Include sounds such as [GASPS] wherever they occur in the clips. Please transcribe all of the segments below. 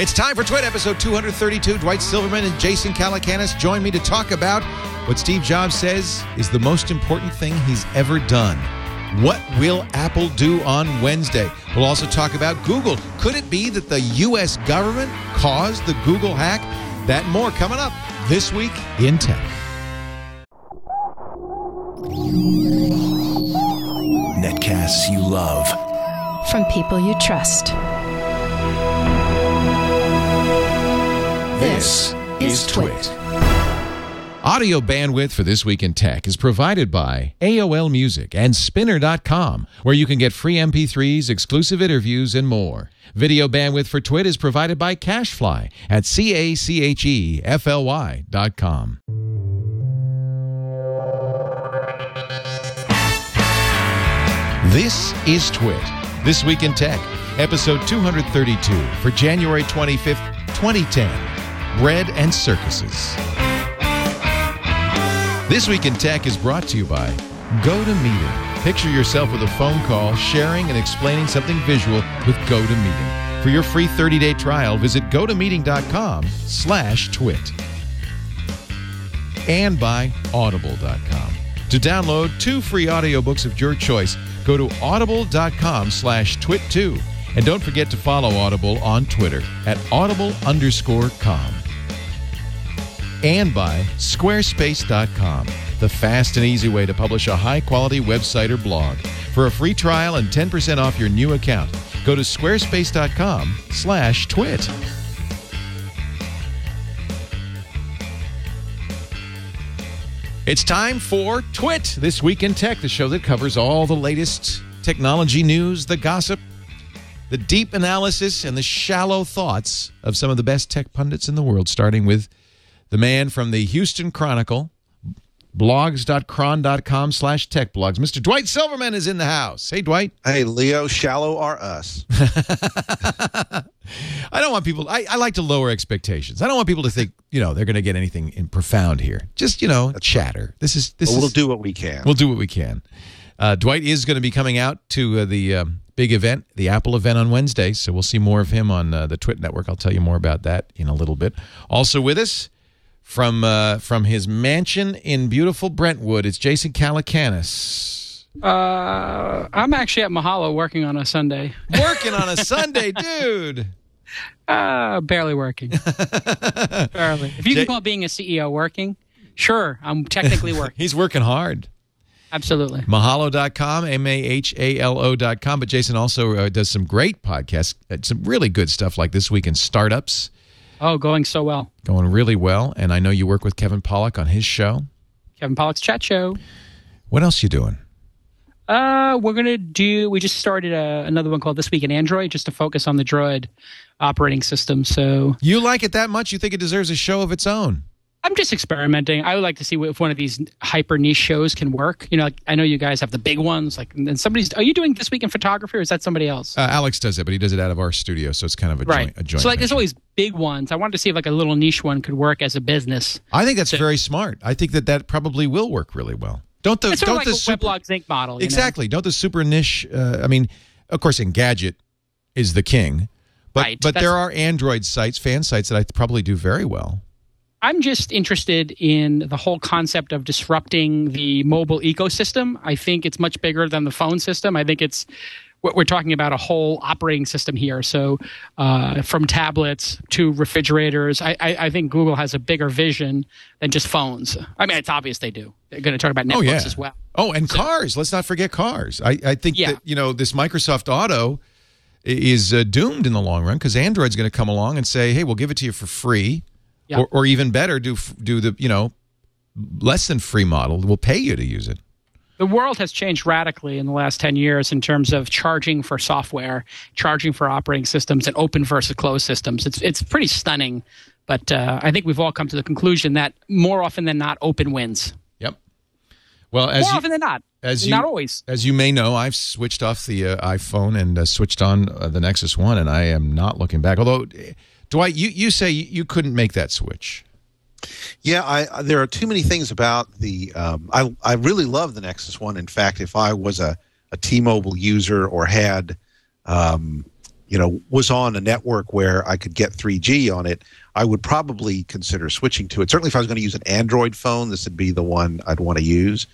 It's time for Twit episode 232. Dwight Silverman and Jason Calacanis join me to talk about what Steve Jobs says is the most important thing he's ever done. What will Apple do on Wednesday? We'll also talk about Google. Could it be that the U.S. government caused the Google hack? That and more coming up this week in tech. Netcasts you love. From people you trust. This is Twit. Audio bandwidth for This Week in Tech is provided by AOL Music and Spinner.com, where you can get free MP3s, exclusive interviews, and more. Video bandwidth for Twit is provided by CacheFly at C-A-C-H-E-F-L-Y dot com. This is Twit, This Week in Tech, episode 232 for January 25th, 2010. Bread and Circuses. This Week in Tech is brought to you by GoToMeeting. Picture yourself with a phone call, sharing and explaining something visual with GoToMeeting. For your free 30-day trial, visit gotomeeting.com slash twit. And by audible.com. To download two free audiobooks of your choice, go to audible.com slash twit2. And don't forget to follow Audible on Twitter at audible underscore com and by squarespace.com, the fast and easy way to publish a high quality website or blog. For a free trial and 10% off your new account, go to squarespace.com/slash twit. It's time for Twit, This Week in Tech, the show that covers all the latest technology news, the gossip, the deep analysis, and the shallow thoughts of some of the best tech pundits in the world, starting with the man from the Houston Chronicle, blogs.chron.com slash tech blogs. Mr. Dwight Silverman is in the house. Hey, Dwight. Hey, Leo, shallow are us. [LAUGHS] I don't want people, I, I like to lower expectations. I don't want people to think, you know, they're going to get anything in profound here. Just, you know, chatter. This is, this But is, we'll do what we can. We'll do what we can. Uh, Dwight is going to be coming out to uh, the um, big event, the Apple event on Wednesday. So we'll see more of him on uh, the Twit network. I'll tell you more about that in a little bit. Also with us from uh, from his mansion in beautiful Brentwood, it's Jason Calacanis. Uh, I'm actually at Mahalo working on a Sunday. [LAUGHS] Working on a Sunday, dude. Uh, barely working. [LAUGHS] barely. If you Jay- can call being a CEO working, sure, I'm technically working. [LAUGHS] He's working hard. Absolutely. Mahalo.com, M A H A L O.com. But Jason also uh, does some great podcasts, uh, some really good stuff like This Week in Startups, Oh, going so well. going really well. And I know you work with Kevin Pollak on his show. Kevin Pollak's chat show. What else you doing? Uh, we're gonna do. We just started uh another one called This Week in Android, just to focus on the Droid operating system. So You like it that much? You think it deserves a show of its own? I'm just experimenting. I would like to see if one of these hyper niche shows can work. You know, like I know you guys have the big ones. Like, and somebody's. Are you doing This Week in Photography, or is that somebody else? Uh, Alex does it, but he does it out of our studio, so it's kind of a right. joint. A joint so like, there's always big ones. I wanted to see if like a little niche one could work as a business. I think that's very smart. I think that that probably will work really well. Don't the It's don't like the super Weblogs Inc model. you know? exactly don't the super niche? Uh, I mean, of course, Engadget is the king, but Right, but that's- there are Android sites, fan sites that I probably do very well. I'm just interested in the whole concept of disrupting the mobile ecosystem. I think it's much bigger than the phone system. I think it's what we're talking about a whole operating system here. So, uh, from tablets to refrigerators, I, I, I think Google has a bigger vision than just phones. I mean, it's obvious they do. They're going to talk about Netflix oh yeah, as well. Oh, and cars. Let's not forget cars. I I think Yeah. that you know this Microsoft Auto is uh, doomed in the long run because Android's going to come along and say, "Hey, we'll give it to you for free." Yeah. Or, or even better, do do the you know less than free model. We'll pay you to use it. the world has changed radically in the last 10 years in terms of charging for software, charging for operating systems, and open versus closed systems. It's, it's pretty stunning. But uh, I think we've all come to the conclusion that more often than not, open wins. Yep. Well, as more you, often than not. as you not always. as you may know, I've switched off the uh, iPhone and uh, switched on uh, the Nexus One, and I am not looking back. Although, Dwight, you you say you couldn't make that switch. Yeah, I, there are too many things about the. Um, I I really love the Nexus One. In fact, if I was a, a T-Mobile user or had um, you know, was on a network where I could get 3G on it, I would probably consider switching to it. Certainly, if I was going to use an Android phone, this would be the one I'd want to use.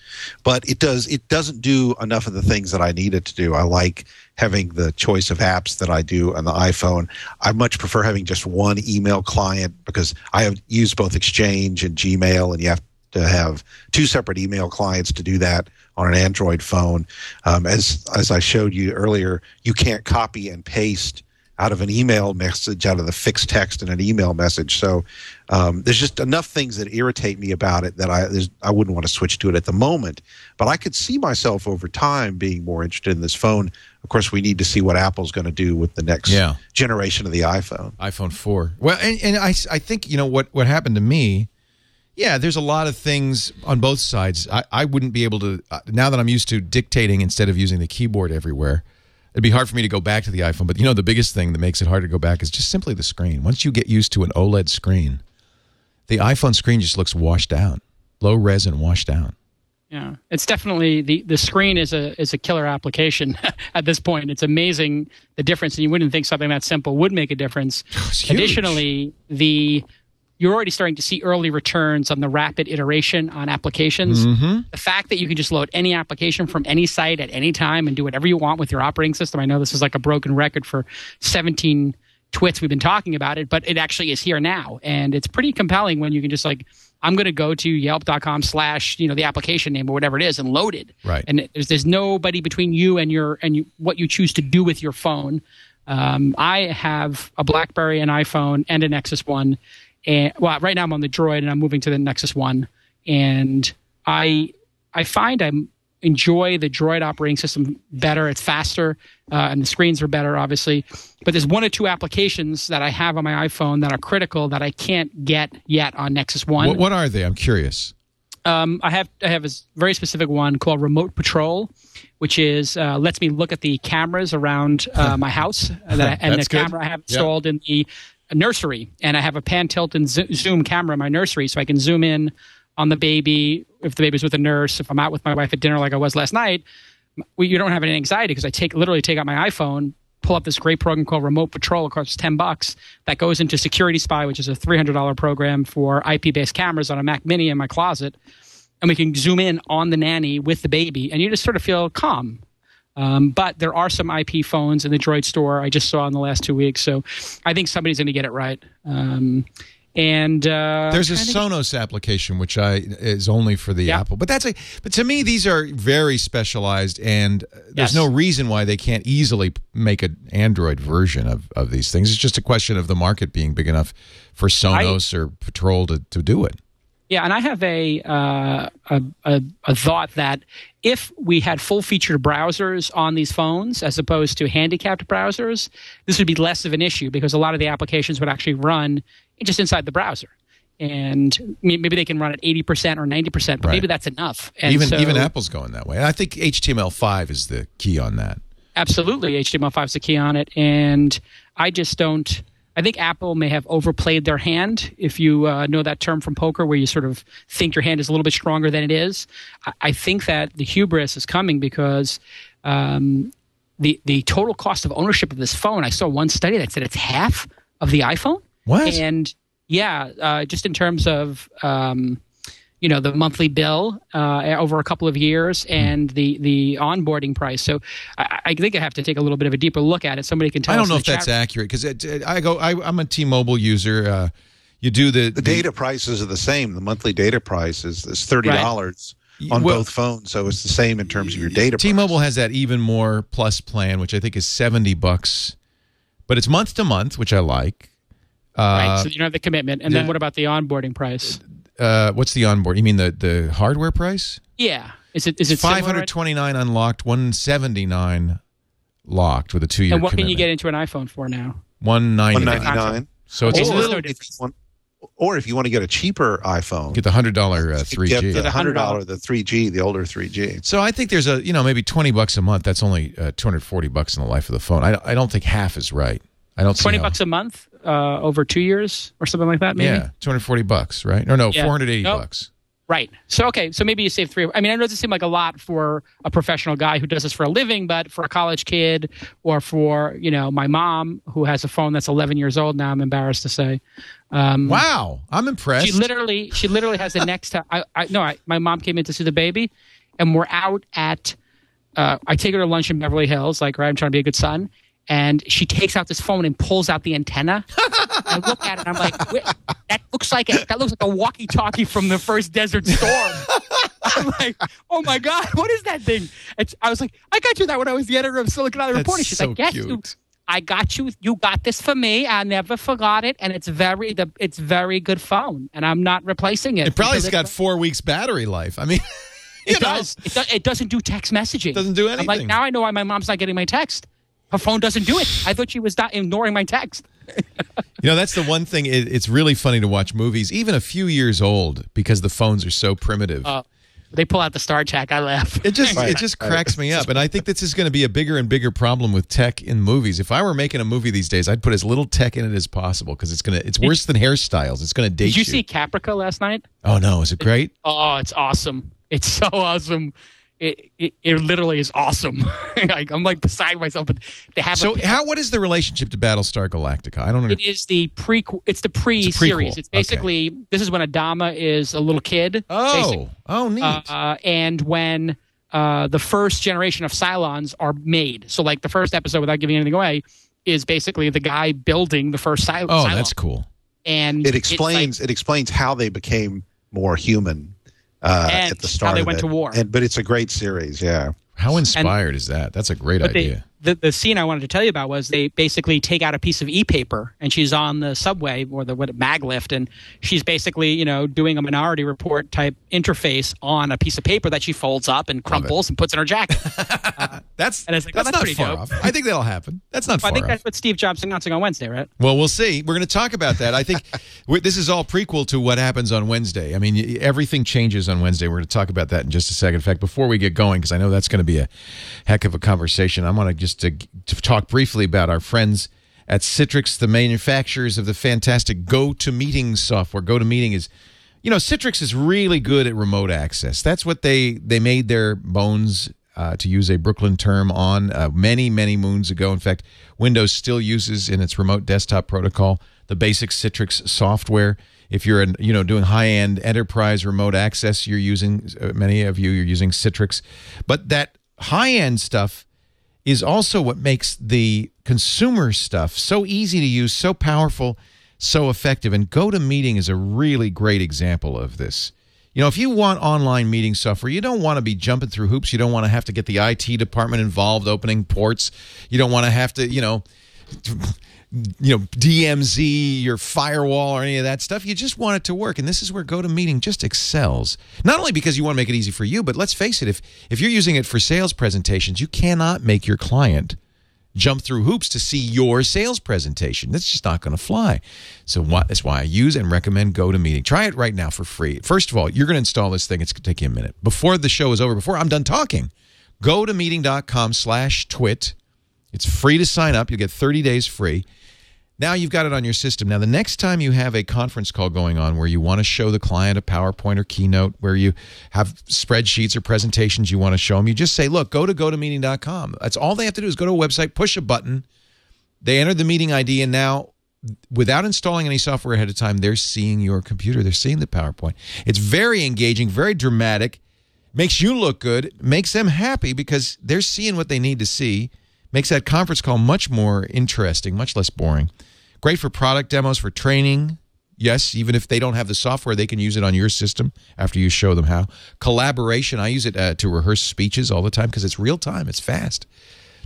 But it does it doesn't do enough of the things that I need it to do. I like having the choice of apps that I do on the iPhone. I much prefer having just one email client because I have used both Exchange and Gmail, and you have to have two separate email clients to do that on an Android phone. Um, as as I showed you earlier, you can't copy and paste out of an email message out of the fixed text in an email message. So um, there's just enough things that irritate me about it that I I wouldn't want to switch to it at the moment. But I could see myself over time being more interested in this phone. Of course, we need to see what Apple's going to do with the next Yeah. generation of the iPhone. iPhone 4. Well, and, and I, I think, you know, what, what happened to me, yeah, there's a lot of things on both sides. I, I wouldn't be able to, uh, now that I'm used to dictating instead of using the keyboard everywhere, it'd be hard for me to go back to the iPhone. But, you know, the biggest thing that makes it hard to go back is just simply the screen. Once you get used to an OLED screen, the iPhone screen just looks washed out, low res and washed out. Yeah, it's definitely the the screen is a is a killer application [LAUGHS] at this point. It's amazing the difference, and you wouldn't think something that simple would make a difference. [SIGHS] Additionally, the you're already starting to see early returns on the rapid iteration on applications. Mm-hmm. The fact that you can just load any application from any site at any time and do whatever you want with your operating system. I know this is like a broken record for 17 twits we've been talking about it, but it actually is here now, and it's pretty compelling when you can just like. I'm going to go to yelp.com slash, you know, the application name or whatever it is and load it. Right. And there's, there's nobody between you and your, and you, what you choose to do with your phone. Um, I have a Blackberry, an iPhone, and a Nexus One. And well, right now I'm on the Droid, and I'm moving to the Nexus One. And I I find I enjoy the Droid operating system better. It's faster, uh, and the screens are better, obviously. But there's one or two applications that I have on my iPhone that are critical that I can't get yet on Nexus One. What, what are they? I'm curious. Um, I have I have a very specific one called Remote Patrol, which is uh, lets me look at the cameras around uh, [LAUGHS] my house that I, and the good. camera I have installed in the nursery, and I have a pan tilt and zo- zoom camera in my nursery, so I can zoom in on the baby if the baby's with a nurse. If I'm out with my wife at dinner, like I was last night, we, you don't have any anxiety because I take literally take out my iPhone, pull up this great program called Remote Patrol. It costs ten bucks. That goes into SecuritySpy, which is a three hundred dollar program for IP based cameras on a Mac Mini in my closet, and we can zoom in on the nanny with the baby, and you just sort of feel calm. Um, but there are some IP phones in the Droid store I just saw in the last two weeks, so I think somebody's going to get it right. Um, and uh, There's a Sonos application which I is only for the Yeah. Apple, but that's a. But to me, these are very specialized, and there's Yes. no reason why they can't easily make an Android version of, of these things. It's just a question of the market being big enough for Sonos or Patrol to, to do it. Yeah, and I have a, uh, a, a a thought that if we had full featured browsers on these phones as opposed to handicapped browsers, this would be less of an issue because a lot of the applications would actually run just inside the browser. And maybe they can run at eighty percent or ninety percent, but Right. maybe that's enough. And even so- even Apple's going that way. And I think HTML5 is the key on that. absolutely HTML5 is the key on it, and I just don't. I think Apple may have overplayed their hand, if you uh, know that term from poker, where you sort of think your hand is a little bit stronger than it is. I, I think that the hubris is coming because um, the the total cost of ownership of this phone. I saw one study that said it's half of the iPhone. What? And yeah, uh, just in terms of um, you know the monthly bill uh, over a couple of years Hmm. and the the onboarding price. So I, I think I have to take a little bit of a deeper look at it. Somebody can tell. I don't us know if that's chat- accurate because I go. I, I'm a T-Mobile user. Uh, you do the The data prices are the same. The monthly data price is, is thirty dollars on Well- both phones, so it's the same in terms of your data. T-Mobile has that even more plus plan, which I think is seventy bucks, but it's month to month, which I like. right. Uh, So you don't have the commitment, and then what about the onboarding price? Uh, what's the onboard? You mean the the hardware price? Yeah, is it is it? Five hundred twenty nine unlocked, one seventy nine locked with a two year. And what can you get into an iPhone for now? One ninety One ninety nine. nine. So it's Okay, a so little. there's no if you want, or if you want to get a cheaper iPhone, Get the hundred dollar uh, you three get the hundred $100. the three G, the older three G. So I think there's a you know maybe twenty bucks a month. That's only uh, two hundred forty bucks in the life of the phone. I I don't think half is right. I don't see Twenty bucks a month uh, over two years or something like that. Maybe. Yeah, two hundred forty bucks, right? Or no, Yeah. four hundred eighty Nope. bucks. Right. So okay. So maybe you save three. I mean, I know it doesn't seem like a lot for a professional guy who does this for a living, but for a college kid or for you know my mom who has a phone that's 11 years old now, I'm embarrassed to say. Um, Wow, I'm impressed. She literally, she literally has the [LAUGHS] next. Time, I, I no, I, my mom came in to see the baby, and we're out at. Uh, I take her to lunch in Beverly Hills, like right. I'm trying to be a good son, and she takes out this phone and pulls out the antenna. [LAUGHS] I look at it, and I'm like, that looks like a, that looks like a walkie-talkie from the first Desert Storm. [LAUGHS] I'm like, oh my god, what is that thing? It's, I was like, I got you that when I was the editor of Silicon Alley Reporter. She's so like, yes, you. I got you. You got this for me. I never forgot it, and it's very the it's very good phone, and I'm not replacing it. it probably's got four weeks battery life. I mean, [LAUGHS] It does. It, does. it doesn't do text messaging. Doesn't do anything. I'm like now I know why my mom's not getting my text. Her phone doesn't do it. I thought she was not ignoring my text. [LAUGHS] You know, that's the one thing. It, it's really funny to watch movies, even a few years old, because the phones are so primitive. Uh, They pull out the Star Trek. I laugh. It just Right. it just cracks me up, and I think this is going to be a bigger and bigger problem with tech in movies. If I were making a movie these days, I'd put as little tech in it as possible because it's gonna it's worse than hairstyles. It's going to date Did you see Caprica last night? Oh no, is it great? Oh, it's awesome. It's so awesome. It it, it literally is awesome. [LAUGHS] like, I'm like beside myself. But they have So a, how what is the relationship to Battlestar Galactica? I don't know. It is the prequel. It's the pre-series. It's basically this is when Adama is a little kid. Oh, oh, neat. uh, and when uh, the first generation of Cylons are made. So, like the first episode, without giving anything away, is basically the guy building the first Cy- oh, Cylon. that's cool. And It it's explains it explains how they became more human uh, And at the start. how they of went it. to war. And but it's a great series. Yeah. How inspired is that? That's a great idea. they, the the scene I wanted to tell you about was they basically take out a piece of e-paper and she's on the subway or the what, maglev and she's basically you know doing a Minority Report type interface on a piece of paper that she folds up and crumples and puts in her jacket. [LAUGHS] that's and like, oh, that's oh, that's not pretty far dope. off. I think that'll happen. That's not I far think off. that's what Steve Jobs announcing on Wednesday, right? Well, we'll see. We're going to talk about that. I think [LAUGHS] this is all prequel to what happens on Wednesday. I mean, everything changes on Wednesday. We're going to talk about that in just a second. In fact, before we get going, because I know that's going to be a heck of a conversation, I want to just to, to talk briefly about our friends at Citrix, the manufacturers of the fantastic GoToMeeting software. GoToMeeting is you know, Citrix is really good at remote access. That's what they they made their bones uh, to use a Brooklyn term on uh, many many moons ago. In fact, Windows still uses in its remote desktop protocol the basic Citrix software. If you're an, you know doing high end enterprise remote access, you're using uh, many of you you're using Citrix, but that high end stuff is also what makes the consumer stuff so easy to use, so powerful, so effective. And GoToMeeting is a really great example of this. You know, if you want online meeting software, you don't want to be jumping through hoops. You don't want to have to get the IT department involved opening ports. You don't want to have to, you know, you know, DMZ your firewall or any of that stuff. You just want it to work. And this is where GoToMeeting just excels. Not only because you want to make it easy for you, but let's face it, if if you're using it for sales presentations, you cannot make your client jump through hoops to see your sales presentation. That's just not going to fly. So what, that's why I use and recommend GoToMeeting. Try it right now for free. First of all, you're going to install this thing. It's going to take you a minute. Before the show is over, before I'm done talking, go to meeting.com slash twit. It's free to sign up. You'll get 30 days free. Now you've got it on your system. Now, the next time you have a conference call going on where you want to show the client a PowerPoint or keynote, where you have spreadsheets or presentations you want to show them, you just say, look, go to gotomeeting.com. That's all they have to do is go to a website, push a button. They enter the meeting ID, and now, without installing any software ahead of time, they're seeing your computer. They're seeing the PowerPoint. It's very engaging, very dramatic, makes you look good, makes them happy because they're seeing what they need to see makes that conference call much more interesting, much less boring. Great for product demos, for training. Yes, even if they don't have the software, they can use it on your system after you show them how. Collaboration, I use it uh, to rehearse speeches all the time because it's real time, it's fast.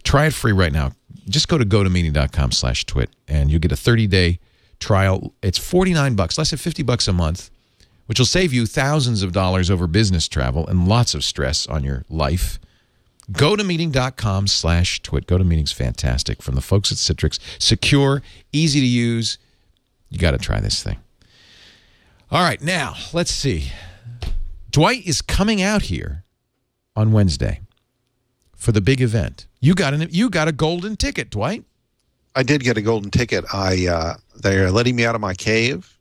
Try it free right now. Just go to gotomeeting.com slash twit and you'll get a 30-day trial. It's 49 bucks, less than 50 bucks a month, which will save you thousands of dollars over business travel and lots of stress on your life. Go to meeting.com slash twit. Go to meetings fantastic from the folks at Citrix. Secure, easy to use. You got to try this thing. All right, now let's see. Dwight is coming out here on Wednesday for the big event. You got an you got a golden ticket, Dwight. I did get a golden ticket. I uh, they're letting me out of my cave,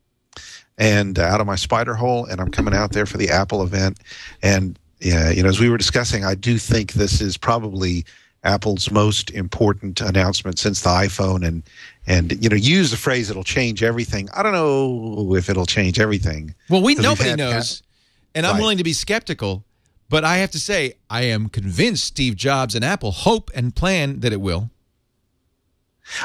and uh, out of my spider hole, and I'm coming out there for the Apple event. And yeah, you know, as we were discussing, I do think this is probably Apple's most important announcement since the iPhone. And and you know, use the phrase "it'll change everything." I don't know if it'll change everything. Well, we've nobody knows, and I'm Right. willing to be skeptical. But I have to say, I am convinced Steve Jobs and Apple hope and plan that it will.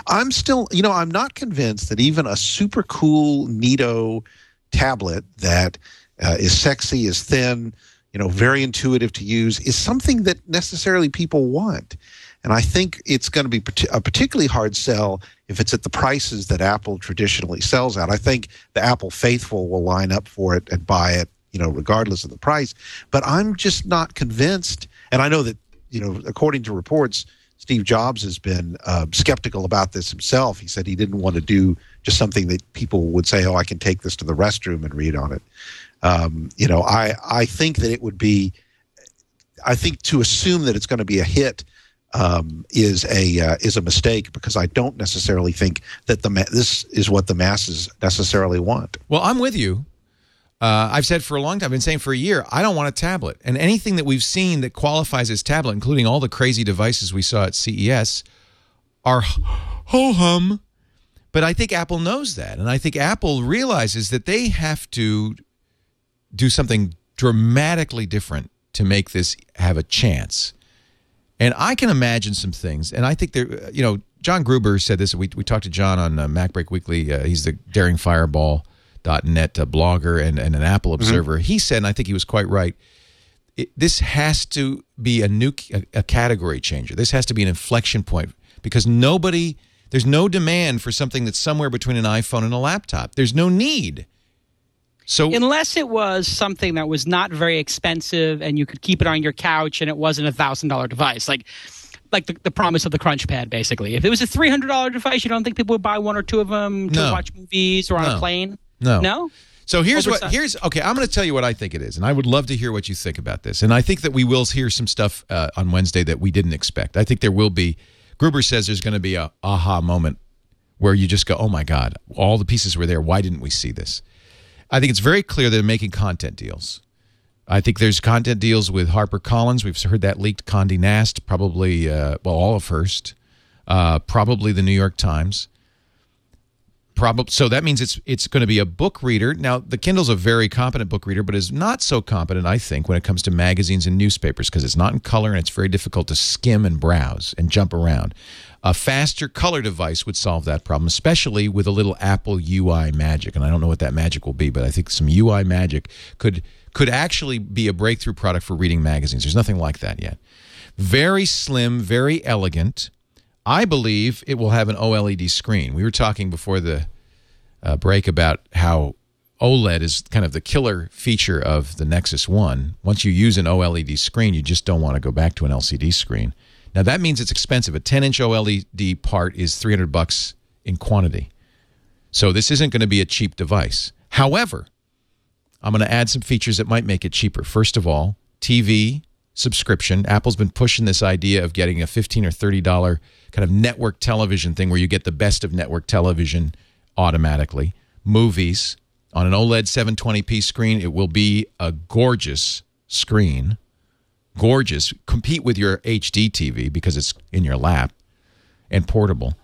I'm still, you know, I'm not convinced that even a super cool Neato tablet that uh, is sexy, is thin, you know, very intuitive to use, is something that necessarily people want. And I think it's going to be a particularly hard sell if it's at the prices that Apple traditionally sells at. I think the Apple faithful will line up for it and buy it, you know, regardless of the price. But I'm just not convinced. And I know that, you know, according to reports, Steve Jobs has been uh, skeptical about this himself. He said he didn't want to do just something that people would say, "Oh, I can take this to the restroom and read on it." Um, you know, I I think that it would be. I think to assume that it's going to be a hit um, is a uh, is a mistake because I don't necessarily think that the ma- this is what the masses necessarily want. Well, I'm with you. Uh, I've said for a long time, I've been saying for a year, I don't want a tablet. And anything that we've seen that qualifies as tablet, including all the crazy devices we saw at CES, are ho hum. But I think Apple knows that. And I think Apple realizes that they have to do something dramatically different to make this have a chance. And I can imagine some things. And I think there, you know, John Gruber said this. We, we talked to John on uh, MacBreak Weekly. Uh, he's the Daring Fireball.net uh, blogger and, and an Apple observer. He said, and I think he was quite right, it, this has to be a new a, a category changer. This has to be an inflection point because nobody, there's no demand for something that's somewhere between an iPhone and a laptop. There's no need. So Unless it was something that was not very expensive and you could keep it on your couch and it wasn't a thousand dollar device, like like the, the promise of the CrunchPad, basically. If it was a three hundred dollar device, you don't think people would buy one or two of them to No. watch movies or on No. a plane? No. no. So here's what here's okay. I'm going to tell you what I think it is, and I would love to hear what you think about this. And I think that we will hear some stuff uh, on Wednesday that we didn't expect. I think there will be. Gruber says there's going to be a aha moment where you just go, "Oh my God, all the pieces were there. Why didn't we see this?" I think it's very clear they're making content deals. I think there's content deals with HarperCollins. We've heard that leaked. Condé Nast, probably, uh, well, all of Hearst, uh, probably the New York Times. Probably so that means it's it's going to be a book reader. Now the Kindle's a very competent book reader, but is not so competent, I think, when it comes to magazines and newspapers because it's not in color and it's very difficult to skim and browse and jump around. A faster color device would solve that problem, especially with a little Apple UI magic. And I don't know what that magic will be, but I think some UI magic could could actually be a breakthrough product for reading magazines. There's nothing like that yet. Very slim, very elegant. I believe it will have an OLED screen. We were talking before the uh, break about how OLED is kind of the killer feature of the Nexus One. Once you use an OLED screen, you just don't want to go back to an LCD screen. Now that means it's expensive. A 10-inch OLED part is 300 bucks in quantity. So this isn't going to be a cheap device. However, I'm going to add some features that might make it cheaper. First of all, TV subscription. Apple's been pushing this idea of getting a 15 or 30 dollar kind of network television thing where you get the best of network television automatically. Movies on an OLED 720p screen, it will be a gorgeous screen. Gorgeous. Compete with your HD TV because it's in your lap and portable.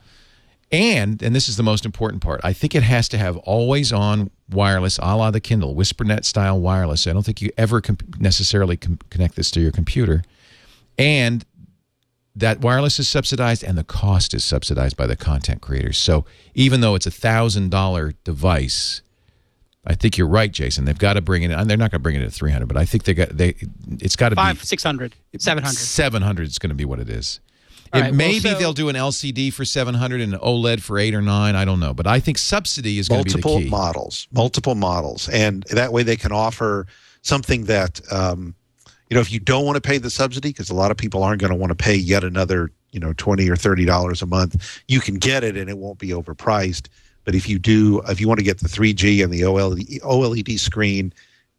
And, and this is the most important part, I think it has to have always on wireless, a la the Kindle, WhisperNet style wireless. I don't think you ever com- necessarily com- connect this to your computer. And that wireless is subsidized and the cost is subsidized by the content creators. So even though it's a thousand dollar device, I think you're right, Jason. They've got to bring it. in. They're not going to bring it at 300, but I think they got they. It's got to be Five, 600, 700. 700 is going to be what it is. All It, right, well, maybe so- they'll do an LCD for 700 and an OLED for 8 or 9. I don't know. But I think subsidy is going to be the multiple models, multiple models, and that way they can offer something that um, you know if you don't want to pay the subsidy because a lot of people aren't going to want to pay yet another you know twenty or thirty dollars a month, you can get it and it won't be overpriced. But if you do, if you want to get the 3G and the OLED, OLED screen,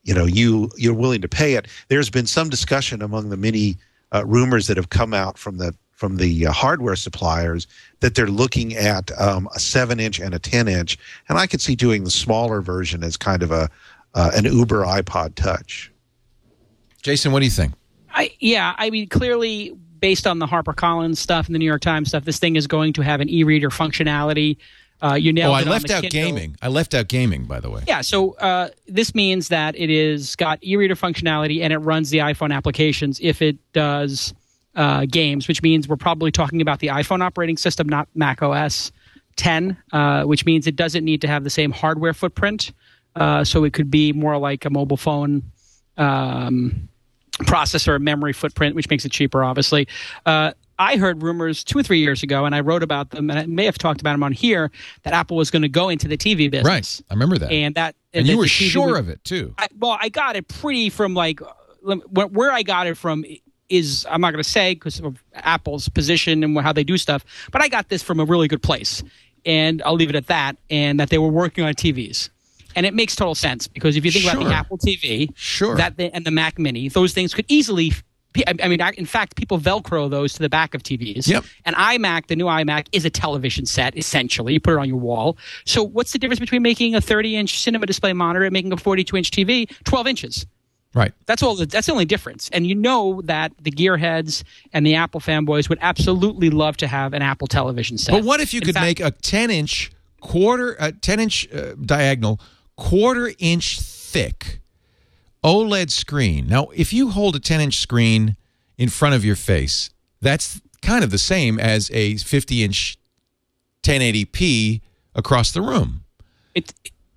you know you you're willing to pay it. There's been some discussion among the many uh, rumors that have come out from the from the uh, hardware suppliers that they're looking at um, a seven inch and a ten inch, and I could see doing the smaller version as kind of a uh, an Uber iPod Touch. Jason, what do you think? I, yeah, I mean, clearly, based on the HarperCollins stuff and the New York Times stuff, this thing is going to have an e-reader functionality. Uh, you nailed oh, I left out Kindle. gaming. I left out gaming, by the way. Yeah, so uh, this means that it is got e-reader functionality and it runs the iPhone applications if it does uh, games, which means we're probably talking about the iPhone operating system, not Mac OS 10, uh, which means it doesn't need to have the same hardware footprint. Uh, so it could be more like a mobile phone um, processor memory footprint, which makes it cheaper, obviously. Uh, I heard rumors two or three years ago, and I wrote about them, and I may have talked about them on here, that Apple was going to go into the TV business. Right. I remember that. And that and that you were sure would- of it, too. I, well, I got it pretty from like where I got it from is I'm not going to say because of Apple's position and how they do stuff, but I got this from a really good place, and I'll leave it at that. And that they were working on TVs, and it makes total sense because if you think about the Apple TV, Sure. that the, and the Mac Mini, those things could easily. I I mean, in fact, people Velcro those to the back of TVs. Yep. An iMac, the new iMac, is a television set essentially. You put it on your wall. So, what's the difference between making a 30-inch cinema display monitor and making a 42-inch TV 12 inches? Right. That's all. That's the only difference. And you know that the gearheads and the Apple fanboys would absolutely love to have an Apple television set. But what if you In could fact- make a 10 inch, quarter, uh, 10 inch uh, diagonal, quarter inch thick OLED screen? Now, if you hold a 10 inch screen in front of your face, that's kind of the same as a 50 inch 1080p across the room. It,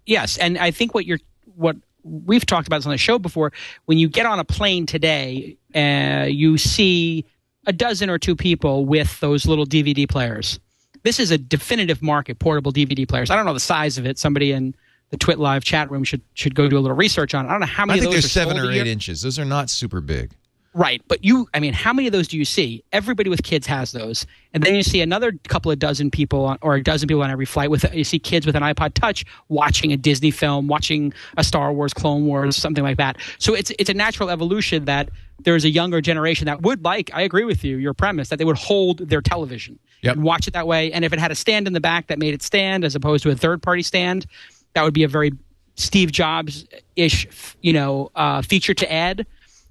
yes, and I think what you're what we've talked about this on the show before. When you get on a plane today, uh, you see a dozen or two people with those little DVD players. This is a definitive market, portable DVD players. I don't know the size of it. Somebody in the Twit Live chat room should should go do a little research on it. I don't know how many. I think of those they're seven or eight inches. Those are not super big. Right, but you, I mean, how many of those do you see? Everybody with kids has those, and then you see another couple of dozen people, on, or a dozen people on every flight. With you see kids with an iPod Touch watching a Disney film, watching a Star Wars, Clone Wars, something like that. So it's it's a natural evolution that there's a younger generation that would like. I agree with you, your premise that they would hold their television Yep. and watch it that way. And if it had a stand in the back that made it stand, as opposed to a third party stand, that would be a very Steve Jobs ish, you know, uh, feature to add.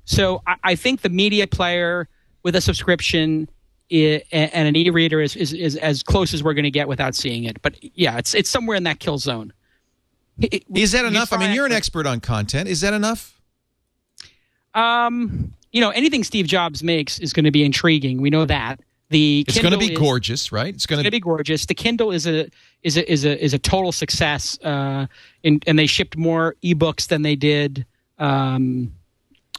So I, I think the media player with a subscription and an e-reader is, is, is as close as we're going to get without seeing it. But yeah, it's it's somewhere in that kill zone. It- Is that enough? I mean, you're an expert on content. Is that enough? Um, you know, anything Steve Jobs makes is going to be intriguing. We know that. The It's going to be is- gorgeous, right? It's going to be gorgeous. The Kindle is a is a is a is a total success. Uh, in, and they shipped more ebooks than they did um,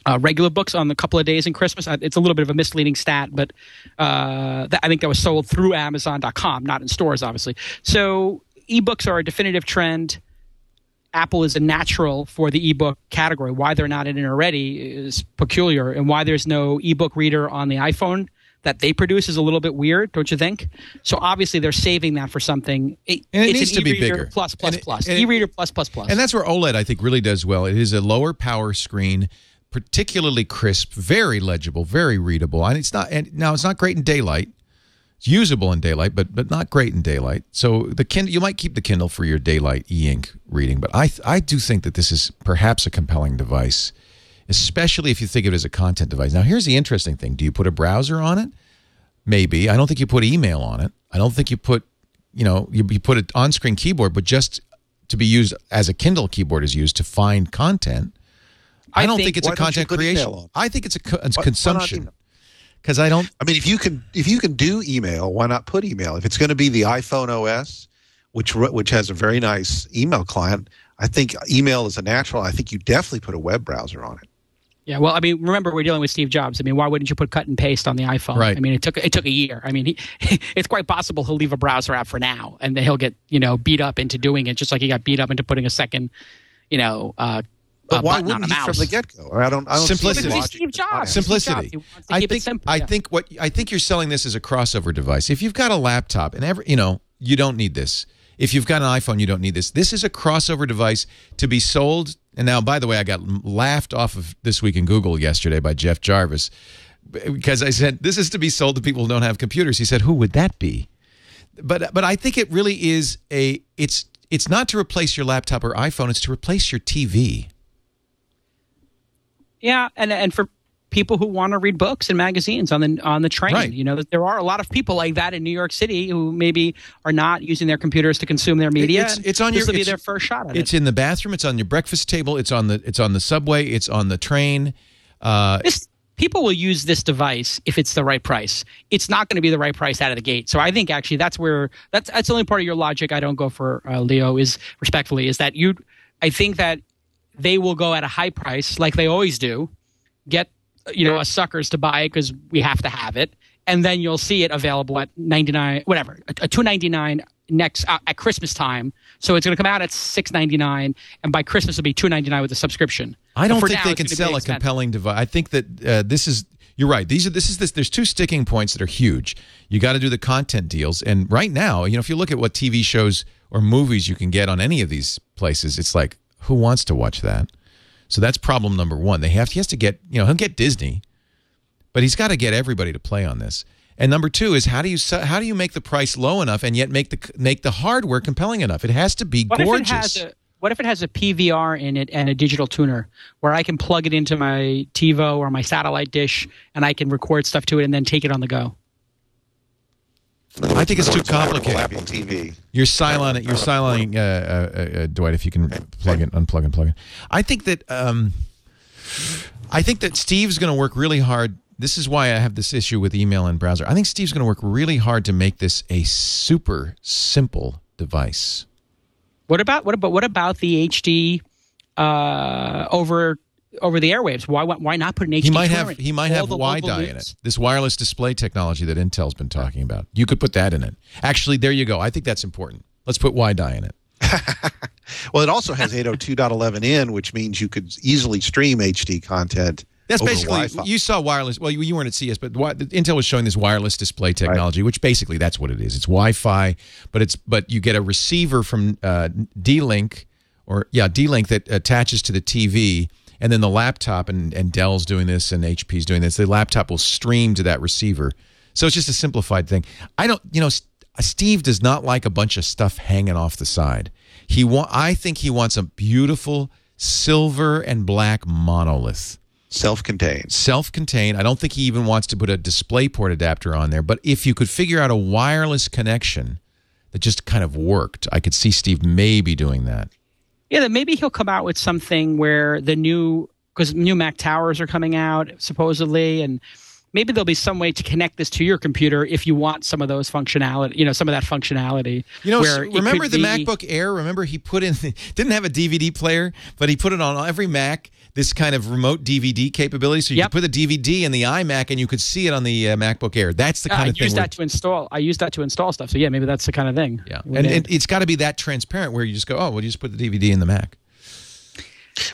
uh, regular books on the couple of days in Christmas. Uh, It's a little bit of a misleading stat, but uh, that, I think that was sold through Amazon.com, not in stores, obviously. So ebooks are a definitive trend. Apple is a natural for the ebook category. Why they're not in it already is peculiar, and why there's no ebook reader on the iPhone that they produce is a little bit weird, don't you think? So obviously they're saving that for something. It, And it it's needs to be bigger. Plus, plus, And plus. it- E-reader plus, plus, plus. And that's where OLED, I think, really does well. It is a lower power screen, particularly crisp, very legible, very readable. And it's not. And now it's not great in daylight. It's usable in daylight, but but not great in daylight. So the Kindle, you might keep the Kindle for your daylight e-ink reading, but I I do think that this is perhaps a compelling device, especially if you think of it as a content device. Now, here's the interesting thing: Do you put a browser on it? Maybe. I don't think you put email on it. I don't think you put, you know, you, you put an on-screen keyboard, but just to be used as a Kindle keyboard is used to find content. I, I don't think- think, it's a Why don't you content creation. I think it's a, co- it's why consumption. Because I don't. I mean, if you can if you can do email, why not put email? If it's going to be the iPhone OS, which which has a very nice email client, I think email is a natural. I think you definitely put a web browser on it. Yeah, well, I mean, remember we're dealing with Steve Jobs. I mean, why wouldn't you put cut and paste on the iPhone? Right. I mean, it took it took a year. I mean, he, [LAUGHS] it's quite possible he'll leave a browser out for now, and then he'll get you know beat up into doing it, just like he got beat up into putting a second, you know, uh, But uh, why button on wouldn't he mouse. from the get go? I don't. I don't see Simplicity. the Because he's logic Steve Jobs. Simplicity. He wants I think. simple, I yeah. think what I think you're selling this as a crossover device. If you've got a laptop and every, you know, you don't need this. If you've got an iPhone, you don't need this. This is a crossover device to be sold. And now, by the way, I got laughed off of this week in Google yesterday by Jeff Jarvis. because I said this is to be sold to people who don't have computers. He said, "Who would that be?" But but I think it really is a it's it's not to replace your laptop or iPhone. It's to replace your TV. Yeah, and and for people who want to read books and magazines on the on the train, Right. you know, there are a lot of people like that in New York City who maybe are not using their computers to consume their media. It's- it's on this your- will be it's- their first shot at It's it. in the bathroom. It's on your breakfast table. It's on the it's on the subway. It's on the train. Uh, This people will use this device if it's the right price. It's not going to be the right price out of the gate. So I think actually that's where that's that's the only part of your logic I don't go for uh, Leo is respectfully is that you I think that they will go at a high price like they always do, get you know us suckers to buy it because we have to have it, and then you'll see it available at ninety nine whatever a, two ninety nine next uh, at Christmas time. So it's going to come out at six ninety nine, and by Christmas it'll be two ninety nine with a subscription. I don't think now, they can sell a compelling device. I think that uh, this is you're right. These are this is this. There's two sticking points that are huge. You got to do the content deals, and right now, you know, if you look at what TV shows or movies you can get on any of these places, it's like who wants to watch that? So that's problem number one. They have he has to get you know he'll get Disney, but he's got to get everybody to play on this. And number two is how do you how do you make the price low enough and yet make the make the hardware compelling enough? It has to be What gorgeous. if it has a what if it has a PVR in it and a digital tuner where I can plug it into my TiVo or my satellite dish and I can record stuff to it and then take it on the go? I think it's too It's complicated. Apple TV. You're silent. You're silent, uh, uh, uh, Dwight. If you can plug it, unplug and plug it. I think that um, I think that Steve's going to work really hard. This is why I have this issue with email and browser. I think Steve's going to work really hard to make this a super simple device. What about what about what about the HD uh, over over the airwaves? Why why not put an HD? He might have in he might all have the WiDi in it. This wireless display technology that Intel's been talking about. You could put that in it. Actually, there you go. I think that's important. Let's put WiDi in it. [LAUGHS] Well, it also has 802.11n, which means you could easily stream HD content. That's over basically Wi-Fi. you saw wireless. Well, you, you weren't at CES, but wi- Intel was showing this wireless display technology, which basically that's what it is. It's Wi-Fi, but it's but you get a receiver from uh, D-Link or yeah D-Link that attaches to the TV, and then the laptop and and Dell's doing this and HP's doing this. The laptop will stream to that receiver, so it's just a simplified thing. I don't, you know, Steve does not like a bunch of stuff hanging off the side. He want, I think he wants a beautiful silver and black monolith self-contained. self-contained. I don't think he even wants to put a DisplayPort adapter on there. But if you could figure out a wireless connection that just kind of worked, I could see Steve maybe doing that. Yeah, then maybe he'll come out with something where the new because new Mac towers are coming out supposedly, and maybe there'll be some way to connect this to your computer if you want some of those functionality, you know, some of that functionality. You know, where remember the be- MacBook Air? Remember he put in [LAUGHS] didn't have a DVD player, but he put it on every Mac. This kind of remote DVD capability, so you Yep. could put the DVD in the iMac and you could see it on the uh, MacBook Air. That's the kind I of thing. use that to install. I use that to install stuff. So yeah, maybe that's the kind of thing. yeah, and, and it's got to be that transparent where you just go, oh, well, you just put the DVD in the Mac.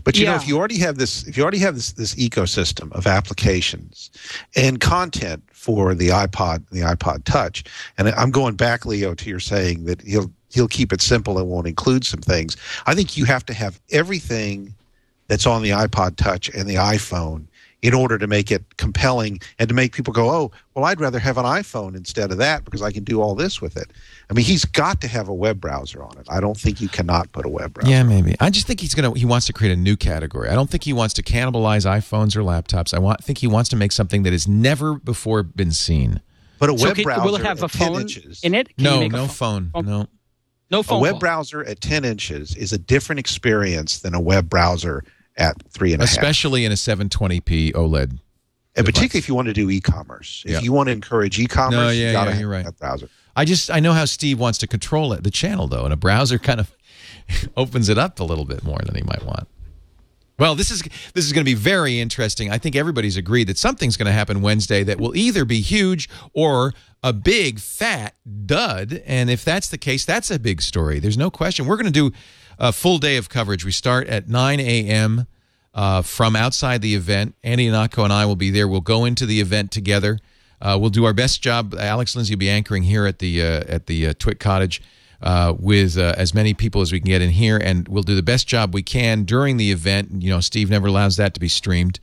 But you know, if you already have this, if you already have this this ecosystem of applications and content for the iPod, the iPod Touch, and I'm going back, Leo, to your saying that he'll he'll keep it simple and won't include some things. I think you have to have everything that's on the iPod Touch and the iPhone in order to make it compelling and to make people go, oh, well, I'd rather have an iPhone instead of that because I can do all this with it. I mean, he's got to have a web browser on it. I don't think you cannot put a web browser. Yeah, maybe. I just think he's gonna. He wants to create a new category. I don't think he wants to cannibalize iPhones or laptops. I want. think he wants to make something that has never before been seen. But a So web can- browser will it have a at 10 phone inches, in it? Can No, make no phone- phone. No. No a phone. web call. browser at 10 inches is a different experience than a web browser at three and a half. Especially in a 720p OLED. and particularly if you want to do e-commerce. If Yeah. you want to encourage e-commerce, No, you yeah, got to yeah, you're right. I just I know how Steve wants to control it, the channel though, and a browser kind of [LAUGHS] opens it up a little bit more than he might want. Well, this is this is going to be very interesting. I think everybody's agreed that something's going to happen Wednesday that will either be huge or a big fat dud. And if that's the case, that's a big story. There's no question. We're going to do a full day of coverage. We start at 9 a.m. Uh, from outside the event. Andy Ihnatko and I will be there. We'll go into the event together. Uh, we'll do our best job. Alex Lindsay will be anchoring here at the uh, at the uh, Twit Cottage uh, with uh, as many people as we can get in here, and we'll do the best job we can during the event. You know, Steve never allows that to be streamed,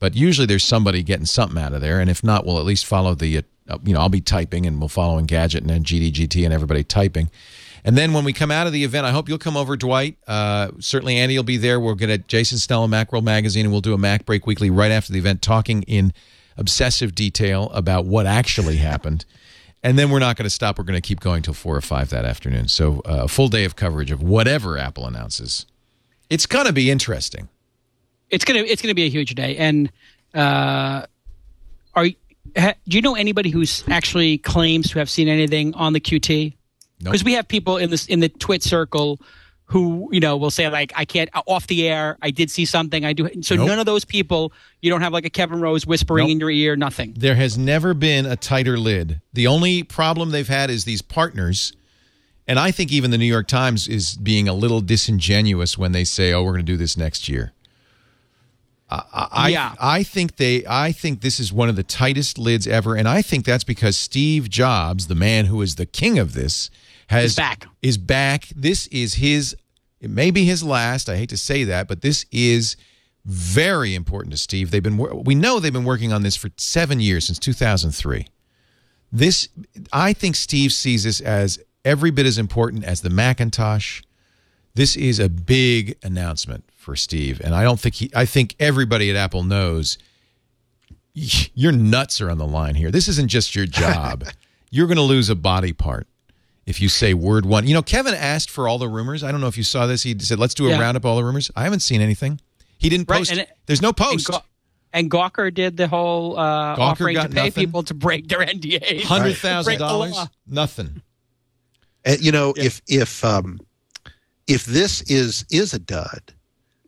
But usually there's somebody getting something out of there, and if not, we'll at least follow the. Uh, you know, I'll be typing, and we'll follow Engadget and then GDGT and everybody typing. And then when we come out of the event, I hope you'll come over, Dwight. Uh, certainly, Andy will be there. We'll get at Jason Snell of Macworld Magazine, and we'll do a MacBreak Weekly right after the event, talking in obsessive detail about what actually happened. And then we're not going to stop. We're going to keep going till four or five that afternoon. So uh, a full day of coverage of whatever Apple announces. It's going to be interesting. It's gonna it's gonna be a huge day. And uh, are do you know anybody who's actually claims to have seen anything on the QT? Nope. Because we have people in this in the twit circle who you know will say like I can't uh, off the air. I did see something. I do. So Nope. none of those people. You don't have like a Kevin Rose whispering Nope. in your ear. Nothing. There has never been a tighter lid. The only problem they've had is these partners. And I think even the New York Times is being a little disingenuous when they say, "Oh, we're going to do this next year." I, I, Yeah. I think they. I think this is one of the tightest lids ever, and I think that's because Steve Jobs, the man who is the king of this, has Is back. Is back. This is his. It may be his last. I hate to say that, but this is very important to Steve. They've been. We know they've been working on this for seven years since 2003 this i think steve sees this as every bit as important as the macintosh this is a big announcement for steve and i don't think he i think everybody at apple knows your nuts are on the line here this isn't just your [LAUGHS] job you're going to lose a body part if you say word one. You know kevin asked for all the rumors. I don't know if you saw this. He said let's do a Yeah. roundup of all the rumors. I haven't seen anything. He didn't Right, post and it- there's no And, post. Gaw- and Gawker did the whole uh, Gawker offering to pay nothing? people to break their NDAs. hundred thousand Break the dollars law. nothing. And, you know, if if um, if this is is a dud,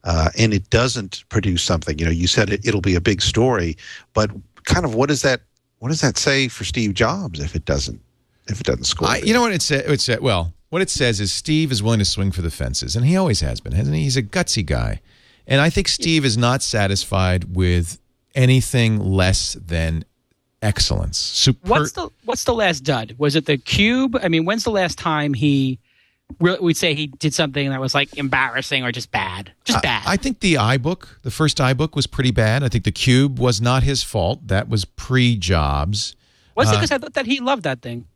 uh, and it doesn't produce something, you know, you said it, it'll be a big story, but kind of what does that what does that say for Steve Jobs if it doesn't if it doesn't score? I, you know what it said? It said, well, what it says is Steve is willing to swing for the fences, and he always has been, hasn't he? He's a gutsy guy, and I think Steve is not satisfied with anything less than excellence. Super. What's the What's the last dud? Was it the Cube? I mean, when's the last time he? re- We'd say he did something that was like embarrassing or just bad, just bad. I think the iBook, the first iBook, was pretty bad. I think the Cube was not his fault. That was pre-Jobs. was uh, it because I thought that he loved that thing?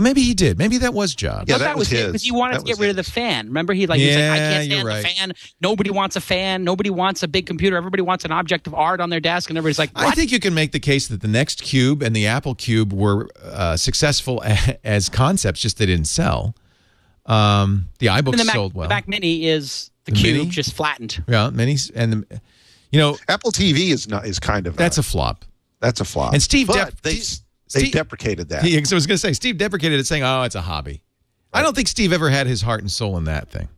Or maybe he did. Maybe that was Jobs. Yeah, I thought that was his. because he wanted That to get was rid of the fan. Remember, he like he was like, I can't you're stand the fan. Nobody wants a fan. Nobody wants a big computer. Everybody wants an object of art on their desk, and everybody's like, I think you can make the case that the NeXT Cube and the Apple Cube were uh, successful [LAUGHS] as concepts, just they didn't sell. Um, the iBook And the Mac, sold well. the Mac Mini is the, The Cube Mini? just flattened. yeah, minis and the, you know Apple TV is not is kind of that's a, a flop. that's a flop. And Steve but Dep- they Steve- they Steve- deprecated that. [LAUGHS] He, I was going to say Steve deprecated it, saying, "Oh, it's a hobby." I don't think Steve ever had his heart and soul in that thing.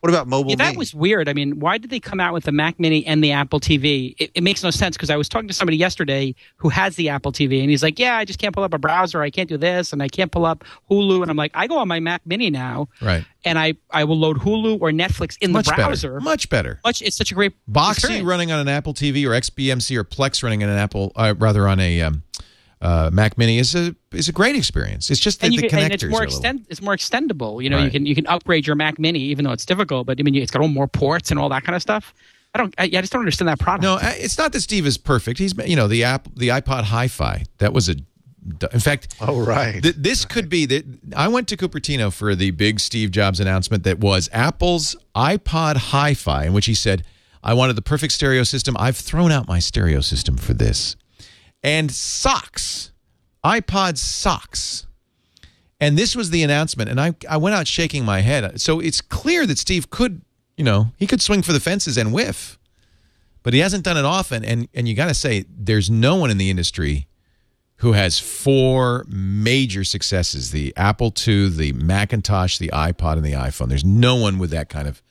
what about mobile? Yeah, that Me? was weird. I mean, why did they come out with the Mac Mini and the Apple TV? It, it makes no sense because I was talking to somebody yesterday who has the Apple TV, and he's like, "Yeah, I just can't pull up a browser. I can't do this, and I can't pull up Hulu." And I'm like, "I go on my Mac Mini now, Right. and I I will load Hulu or Netflix in Much the browser. better. Much better. Much- it's such a great Boxy experience. running on an Apple TV or XBMC or Plex running on an Apple, uh, rather on a um, uh, Mac Mini is a is a great experience. It's just that and, you the can, connectors and it's more are a little- extend, it's more extendable. You know, you can you can upgrade your Mac Mini even though it's difficult. But I mean, it's got all more ports and all that kind of stuff. I don't. I, I just don't understand that product. No, uh, it's not that Steve is perfect. He's you know the app the iPod Hi-Fi that was a. In fact, Oh right. th- this could be that. I went to Cupertino for the big Steve Jobs announcement that was Apple's iPod Hi-Fi, in which he said, "I wanted the perfect stereo system. I've thrown out my stereo system for this." And socks, iPod socks. And this was the announcement, and I, I went out shaking my head. So it's clear that Steve could, you know, he could swing for the fences and whiff, but he hasn't done it often. And and you got to say, there's no one in the industry who has four major successes: the Apple II, the Macintosh, the iPod, and the iPhone. There's no one with that kind of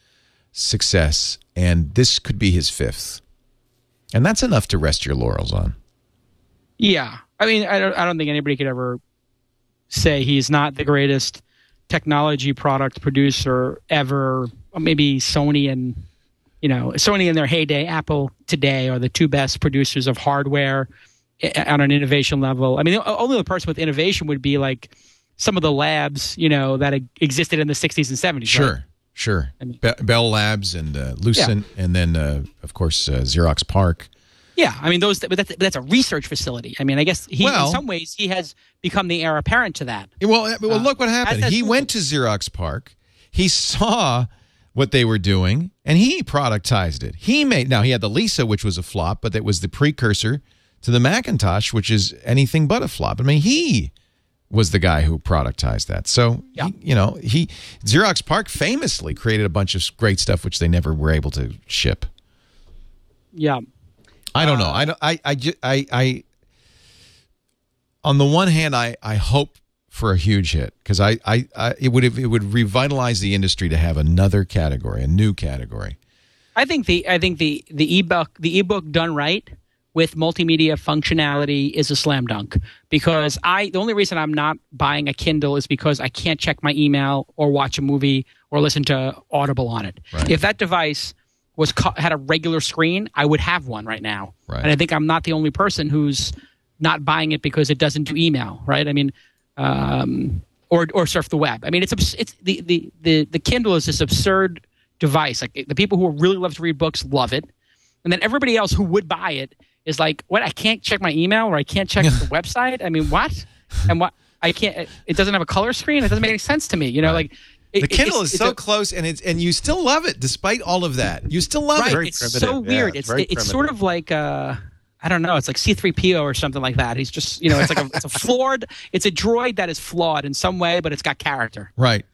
success, and this could be his fifth, and that's enough to rest your laurels on. Yeah, I mean, I don't. I don't think anybody could ever say he's not the greatest technology product producer ever. Maybe Sony and you know Sony in their heyday, Apple today are the two best producers of hardware on an innovation level. I mean, the only other person with innovation would be like some of the labs, you know, that existed in the '60s and '70s. right? Sure, sure. I mean- Be- Bell Labs and uh, Lucent, and then uh, of course uh, Xerox PARC. Yeah, I mean those. But that's, but that's a research facility. I mean, I guess he, Well- in some ways, he has become the heir apparent to that. Well, uh, well, look what happened. as He went to Xerox PARC. He saw what they were doing, and he productized it. He made now he had the Lisa, which was a flop, but that was the precursor to the Macintosh, which is anything but a flop. I mean, he was the guy who productized that. So, Yeah. he- you know, he Xerox PARC famously created a bunch of great stuff which they never were able to ship. Yeah, I don't know. I don't. I. I. ju- I. I. On the one hand, I. I hope for a huge hit because I, I. I. It would. It would revitalize the industry to have another category, a new category. I think the I think the the ebook the ebook done right with multimedia functionality is a slam dunk because I the only reason I'm not buying a Kindle is because I can't check my email or watch a movie or listen to Audible on it. Right. If that device was co- had a regular screen, I would have one right now. Right. And I think I'm not the only person who's not buying it because it doesn't do email, right? I mean, um, or or surf the web. I mean, it's it's the the the the Kindle is this absurd device. Like the people who really love to read books love it, and then everybody else who would buy it is like, "What? I can't check my email or I can't check [LAUGHS] the website. I mean, what? And what? I can't. It, it doesn't have a color screen. It doesn't make any sense to me. You know, like it, The Kindle is so a- close, and it's and you still love it despite all of that. You still love right. it. Very it's primitive, so weird. it's it's very it's sort of like uh I don't know. It's like C3PO or something like that. He's just you know, it's like a it's a [LAUGHS] flawed. It's a droid that is flawed in some way, but it's got character. Right.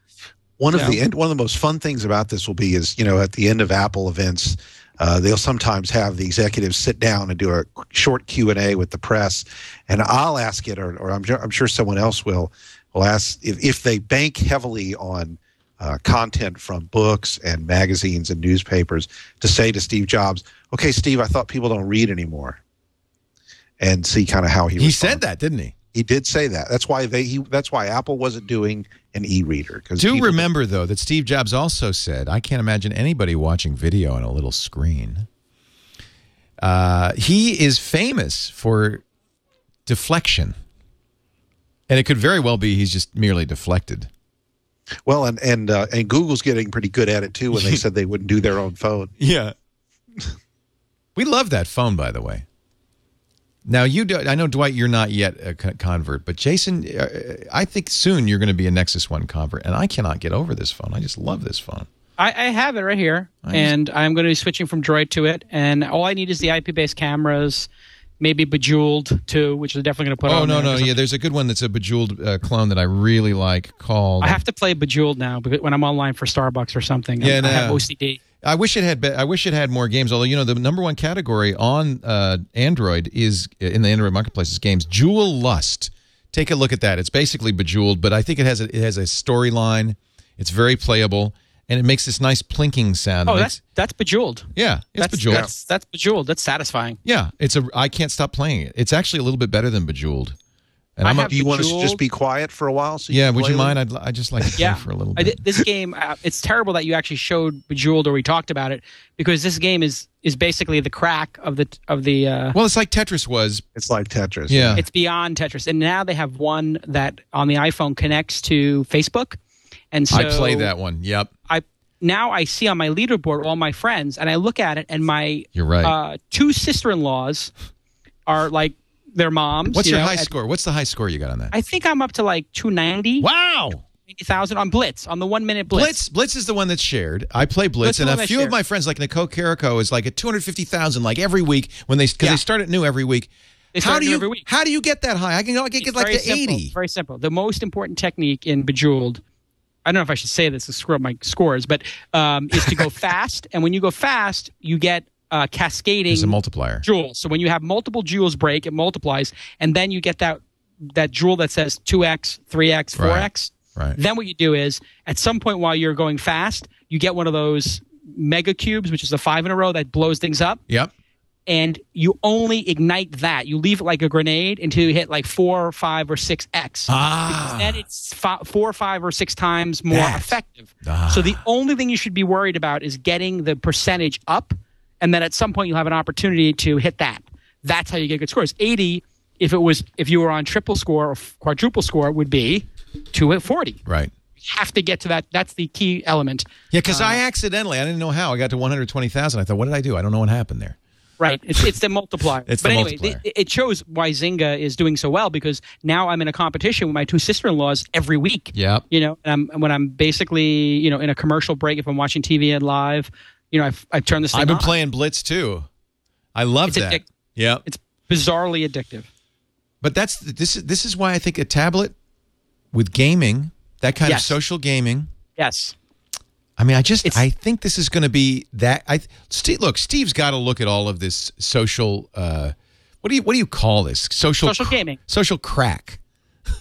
One of the end, one of the most fun things about this will be is you know at the end of Apple events, uh, they'll sometimes have the executives sit down and do a short Q and A with the press, and I'll ask it, or, or I'm, sure, I'm sure someone else will will ask if, if they bank heavily on uh, content from books and magazines and newspapers to say to Steve Jobs, "Okay, Steve, I thought people don't read anymore," and see kind of how he He said that, didn't he? He did say that. That's why they. He, that's why Apple wasn't doing an e-reader. Because Do remember though that Steve Jobs also said, "I can't imagine anybody watching video on a little screen." Uh, he is famous for deflection, and it could very well be he's just merely deflected. Well, and and uh, and Google's getting pretty good at it too. When they [LAUGHS] said they wouldn't do their own phone. Yeah. we love that phone, by the way. Now you do. I know Dwight, you're not yet a convert, but Jason, uh, I think soon you're going to be a Nexus One convert, and I cannot get over this phone. I just love this phone. I, I have it right here, I just- and I'm going to be switching from Droid to it. And all I need is the IP-based cameras, maybe Bejeweled too, which is definitely going to put. Oh no, no, yeah. There's a good one that's a bejeweled uh, clone that I really like called. I have to play Bejeweled now because when I'm online for Starbucks or something. Yeah, I have. OCD. I wish it had. Be- I wish it had more games. Although you know the number one category on uh, Android is in the Android marketplace is games. Jewel Lust. Take a look at that. It's basically Bejeweled, but I think it has a, it has a storyline. It's very playable, and it makes this nice plinking sound. It Oh, makes- that's that's Bejeweled. yeah, it's That's, Bejeweled. That's, that's Bejeweled. That's satisfying. yeah, it's a. I can't stop playing it. It's actually a little bit better than Bejeweled. And I I'm a, have Do you want us to just be quiet for a while? So you yeah. Would play you them? mind? I'd I just like to [LAUGHS] play Yeah, for a little bit. did- this game. Uh, it's terrible that you actually showed Bejeweled or we talked about it because this game is is basically the crack of the of the. Uh, Well, it's like Tetris was. It's like Tetris. Yeah. it's beyond Tetris, and now they have one that on the iPhone connects to Facebook, and so I play that one. Yep. I now I see on my leaderboard all my friends, and I look at it, and my You're right. uh, two sister-in-laws are like their moms. What's you your know, high at- score? What's the high score you got on that? I think I'm up to like 290, wow. 90,000 on Blitz on the one minute Blitz. Blitz. Blitz is the one that's shared. I play Blitz, Blitz and a few of my friends, like Nicole Carrico, is like at two hundred fifty thousand, like every week when they because Yeah. they start it new every week. How do you how do you get that high? I can I can get It's like to simple. eighty. Very simple. The most important technique in Bejeweled, I don't know if I should say this to screw up my scores, but um, is to go [LAUGHS] fast. And when you go fast, you get uh, cascading There's a multiplier. jewels. So when you have multiple jewels break, it multiplies, and then you get that that jewel that says two x, three x, four x. Right. Then what you do is at some point while you're going fast, you get one of those mega cubes, which is a five in a row that blows things up Yep. And you only ignite that. You leave it like a grenade until you hit like four or five or six X. Ah. Then it's four or five or six times more effective. Ah. So the only thing you should be worried about is getting the percentage up, and then at some point you'll have an opportunity to hit that. That's how you get good scores. Eighty, if it was if you were on triple score or quadruple score, would be two at forty. Right. Have to get to that. That's the key element. Yeah, because Uh, I accidentally I didn't know how I got to one hundred twenty thousand. I thought, what did I do? I don't know what happened there. Right. It's it's the multiplier. It's but the anyway, multiplier. It, it shows why Zynga is doing so well because now I'm in a competition with my two sister-in-laws every week. Yeah. You know, and I'm when I'm basically you know in a commercial break if I'm watching TV and live, you know, I've I've turned this I've been on. playing Blitz too. I love It's that. addic- Yep. It's bizarrely addictive. But that's this is this is why I think a tablet with gaming, that kind of social gaming. Yes. I mean, I just It's- I think this is going to be that. I Steve, look, Steve's got to look at all of this social. Uh, what do you what do you call this? Social Social gaming. Social crack.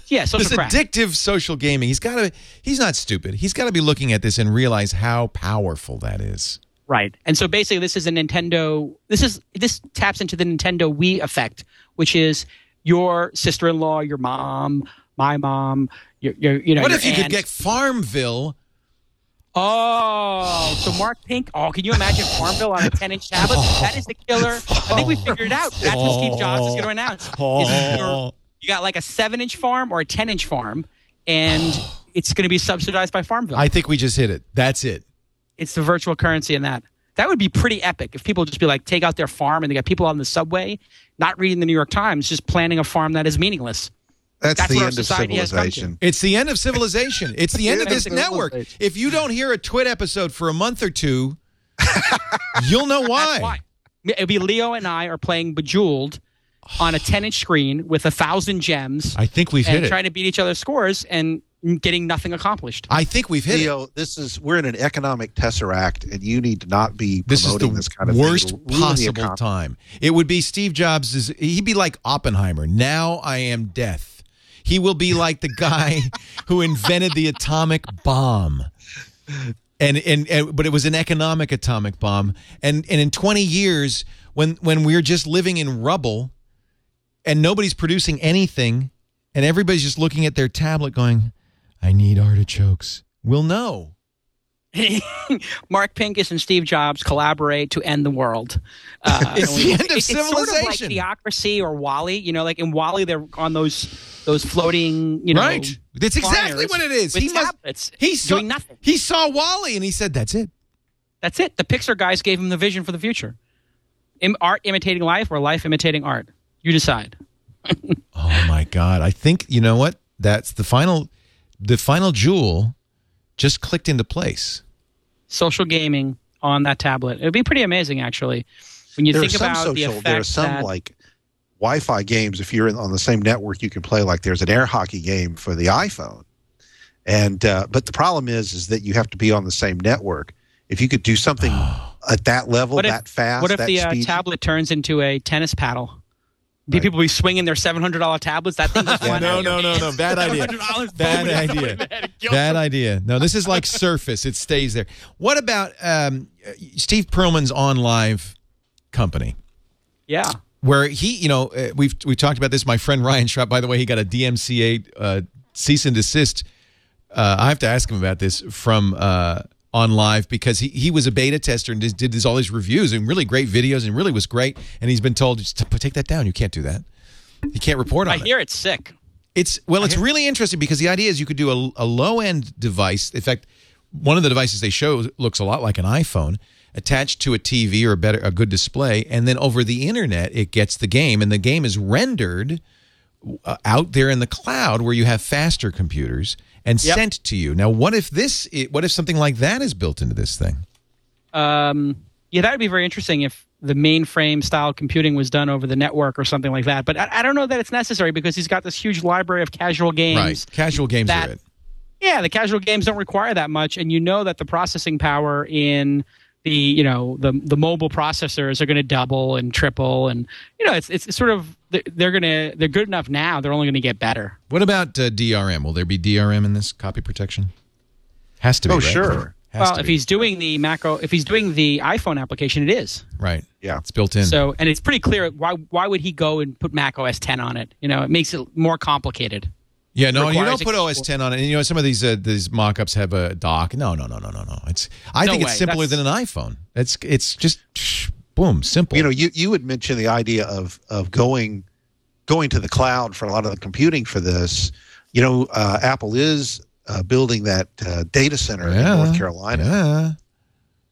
Yeah. Social This crack. addictive social gaming. He's got to. He's not stupid. He's got to be looking at this and realize how powerful that is. Right. And so basically this is a Nintendo this is this taps into the Nintendo Wii effect, which is your sister-in-law, your mom, my mom, your, your you know what your if you could get Farmville? Oh, so Mark Pink. Oh, can you imagine Farmville on a 10 inch tablet? Oh. That is the killer. I think we oh. figured it out. That's what Steve Jobs is going to announce. Is oh. you got like a 7 inch farm or a 10 inch farm, and it's going to be subsidized by Farmville. I think we just hit it. That's it. it's the virtual currency in that. That would be pretty epic if people just be like, take out their farm and they got people on the subway, not reading the New York Times, just planning a farm that is meaningless. That's, That's the end of society has come to. civilization. It's the end of civilization. It's the end of this network. If you don't hear a Twit episode for a month or two, [LAUGHS] you'll know why. Why? It'll be Leo and I are playing Bejeweled on a 10 inch screen with a thousand gems I think we've hit and it. trying to beat each other's scores and getting nothing accomplished. I think we've hit it. Theo, this is we're in an economic tesseract, and you need to not be This is promoting the this kind of worst thing. It'll ruin the possible time. It would be Steve Jobs. He'd be like Oppenheimer. Now I am death. He will be like the guy who invented the atomic bomb. And, and and but it was an economic atomic bomb. And and in 20 years, when when we're just living in rubble, and nobody's producing anything, and everybody's just looking at their tablet, going, "I need artichokes." We'll know. [LAUGHS] Mark Pincus and Steve Jobs collaborate to end the world. Uh, [LAUGHS] It's the end of civilization. it's Sort of like. Idiocracy or WALL-E. You know, like in WALL-E, they're on those those floating. You know, Right. That's exactly what it is. He must- He saw, doing nothing. He saw WALL-E and he said, "That's it." That's it. The Pixar guys gave him the vision for the future. Im- art imitating life or life imitating art. You decide. [LAUGHS] Oh my god! I think you know what? That's the final, the final jewel, just clicked into place. Social gaming on that tablet. It would be pretty amazing, actually. When you There think some about the social. effect There are some that, like Wi-Fi games. If you're in, on the same network, you can play. Like there's an air hockey game for the iPhone, and uh, but the problem is, is that you have to be on the same network. If you could do something [GASPS] at that level, What if- that fast, What if that the uh, tablet turns into a tennis paddle? Be People be swinging their seven hundred dollar tablets. That thing flying [LAUGHS] no, out of your no, no, no. Bad idea. [LAUGHS] Bad idea. somebody that kills Bad idea. No, this is like Surface. It stays there. What about um, Steve Perlman's OnLive company? Yeah. where he, you know, uh, we've we talked about this. My friend Ryan Schrapp, by the way, he got a DMCA uh, cease and desist. Uh, I have to ask him about this from uh, OnLive because he, he was a beta tester and did, all these reviews and really great videos and really was great. And he's been told, take that down. You can't do that. You can't report on I it. hear it's sick. It's well, it's really interesting because the idea is you could do a, a low end device. In fact, one of the devices they show looks a lot like an iPhone attached to a TV or a better a good display, and then over the internet it gets the game, and the game is rendered uh, out there in the cloud where you have faster computers and Yep. sent to you. Now, what if this? What if something like that is built into this thing? Um, yeah, that would be very interesting if the mainframe style computing was done over the network or something like that. But I, I don't know that it's necessary because he's got this huge library of casual games. Right, casual games that- are it. Yeah, the casual games don't require that much, and you know that the processing power in the you know the the mobile processors are going to double and triple, and you know it's it's sort of they're, they're gonna they're good enough now. They're only going to get better. What about uh, DRM? Will there be DRM in this copy protection? Has to be. Oh, right? sure. Has well, if be. he's doing the macro, if he's doing the iPhone application, it is. right, Yeah. it's built in. So, and it's pretty clear why why would he go and put Mac OS 10 on it? You know, it makes it more complicated. Yeah, no, you don't put OS 10 on it. And you know, some of these uh, these mock-ups have a dock. No, no, no, no, no, no. It's I No think it's simpler That's- than an iPhone. It's it's just boom, simple. You know, you you would mention the idea of of going going to the cloud for a lot of the computing for this. You know, uh, Apple is uh, building that uh, data center yeah, in North Carolina, Yeah.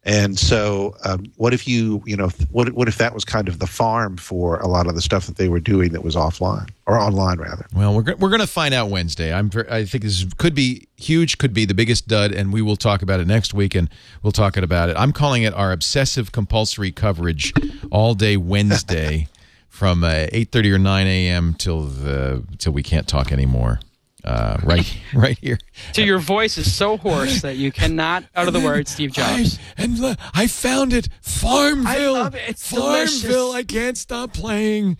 And so, um, what if you, you know, what what if that was kind of the farm for a lot of the stuff that they were doing that was offline or online rather? Well, we're go- we're going to find out Wednesday. I'm I think this could be huge, could be the biggest dud, and we will talk about it next week, and we'll talk about it. I'm calling it our obsessive compulsory coverage all day Wednesday [LAUGHS] from uh, 8:30 or 9 a.m. till the till we can't talk anymore. Uh, right, [LAUGHS] right here. So your voice is so hoarse that you cannot utter the word Steve Jobs. I, and uh, I found it, Farmville. I love it. It's Farmville. delicious. I can't stop playing.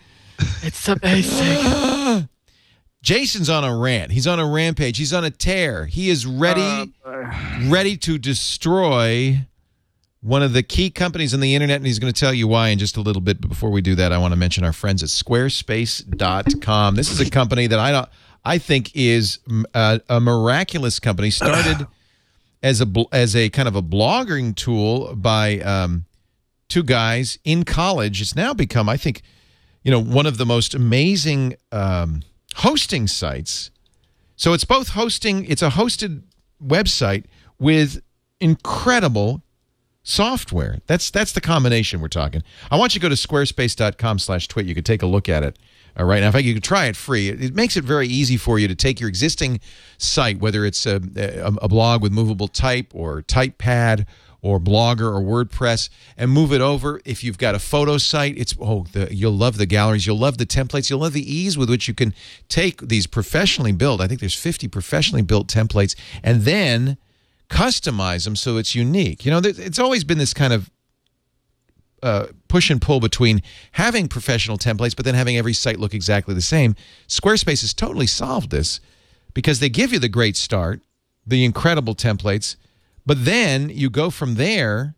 It's amazing. Jason's on a rant. He's on a rampage. He's on a tear. He is ready, ready to destroy one of the key companies on the internet, and he's going to tell you why in just a little bit. But before we do that, I want to mention our friends at Squarespace.com. This is a company that I don't, I think is a, a miraculous company. Started [SIGHS] as a as a kind of a blogging tool by um, two guys in college. It's now become, I think, you know, one of the most amazing um, hosting sites. So it's both hosting, it's a hosted website with incredible software. That's that's the combination we're talking. I want you to go to squarespace.com slash twit. You could take a look at it uh, right now. In fact, you can try it free. It, it makes it very easy for you to take your existing site, whether it's a, a, a blog with movable type or TypePad or Blogger or WordPress, and move it over. If you've got a photo site, it's oh, the, you'll love the galleries, you'll love the templates, you'll love the ease with which you can take these professionally built. I think there's 50 professionally built templates, and then customize them so it's unique. You know, it's always been this kind of uh, push and pull between having professional templates, but then having every site look exactly the same. Squarespace has totally solved this because they give you the great start, the incredible templates, but then you go from there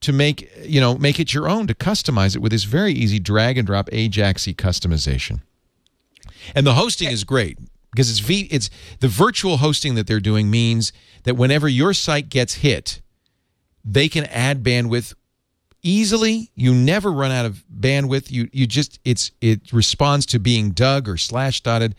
to make you know make it your own to customize it with this very easy drag and drop Ajaxy customization. And the hosting is great because it's v, it's the virtual hosting that they're doing means that whenever your site gets hit, they can add bandwidth easily. You never run out of bandwidth. You you just it's it responds to being dug or slash dotted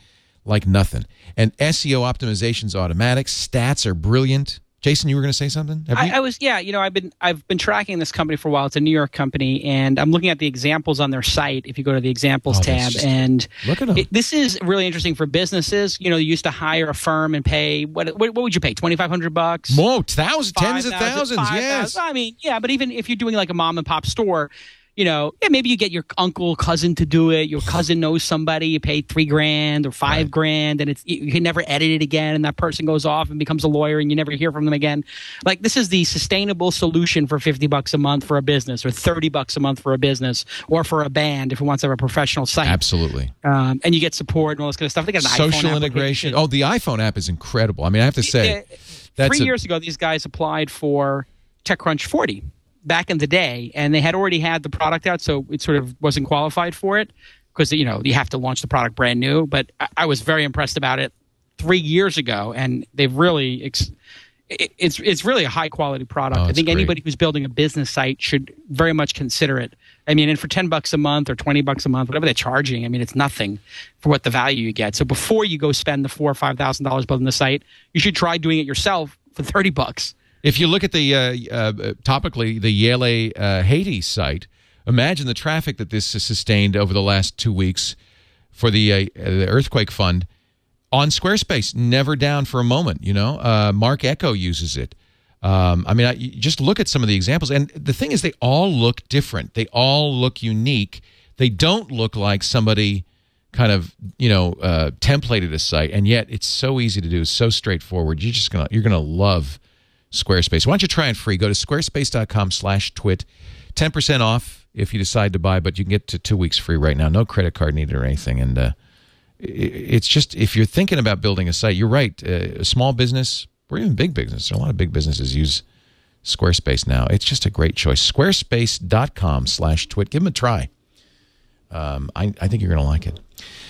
like nothing. And SEO optimization's automatic. Stats are brilliant. Jason, you were going to say something? I, I was yeah, you know, I've been I've been tracking this company for a while. It's a New York company, and I'm looking at the examples on their site. If you go to the examples Oh, tab, just- and Look at 'em. it- this is really interesting for businesses. You know, you used to hire a firm and pay what what, what would you pay twenty five hundred bucks? More thousands, tens of 5,000, thousands. 5,000. Yes. I mean, yeah, but even if you're doing like a mom and pop store, you know, yeah, maybe you get your uncle, cousin to do it. Your cousin knows somebody. You pay three grand or five grand, and it's you can never edit it again. And that person goes off and becomes a lawyer, and you never hear from them again. Like this is the sustainable solution for fifty bucks a month for a business, or thirty bucks a month for a business, or for a band if it wants to have a professional site. Absolutely. Um, and you get support and all this kind of stuff. They got an Social integration. Oh, the iPhone app is incredible. I mean, I have to say, Yeah, that's three a- years ago, these guys applied for TechCrunch 40 back in the day, and they had already had the product out, so it sort of wasn't qualified for it because you know you have to launch the product brand new. But I, I was very impressed about it three years ago, and they've really. Ex- it- it's it's really a high quality product. Oh, I think great. anybody who's building a business site should very much consider it. I mean, and for ten bucks a month or twenty bucks a month, whatever they're charging, I mean, it's nothing for what the value you get. So before you go spend the four or five thousand dollars building the site, you should try doing it yourself for thirty bucks. If you look at the uh, uh, topically the Yale uh, Haiti site, imagine the traffic that this has sustained over the last two weeks for the, uh, the earthquake fund on Squarespace. Never down for a moment. You know, uh, Marc Ecko uses it. Um, I mean, I, just look at some of the examples, and the thing is, they all look different. They all look unique. They don't look like somebody kind of you know uh, templated a site, and yet it's so easy to do, so straightforward. You're just gonna you're gonna love Squarespace. Why don't you try it free? Go to squarespace.com/twit. Ten percent off if you decide to buy, but you can get to two weeks free right now. No credit card needed or anything, and uh, it's just if you're thinking about building a site, you're right. Uh, a small business or even big business, a lot of big businesses use Squarespace now. It's just a great choice. Squarespace.com/twit. Give them a try. Um, I, I think you're going to like it.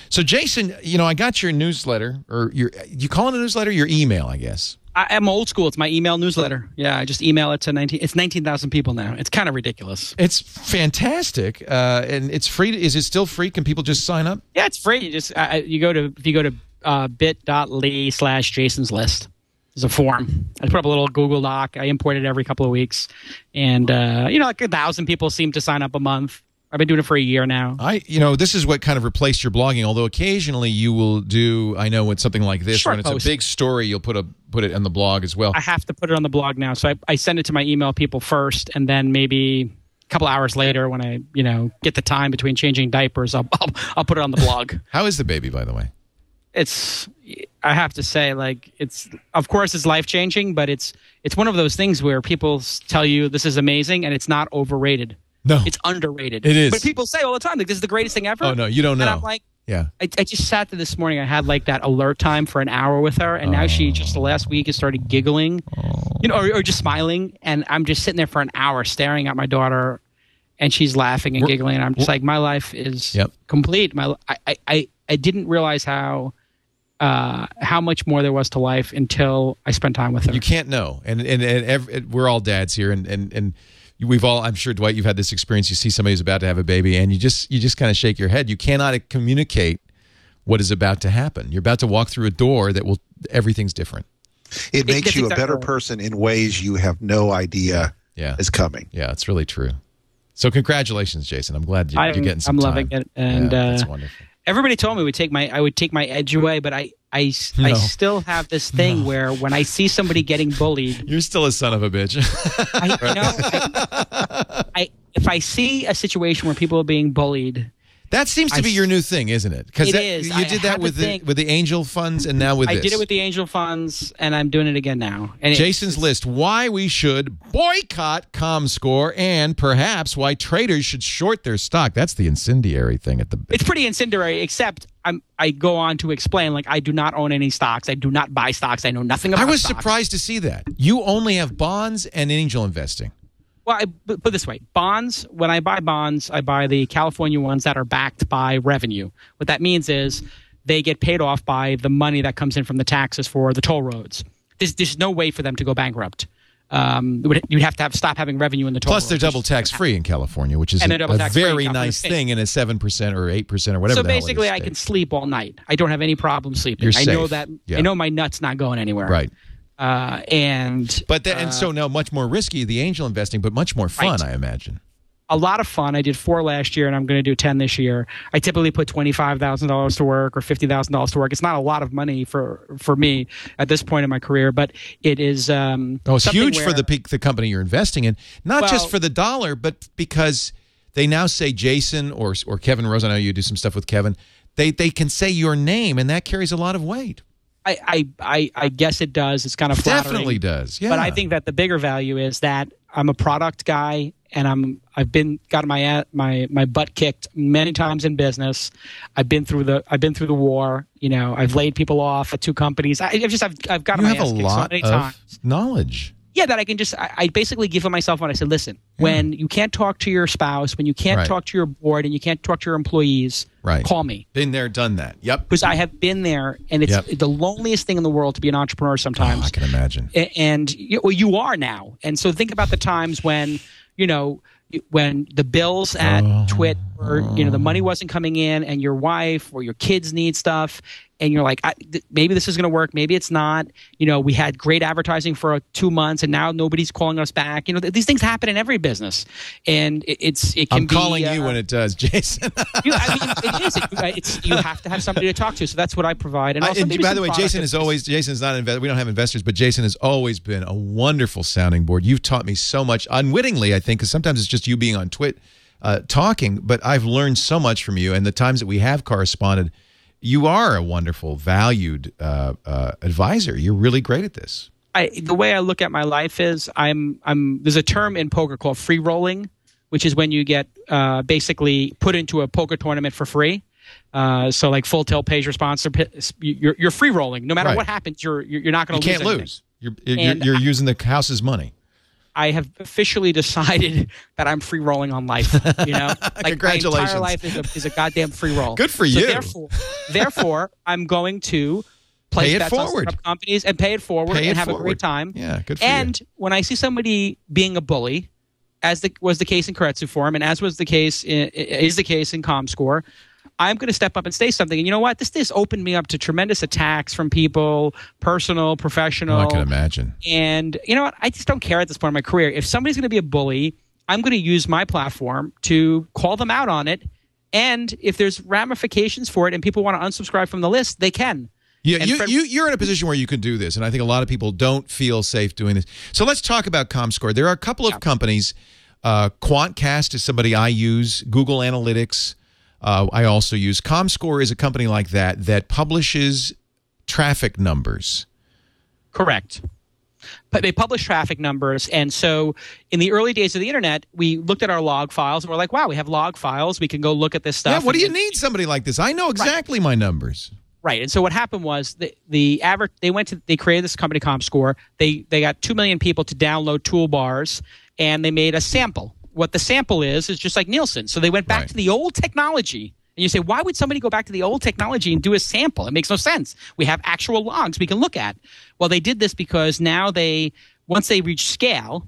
So, Jason, you know, I got your newsletter, or your you call it a newsletter? Your email, I guess. I, I'm old school. It's my email newsletter. Yeah, I just email it to nineteen. It's nineteen thousand people now. It's kind of ridiculous. It's fantastic, uh, and it's free. Is it still free? Can people just sign up? Yeah, it's free. You just I- you go to if you go to uh, bit.ly slash Jason's list. There's a form. I put up a little Google Doc. I import it every couple of weeks, and uh, you know, like a thousand people seem to sign up a month. I've been doing it for a year now. I, you know, this is what kind of replaced your blogging. Although occasionally you will do, I know, with something like this, Short when it's post. a big story, you'll put a put it on the blog as well. I have to put it on the blog now, so I, I send it to my email people first, and then maybe a couple hours later, when I you know get the time between changing diapers, I'll I'll, I'll put it on the blog. [LAUGHS] How is the baby, by the way? it's I have to say like it's of course it's life changing, but it's it's one of those things where people tell you this is amazing and it's not overrated. No, It's underrated. It is. But people say all the time like this is the greatest thing ever. Oh no, you don't know. And I'm like yeah, I, I just sat there this morning. I had like that alert time for an hour with her, and now she just the last week has started giggling, you know, or, or just smiling. And I'm just sitting there for an hour staring at my daughter, and she's laughing and We're- giggling. And I'm just like, my life is Yep. complete. My I, I- I didn't realize how uh, how much more there was to life until I spent time with her. you can't know. And and, and ev we're all dads here, and and and we've all. I'm sure Dwight, you've had this experience. You see somebody who's about to have a baby, and you just you just kind of shake your head. You cannot communicate what is about to happen. You're about to walk through a door that will. Everything's different. It makes that's you a better person in ways you have no idea Yeah, is coming. yeah, it's really true. So congratulations, Jason. I'm glad you, I'm, you're getting some I'm time. loving it, and yeah, uh, that's wonderful. Everybody told me would take my I would take my edge away, but I I, No. still have this thing where when I see somebody getting bullied, [LAUGHS] You're still a son of a bitch. I, you know, I, I if I see a situation where people are being bullied, That seems to be your new thing, isn't it? Because It is. you I did that with the think- with the angel funds, and now with I this. did it with the angel funds, and I'm doing it again now. And Jason's list: why we should boycott ComScore, and perhaps why traders should short their stock. That's the incendiary thing at the. it's pretty incendiary. Except I'm I go on to explain like I do not own any stocks. I do not buy stocks. I know nothing about. I was stocks. surprised to see that you only have bonds and angel investing. Well, I put this way: bonds. When I buy bonds, I buy the California ones that are backed by revenue. What that means is they get paid off by the money that comes in from the taxes for the toll roads. There's, there's no way for them to go bankrupt. Um, you'd have to have stop having revenue in the toll roads. Plus, they're double tax free in California, which is a, a very nice thing in a seven percent or eight percent or whatever. So the hell it is basically, I state. can sleep all night. I don't have any problem sleeping. You're I know safe. that. Yeah. I know my nuts not going anywhere. right. Uh, and But then, and so now much more risky the angel investing, but much more fun, Right. I imagine. a lot of fun. I did four last year, and I'm going to do ten this year. I typically put twenty five thousand dollars to work or fifty thousand dollars to work. It's not a lot of money for for me at this point in my career, but it is. Um, Oh, it's huge for the the company you're investing in, not just for the dollar, but because they now say Jason or or Kevin Rose. I know you do some stuff with Kevin. They they can say your name, and that carries a lot of weight. I, I I guess it does. It's kind of flattering. Definitely does. Yeah, But I think that the bigger value is that I'm a product guy, and I'm I've been got my my my butt kicked many times in business. I've been through the I've been through the war. You know, I've laid people off at two companies. I, I've just I've I've got you my have a ass kicked so lot many of times. knowledge. Yeah, that I can just I, I basically give it myself when I said, listen, when you can't talk to your spouse, when you can't Right. talk to your board, and you can't talk to your employees, Right. call me Been there, done that. Yep. because I have been there, and it's Yep. the loneliest thing in the world to be an entrepreneur Oh, sometimes. I can imagine. And you, well, you are now. And so think about the times when you know when the bills at Oh. Twit or you know the money wasn't coming in, and your wife or your kids need stuff, and you're like, I, th- maybe this is going to work, maybe it's not. You know, we had great advertising for uh, two months, and now nobody's calling us back. You know, th- these things happen in every business, and it, it's it can I'm be. calling uh, you when it does, Jason. [LAUGHS] you, I mean, it is. It, it's you have to have somebody to talk to. So that's what I provide. And, I- and by the way, Jason is always Jason is not an investor. We don't have investors, but Jason has always been a wonderful sounding board. You've taught me so much unwittingly, I think, because sometimes it's just you being on Twitter. uh, talking. But I've learned so much from you, and the times that we have corresponded, you are a wonderful, valued uh, uh, advisor. You're really great at this. I, the way I look at my life is I'm I'm there's a term in poker called free rolling, which is when you get uh, basically put into a poker tournament for free. Uh, so like Full Tilt pays your sponsor. You're, you're free rolling. No matter Right. what happens, you're you're not going to lose. can't anything. lose. You're you're, you're using the house's money. I have officially decided [LAUGHS] that I'm free rolling on life. You know, [LAUGHS] like Congratulations. My entire life is a, is a goddamn free roll. Good for So you. Therefore, therefore, I'm going to place Pay it bets on forward. startup companies and pay it forward Pay it and have a great time. Yeah, good for you. And when I see somebody being a bully, as the, was the case in Keiretsu Forum, and as was the case in, is the case in ComScore, I'm going to step up and say something. And you know what? This this opened me up to tremendous attacks from people, personal, professional. I can imagine. And you know what? I just don't care at this point in my career. If somebody's going to be a bully, I'm going to use my platform to call them out on it. And if there's ramifications for it and people want to unsubscribe from the list, they can. Yeah, And you, from- you, you're in a position where you can do this, and I think a lot of people don't feel safe doing this. So let's talk about ComScore. There are a couple of companies. Uh, Quantcast is somebody I use. Google Analytics, uh, I also use. ComScore is a company like that that publishes traffic numbers. Correct. But they publish traffic numbers. And so in the early days of the internet, we looked at our log files and we're like, wow, we have log files. We can go look at this stuff. Yeah, what do you need somebody like this? I know exactly my numbers. Right. And so what happened was the the average they went to they created this company ComScore. They they got two million people to download toolbars and they made a sample. What the sample is is just like Nielsen. So they went back Right. to the old technology. And you say, why would somebody go back to the old technology and do a sample? It makes no sense. We have actual logs we can look at. Well, they did this because now they once they reach scale,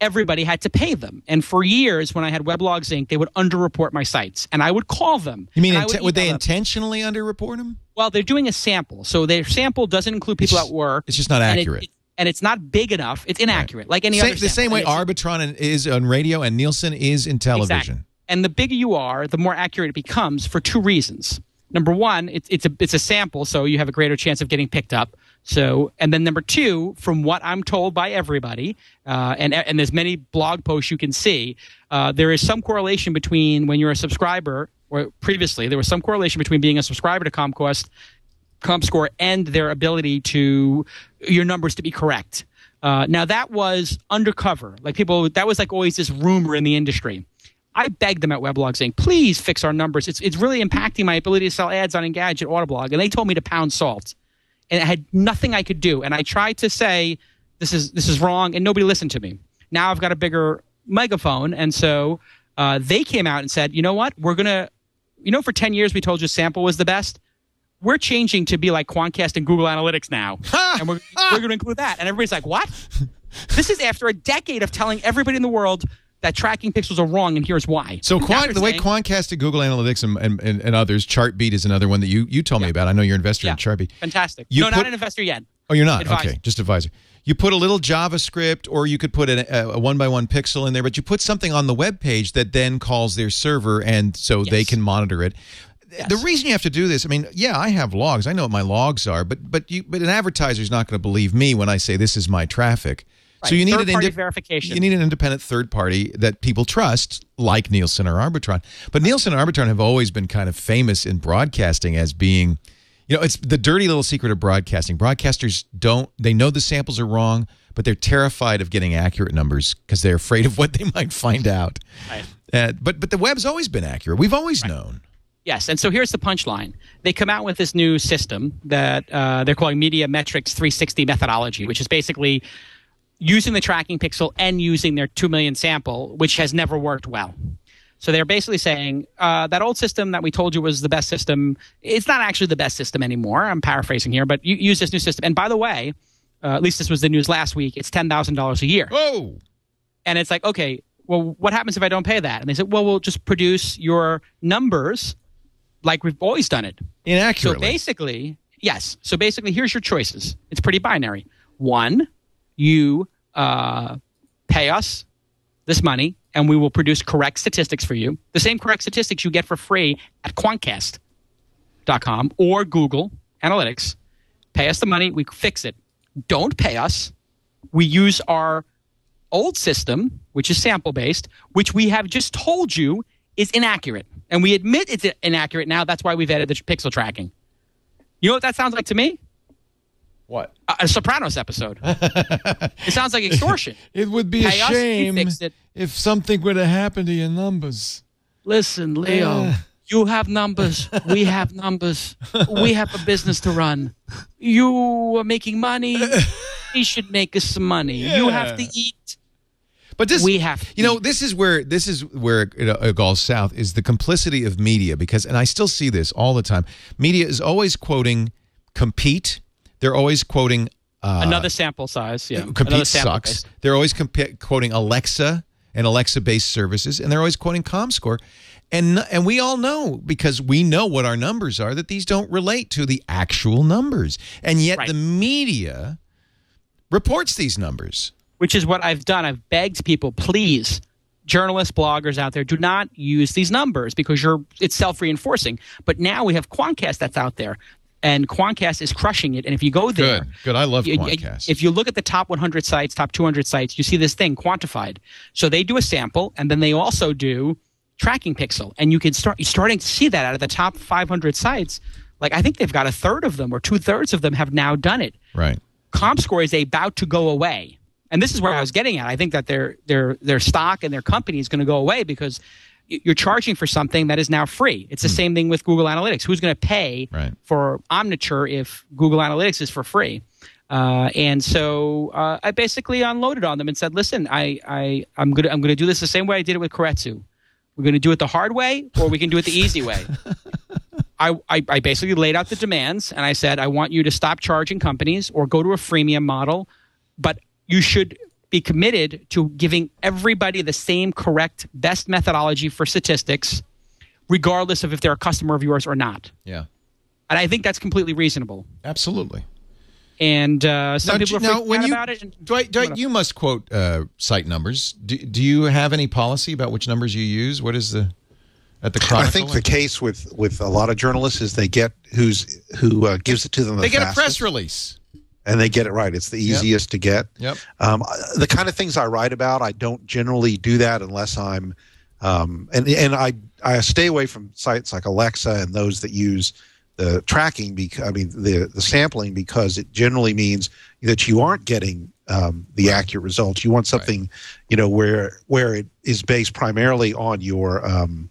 everybody had to pay them. And for years, when I had Weblogs Inc., they would underreport my sites, and I would call them. You mean and I inten- would they them. intentionally underreport them? Well, they're doing a sample, so their sample doesn't include people It's- at work. it's just not and it- accurate. it- and it's not big enough. It's inaccurate, like any Same- other. the same way Arbitron is on radio and Nielsen is in television. Exactly. And the bigger you are, the more accurate it becomes for two reasons. Number one, it's it's a it's a sample, so you have a greater chance of getting picked up. So, and then number two, from what I'm told by everybody, uh, and and there's many blog posts you can see, uh, there is some correlation between when you're a subscriber, or previously there was some correlation between being a subscriber to ComQuest, ComScore, and their ability to your numbers to be correct. Uh, now that was undercover, like people that was like always this rumor in the industry. I begged them at Weblog saying, please fix our numbers. It's, it's really impacting my ability to sell ads on Engadget Autoblog. And they told me to pound salt. And I had nothing I could do. And I tried to say, this is, this is wrong, and nobody listened to me. Now I've got a bigger megaphone. And so uh, they came out and said, you know what? We're going to, you know, for 10 years we told you sample was the best. We're changing to be like Quantcast and Google Analytics now. [LAUGHS] and we're, we're going to include that. And everybody's like, what? [LAUGHS] this is after a decade of telling everybody in the world that tracking pixels are wrong, and here's why. So Quant, the way Quantcast and Google Analytics and, and, and, others, Chartbeat is another one that you, you told me about. I know you're an investor yeah, in Chartbeat. fantastic. You no, put- not an investor yet. Oh, you're not? Advisor. Okay, just advisor. You put a little JavaScript or you could put a, a one by one pixel in there, but you put something on the web page that then calls their server and so they can monitor it. The reason you have to do this, I mean, yeah, I have logs. I know what my logs are, but but you but an advertiser's not going to believe me when I say this is my traffic. So Right. you need an Third-party verification. You need an independent third party that people trust, like Nielsen or Arbitron. But Nielsen and Arbitron have always been kind of famous in broadcasting as being, you know, it's the dirty little secret of broadcasting. Broadcasters don't they know the samples are wrong, but they're terrified of getting accurate numbers because they're afraid of what they [LAUGHS] might find out. Right. Uh, but but the web's always been accurate. We've always known. Yes, and so here's the punchline. They come out with this new system that uh, they're calling Media Metrix 360 methodology, which is basically using the tracking pixel and using their 2 million sample, which has never worked well. So they're basically saying uh, that old system that we told you was the best system, it's not actually the best system anymore. I'm paraphrasing here, but you use this new system. And by the way, uh, at least this was the news last week, it's $10,000 a year. Oh, And it's like, okay, well, what happens if I don't pay that? And they said, well, we'll just produce your numbers like we've always done it. Inaccurately. So basically, yes. So basically, here's your choices. It's pretty binary. One, you uh, pay us this money, and we will produce correct statistics for you. The same correct statistics you get for free at Quantcast.com or Google Analytics. Pay us the money, we fix it. Don't pay us. We use our old system, which is sample based, which we have just told you is inaccurate. And we admit it's inaccurate now. That's why we've added the pixel tracking. You know what that sounds like to me? what? A, a Sopranos episode. [LAUGHS] it sounds like extortion. It would be Pay us, we fix it. if something would have happened to your numbers. Listen, Leo, eh. you have numbers. We have numbers. We have a business to run. You are making money. [LAUGHS] We should make us some money. You have to eat. But this, We have you know, this is where this is where it, it goes south is the complicity of media because, and I still see this all the time. Media is always quoting compete. They're always quoting uh, Another sample size. Yeah. Compete sucks. They're always quoting Alexa and Alexa based services, and they're always quoting ComScore. And, and we all know because we know what our numbers are that these don't relate to the actual numbers. And yet Right. the media reports these numbers. Which is what I've done. I've begged people, please, journalists, bloggers out there, do not use these numbers because you're it's self reinforcing. But now we have Quantcast that's out there, and Quantcast is crushing it. And if you go there, Good. Good. I love you- Quantcast. If you look at the top 100 sites, top 200 sites, you see this thing quantified. So they do a sample, and then they also do tracking pixel, and you can start you're starting to see that out of the top 500 sites. Like I think they've got a third of them or two thirds of them have now done it. right. ComScore is about to go away. And this is where I was getting at. I think that their their their stock and their company is going to go away because you're charging for something that is now free. It's the same thing with Google Analytics. Who's going to pay Right. for Omniture if Google Analytics is for free? Uh, and so uh, I basically unloaded on them and said, "Listen, I, I I'm gonna I'm gonna do this the same way I did it with Keiretsu. We're gonna do it the hard way, or we can do it the easy way." [LAUGHS] I, I, I basically laid out the demands and I said, I want you to stop charging companies or go to a freemium model, but you should be committed to giving everybody the same correct, best methodology for statistics, regardless of if they're a customer of yours or not. Yeah. And I think that's completely reasonable. Absolutely. And uh, some Now, people are now, when out you, about it. and- Dwight, Dwight, you must quote uh, site numbers. Do, do you have any policy about which numbers you use? What is the at the Chronicle? I think the case with with a lot of journalists is they get who's who uh, gives it to them. The they get a press release. And they get it right. It's the easiest to get. Yep. Um, the kind of things I write about, I don't generally do that unless I'm, um, and and I I stay away from sites like Alexa and those that use the tracking. Because I mean the the sampling because it generally means that you aren't getting um, the accurate results. You want something, you know, where where it is based primarily on your. Um,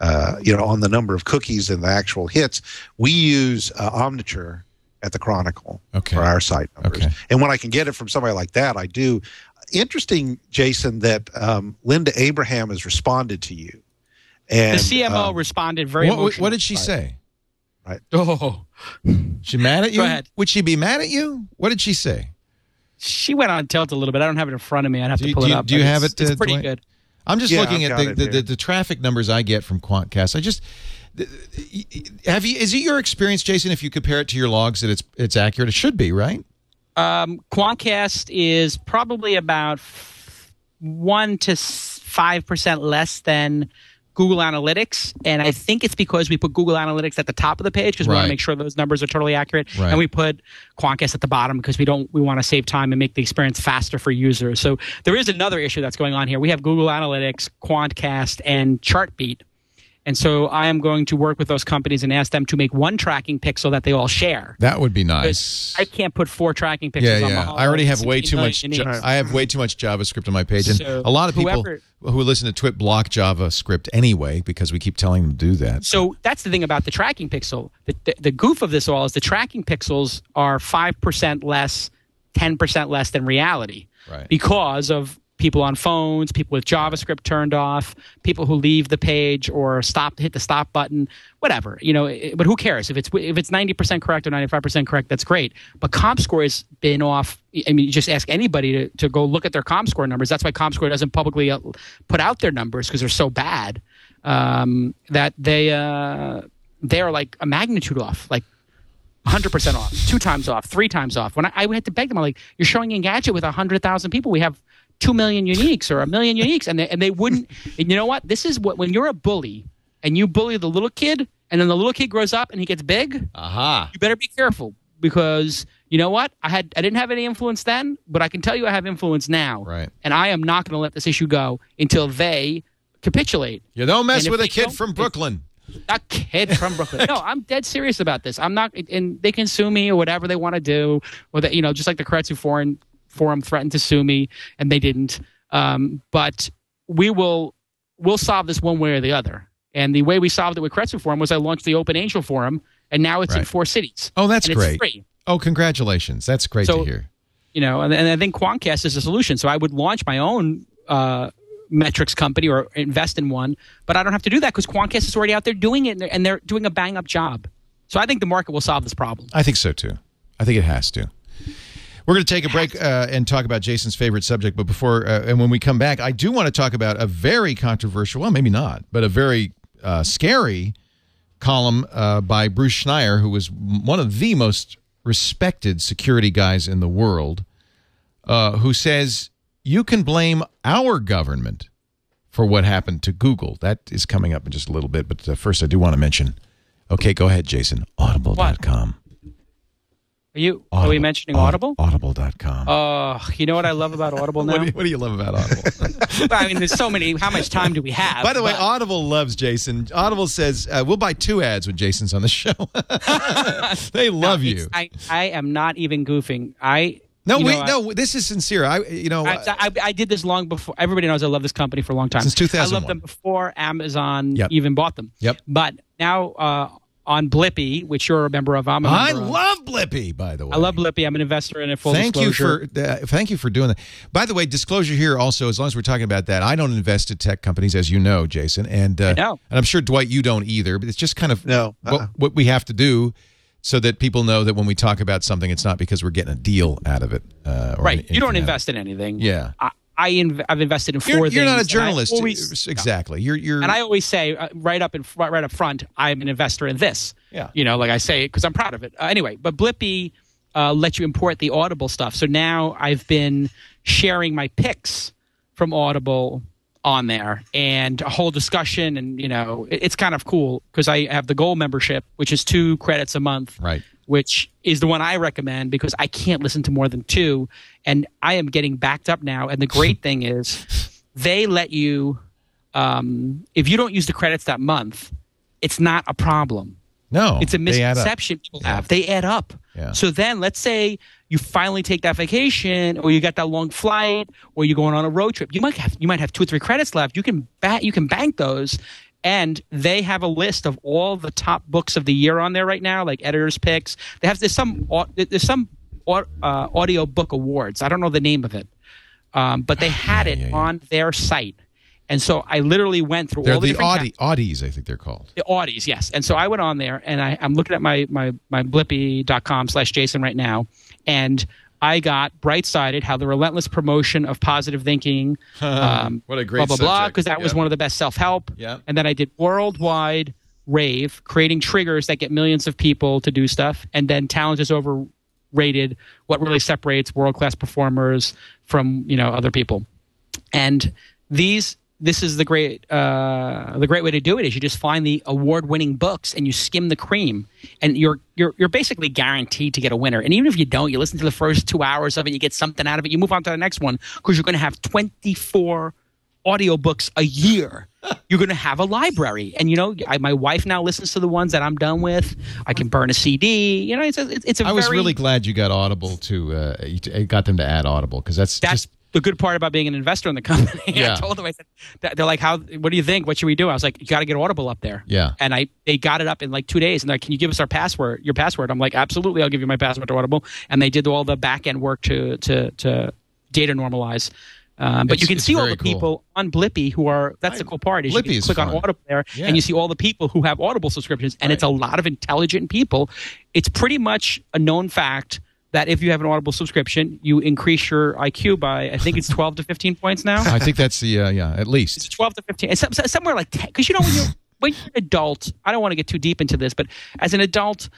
uh, you know, on the number of cookies and the actual hits, we use uh, Omniture at the Chronicle Okay. for our site numbers. Okay. And when I can get it from somebody like that, I do. Interesting, Jason, that um, Linda Abraham has responded to you. And the CMO um, responded very What, what, emotionally. what did she say? Right. Oh, She mad at you? Go ahead. Would she be mad at you? What did she say? she went on tilt a little bit. I don't have it in front of me. I'd have Do to pull do it you- up. do you but have it's- it, uh, It's pretty Dwight? good. I'm just Yeah, looking I've at the, it the, the, the traffic numbers I get from Quantcast. I just the- have you is it your experience, Jason? If you compare it to your logs, that it's it's accurate. It should be right. Um, Quantcast is probably about one to five percent less than Google Analytics, and I think it's because we put Google Analytics at the top of the page because we want to make sure those numbers are totally accurate, Right. and we put Quantcast at the bottom because we don't we want to save time and make the experience faster for users. So there is another issue that's going on here. We have Google Analytics, Quantcast, and Chartbeat. And so I am going to work with those companies and ask them to make one tracking pixel that they all share. That would be nice. I can't put four tracking pixels yeah, on my yeah. I already have way too much. I have way too much JavaScript on my page, and So a lot of people whoever- who listen to Twit block JavaScript anyway because we keep telling them to do that. So that's the thing about the tracking pixel. The, the, the goof of this all is the tracking pixels are 5% less, 10% less than reality. Right. Because of people on phones, people with JavaScript turned off, people who leave the page or stop hit the stop button, whatever. You know, it- but who cares if it's if it's 90% correct or 95% correct, that's great. But ComScore has been off I mean, you just ask anybody to, to go look at their ComScore numbers. That's why ComScore doesn't publicly uh, put out their numbers because they're so bad um, that they uh, they are like a magnitude off, like 100% off, two times off, three times off. When I, I had to beg them, I'm like, you're showing Engadget with 100,000 people. We have 2 million uniques or a million uniques. And they, and they wouldn't. [LAUGHS] And you know what? This is what, when you're a bully and you bully the little kid and then the little kid grows up and he gets big, Aha. you better be careful because you know what? I had I didn't have any influence then, but I can tell you I have influence now. Right. And I am not going to let this issue go until they capitulate. You don't mess with a kid from Brooklyn. A kid from Brooklyn. No, I'm dead serious about this. I'm not, and they can sue me or whatever they want to do, or that you know, just like the Keiretsu Forum forum threatened to sue me, and they didn't. Um, but we will, we'll solve this one way or the other. And the way we solved it with Keiretsu Forum was I launched the Open Angel Forum, and now it's in four cities. Oh, that's great. free. Oh, congratulations. That's great So- to hear. you know, and, and I think Quantcast is a solution. So I would launch my own uh, metrics company or invest in one, but I don't have to do that because Quantcast is already out there doing it, and they're, and they're doing a bang up job. So I think the market will solve this problem. I think so too. I think it has to. We're going to take a break uh, and talk about Jason's favorite subject. But before, uh, and when we come back, I do want to talk about a very controversial, well, maybe not, but a very uh, scary column uh, by Bruce Schneier, who was one of the most respected security guys in the world, uh, who says you can blame our government for what happened to Google. That is coming up in just a little bit. But uh, first, I do want to mention. Okay, go ahead, Jason. Audible.com. Are you? Are we mentioning Audible? Audible.com. Oh, you know what I love about [LAUGHS] Audible now? what, do you, what do you love about Audible? [LAUGHS] I mean, there's so many. How much time do we have? By the way, But- Audible loves Jason. Audible says uh, we'll buy two ads when Jason's on the show. [LAUGHS] they love you. I, I am not even goofing. I No, you wait, know, I- no. This is sincere. I, you know, I, I, I did this long before. Everybody knows I love this company for a long time. Since 2001. I loved them before Amazon Yep. even bought them. Yep. But now uh, on Blippy, which you're a member of, I'm a I member of. love Blippy. By the way, I love Blippy. I'm an investor in it. Full Thank you for uh, thank you for doing that. By the way, disclosure here also. As long as we're talking about that, I don't invest in tech companies, as you know, Jason, and uh, I know. and I'm sure Dwight, you don't either. But it's just kind of No, what, uh-uh. what we have to do so that people know that when we talk about something, it's not because we're getting a deal out of it. Uh, or right. any- You don't anything out of invest in anything. Yeah. I, I inv- I've invested in four You're, things. you're not a journalist, always- exactly. You're you're And I always say uh, right up in right, right up front, I'm an investor in this. Yeah. You know, like I say because I'm proud of it. Uh, anyway, but Blippy uh, lets you import the Audible stuff. So now I've been sharing my picks from Audible on there and a whole discussion and you know it, it's kind of cool because I have the gold membership which is two credits a month Right. which is the one I recommend because I can't listen to more than two. And I am getting backed up now. And the great [LAUGHS] thing is, they let you, um, if you don't use the credits that month, it's not a problem. No. It's a they add up. misconception people have. They add up. Yeah. So then let's say you finally take that vacation or you got that long flight or you're going on a road trip. You might have you might have two or three credits left. You can bat you can bank those. And they have a list of all the top books of the year on there right now, like editors picks. They have there's some there's some uh, audio book awards. I don't know the name of it, um, but they [SIGHS] had it yeah, yeah. on their site. And so I literally went through They're all the, the different ca- Audies, I think they're called. the Audies, yes. And so I went on there and I, I'm looking at my my my blippy.com slash Jason right now, and I got bright sided how the relentless promotion of positive thinking. Um, [LAUGHS] What a great blah blah blah because that was one of the best self help. Yep. And then I did worldwide rave, creating triggers that get millions of people to do stuff, and then talent is overrated. What really separates world class performers from you know other people, and these this is the great uh, the great way to do it is you just find the award winning books and you skim the cream and you're you're you're basically guaranteed to get a winner. And even if you don't you listen to the first two hours of it you get something out of it you move on to the next one because you're going to have 24 audiobooks a year. [LAUGHS] You're going to have a library. And you know I, my wife now listens to the ones that i'm done with. I can burn a cd you know it's a, it's a I was very- really glad you got Audible to uh, you got them to add Audible because that's, that's just the good part about being an investor in the [LAUGHS] company. Yeah. I told them, I said, they're like, how, what do you think? What should we do? I was like, you got to get Audible up there. Yeah. And I, they got it up in like two days and they're like, can you give us our password, your password? I'm like, absolutely. I'll give you my password to Audible. And they did all the back end work to, to, to data normalize. Um, but It's- you can see all the people cool. on Blippy who are, that's the cool part is you click fun. on Audible there Yeah. and you see all the people who have Audible subscriptions and it's a lot of intelligent people. It's pretty much a known fact that if you have an Audible subscription, you increase your IQ by I think it's [LAUGHS] 12 to 15 points now. I think that's the uh, yeah at least It's 12 to 15. It's some- some- somewhere like 10 cuz you know when you're when you're an adult, I don't want to get too deep into this, but as an adult,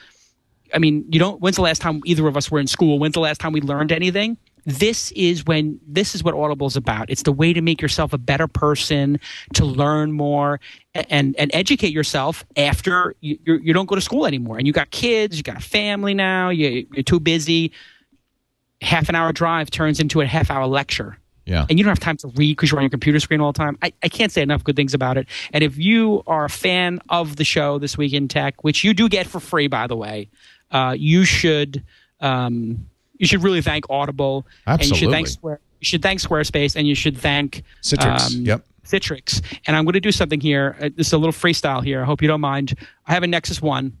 I mean, you don't when's the last time either of us were in school? When's the last time we learned anything? This is when this is what Audible is about. It's the way to make yourself a better person, to learn more, and and educate yourself after you you don't go to school anymore. And you got kids, you got a family now. You, you're too busy. Half an hour drive turns into a half hour lecture yeah and you don't have time to read because you're on your computer screen all the time. I, I can't say enough good things about it. And if you are a fan of the show This Week in Tech, which you do get for free, by the way, uh, you should um, you should really thank Audible. And you should thank Absolutely. Square, you should thank Squarespace, and you should thank Citrix. um, Yep. Citrix. And I'm going to do something here. Uh, this is a little freestyle here. I hope you don't mind. I have a Nexus One.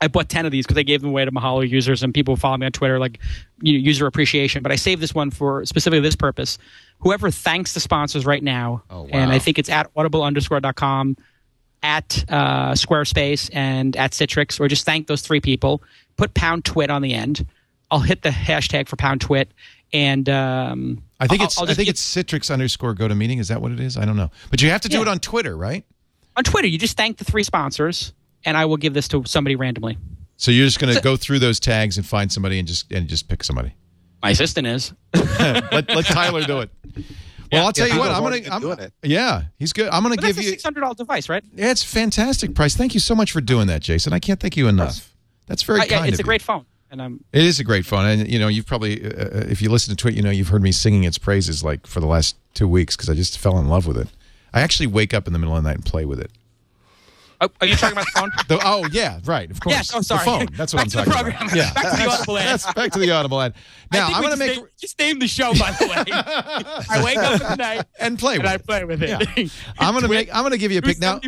I bought 10 of these because I gave them away to Mahalo users and people who follow me on Twitter, like you know, user appreciation. But I saved this one for specifically this purpose. Whoever thanks the sponsors right now, Oh, wow. and I think it's at audible underscore dot com, at uh, Squarespace, and at Citrix, or just thank those three people. Put pound twit on the end. I'll hit the hashtag for pound twit, and um, I think I'll- it's I'll I think get- it's Citrix underscore go to meeting. Is that what it is? I don't know. But you have to do Yeah. it on Twitter, right? on Twitter. You just thank the three sponsors, and I will give this to somebody randomly. So you're just going to go through those tags and find somebody and just and just pick somebody. My assistant is. [LAUGHS] let, let Tyler do it. Well, I'll tell Yeah, you what. I'm gonna. I'm, doing it. Yeah, he's good. I'm gonna But give that's a you. six hundred dollar device, right? Yeah, it's fantastic price. Thank you so much for doing that, Jason. I can't thank you enough. That's very Uh, yeah, kind it's of a you. great phone, and I'm It is a great phone, and you know you've probably, uh, uh, if you listen to Twit, you know you've heard me singing its praises like for the last two weeks because I just fell in love with it. I actually wake up in the middle of the night and play with it. Oh, are you talking about the phone? [LAUGHS] The, oh yeah, right. Of course. Yes. Oh, sorry. The phone. That's what [LAUGHS] Back I'm talking program. about. Yeah. Back to the Audible ad. That's back to the Audible ad. [LAUGHS] Now I'm going to make name- just name the show, by the way. I wake up at night and play and with I it. play with it. Yeah. I'm going to make. I'm going to give you a pick now.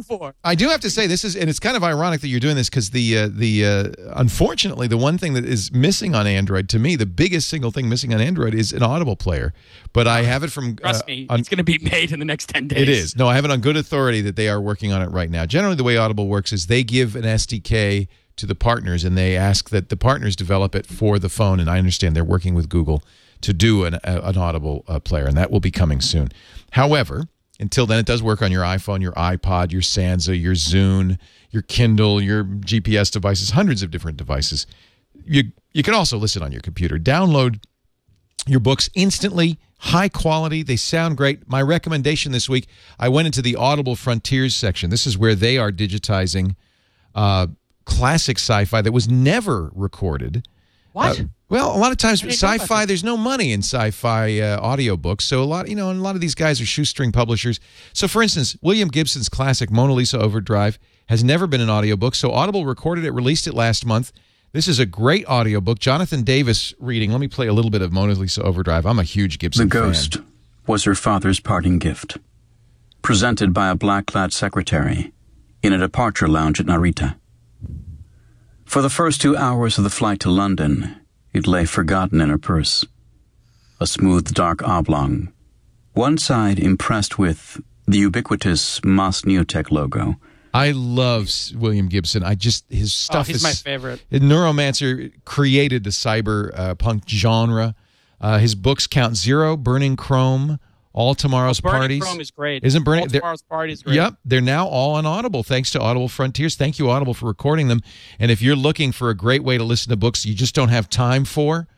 I do have to say this is, and it's kind of ironic that you're doing this because the uh, the uh, unfortunately the one thing that is missing on Android to me, the biggest single thing missing on Android is an Audible player. But I have it from Trust uh, me, on- it's going to be made in the next ten days. It is. No, I have it on good authority that they are working on it right now. Generally, the way Audible works is they give an SDK to the partners and they ask that the partners develop it for the phone. And I understand they're working with Google to do an, a, an Audible uh, player, and that will be coming soon. However, until then, it does work on your iPhone, your iPod, your Sansa, your Zune, your Kindle, your GPS devices, hundreds of different devices. You you can also listen on your computer. Download your books instantly, high quality. They sound great. My recommendation this week I went into the Audible Frontiers section. This is where they are digitizing uh, classic sci fi that was never recorded. What? Uh, well, a lot of times didn't know about sci-fi, there's no money in sci-fi uh, audiobooks. So a lot, you know, and a lot of these guys are shoestring publishers. So for instance, William Gibson's classic Mona Lisa Overdrive has never been an audiobook. So Audible recorded it, released it last month. This is a great audiobook. Jonathan Davis reading. Let me play a little bit of Mona Lisa Overdrive. I'm a huge The Gibson fan. ghost was her father's parting gift, presented by a black clad secretary in a departure lounge at Narita. For the first two hours of the flight to London, it lay forgotten in her purse. A smooth dark oblong, one side impressed with the ubiquitous Maas Neotek logo, I love William Gibson. I just his stuff. Oh, stuff he's is my favorite. Neuromancer created the cyber uh, punk genre. Uh, his books count zero, Burning Chrome, All Tomorrow's Burning Parties. Chrome is great. Isn't Burning? All Tomorrow's Party is great. Yep, they're now all on Audible thanks to Audible Frontiers. Thank you, Audible, for recording them. And if you're looking for a great way to listen to books you just don't have time for,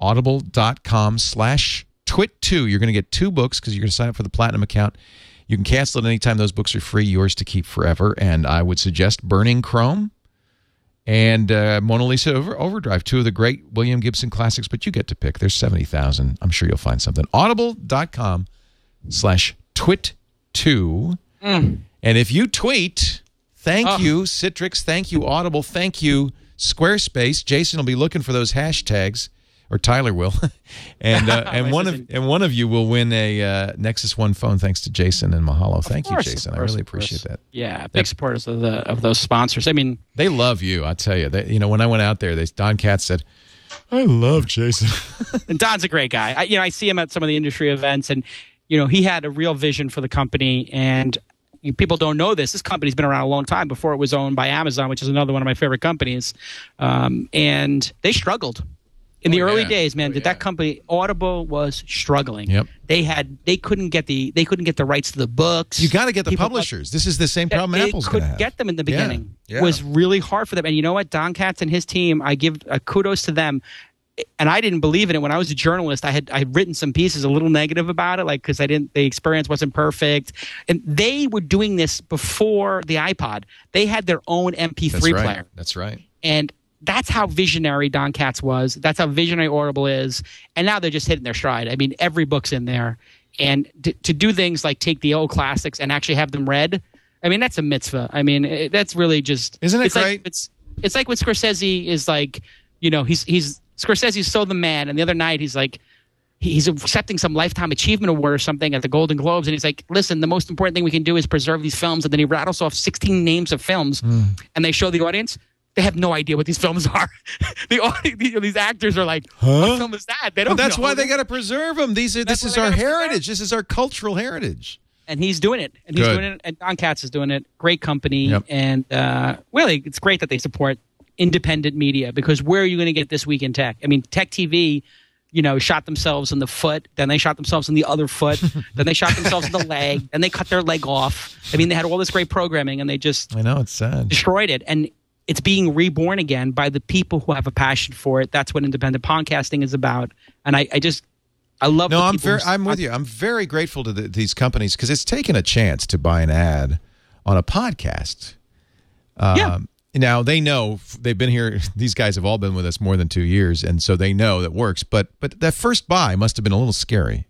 audible.com slash twit2. You're going to get two books because you're going to sign up for the platinum account. You can cancel it anytime. Those books are free, yours to keep forever. And I would suggest Burning Chrome and uh, Mona Lisa Over- Overdrive, two of the great William Gibson classics, but you get to pick. There's 70,000. I'm sure you'll find something. Audible.com slash twit2. And if you tweet, thank Oh. you, Citrix, thank you, Audible, thank you, Squarespace. Jason will be looking for those hashtags, or Tyler will, [LAUGHS] and uh, [LAUGHS] and one of and one of you will win a uh, Nexus One phone thanks to Jason and Mahalo. Thank you, course, of Jason. I really appreciate that. Yeah, big supporters of the of those sponsors. I mean, They love you. I tell you. They, you know, when I went out there, they Don Katz said, "I love Jason." [LAUGHS] and Don's a great guy. I, you know, I see him at some of the industry events, and you know, he had a real vision for the company. And people don't know this. This company's been around a long time before it was owned by Amazon, which is another one of my favorite companies. Um, and they struggled in the Oh, early yeah. days. Man, Oh, did yeah. that company Audible was struggling. Yep. They had they couldn't get the they couldn't get the rights to the books. you got to get the People- publishers. This is the same problem they Apple's could have. get them in the Yeah, beginning yeah. was really hard for them. And you know what? Don Katz and his team, I give uh, kudos to them. And I didn't believe in it when I was a journalist. I had I had written some pieces a little negative about it, like because I didn't the experience wasn't perfect. And they were doing this before the iPod. They had their own MP3 That's right. player, That's right. and that's how visionary Don Katz was. That's how visionary Audible is. And now they're just hitting their stride. I mean, every book's in there, and to, to do things like take the old classics and actually have them read. I mean, that's a mitzvah. I mean, it, that's really just Isn't it it's great? Like, it's it's like when Scorsese is like, you know, he's he's Scorsese's so the man, and the other night he's like. He's accepting some lifetime achievement award or something at the Golden Globes, and he's like, "Listen, the most important thing we can do is preserve these films." And then he rattles off 16 names of films, Hmm. and they show the audience. They have no idea what these films [LAUGHS] are. the audience, these, these actors are like, "What film is that?" They don't. that's know. why they got to preserve them. These are, this is our gotta preserve heritage. This is our cultural heritage. and he's doing it, and he's Good. doing it, and Don Katz is doing it. Great company, Yep. and uh, really, it's great that they support independent media because where are you going to get this week in tech? I mean, Tech TV, you know, shot themselves in the foot, then they shot themselves in the other foot, [LAUGHS] then they shot themselves in the leg, and they cut their leg off. I mean, they had all this great programming and they just I know it's sad. destroyed it. And it's being reborn again by the people who have a passion for it. That's what independent podcasting is about. And I, I just, I love. No, I'm very, I'm with you. I'm very grateful to the, these companies because it's taken a chance to buy an ad on a podcast. Yeah. Um, Now they know they've been here. [LAUGHS] These guys have all been with us more than two years, and so they know that works. But but that first buy must have been a little scary.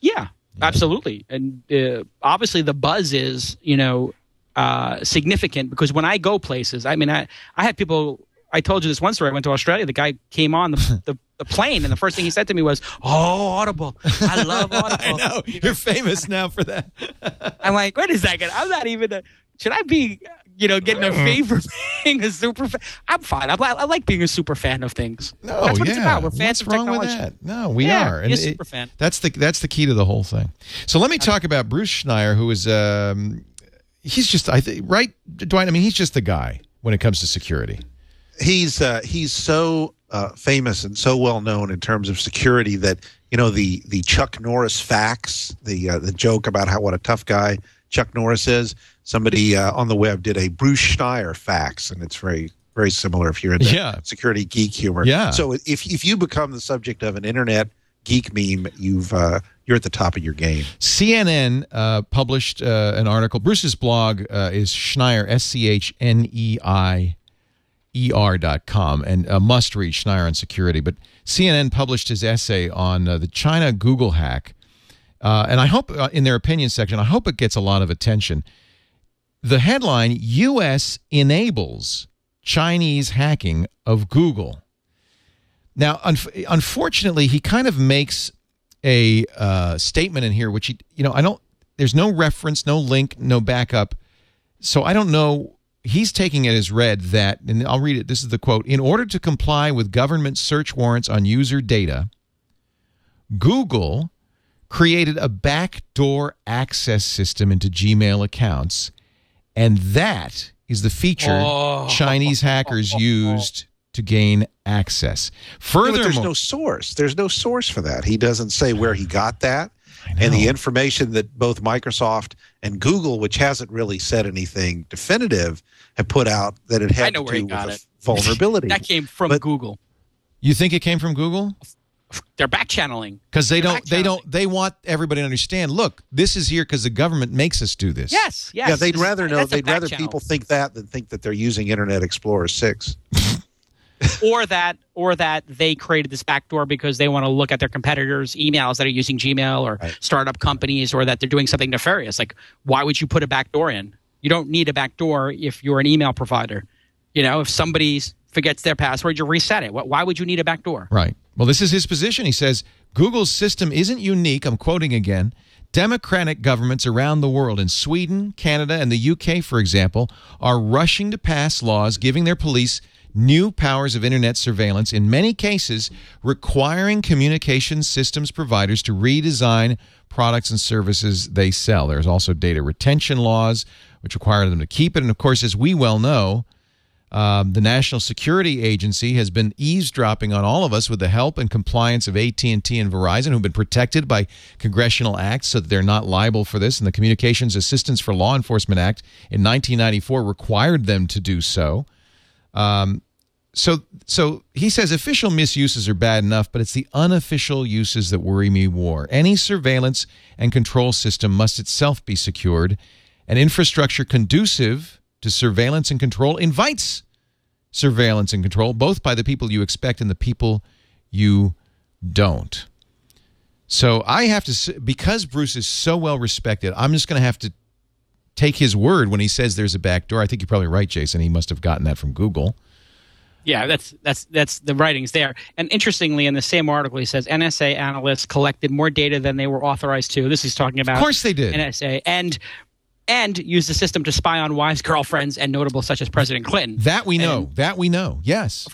Yeah, absolutely. And uh, obviously, the buzz is you know uh, significant because when I go places, I mean, I I had people. I told you this one story. I went to Australia. The guy came on the, [LAUGHS] the, the plane, and the first thing he said to me was, "Oh, Audible! I love [LAUGHS] Audible." I know you're famous now for that. [LAUGHS] I'm like, wait a second. I'm not even. A, should I be, you know, getting a favor being a super fan? I'm fine. I'm, I like being a super fan of things. No, That's what yeah. it's about. We're fans What's of wrong technology. with that? No, we Yeah, are. be a super fan. That's the that's the key to the whole thing. So let me talk about Bruce Schneier, who is um, he's just I think right, Dwight. I mean, he's just the guy when it comes to security. he's uh, he's so uh, famous and so well known in terms of security that you know the the Chuck Norris facts, the uh, the joke about how what a tough guy Chuck Norris is. Somebody uh, on the web did a Bruce Schneier facts, and it's very very similar if you're into Yeah. security geek humor. Yeah. So if if you become the subject of an internet geek meme, you've uh, you're at the top of your game. CNN uh, published uh, an article. Bruce's blog uh, is Schneier, S C H N E I E R dot com, and a must read Schneier on security. But CNN published his essay on uh, the China Google hack. Uh, and I hope, uh, in their opinion section, I hope it gets a lot of attention. The headline U.S. enables Chinese hacking of Google. Now, un- unfortunately, he kind of makes a uh, statement in here, which he, you know, I don't. There's no reference, no link, no backup, so I don't know. He's taking it as read that, and I'll read it. This is the quote: "In order to comply with government search warrants on user data, Google created a backdoor access system into Gmail accounts, and that is the feature Oh. Chinese hackers [LAUGHS] used." To gain access. Yeah, Furthermore, but there's no source. There's no source for that. He doesn't say where he got that. And the information that both Microsoft and Google, which hasn't really said anything definitive, have put out that it I had know to where he do with got a it. [LAUGHS] vulnerability. That came from But- Google. you think it came from Google? They're back channeling. Because they They're don't, they don't, they want everybody to understand. Look, this is here because the government makes us do this. Yes, yes. yeah, they'd This- rather know. They'd rather channel. people think that than think that they're using Internet Explorer six. [LAUGHS] [LAUGHS] or that or that they created this backdoor because they want to look at their competitors' emails that are using Gmail or Right. startup companies or that they're doing something nefarious. Like, why would you put a backdoor in? You don't need a backdoor if you're an email provider. You know, if somebody forgets their password, you reset it. Why would you need a backdoor? Right. Well, this is his position. He says Google's system isn't unique. I'm quoting again. Democratic governments around the world, in Sweden, Canada, and the UK, for example, are rushing to pass laws giving their police new powers of internet surveillance, in many cases, requiring communication systems providers to redesign products and services they sell. There's also data retention laws, which require them to keep it. And of course, as we well know, um, the National Security Agency has been eavesdropping on all of us with the help and compliance of AT&T and Verizon, who've been protected by congressional acts so that they're not liable for this. And the Communications Assistance for Law Enforcement Act in 1994 required them to do so. Um, so, so he says official misuses are bad enough, but it's the unofficial uses that worry me more. Any surveillance and control system must itself be secured. An infrastructure conducive to surveillance and control invites surveillance and control, both by the people you expect and the people you don't. So I have to, because Bruce is so well respected, I'm just going to have to take his word when he says there's a back door. I think you're probably right, Jason. He must have gotten that from Google. Yeah, that's that's that's the writings there. And interestingly, in the same article, he says NSA analysts collected more data than they were authorized to. This is talking about Of course they did. NSA and and used the system to spy on wives, girlfriends, and notables such as President Clinton. That we know. And- that we know. Yes.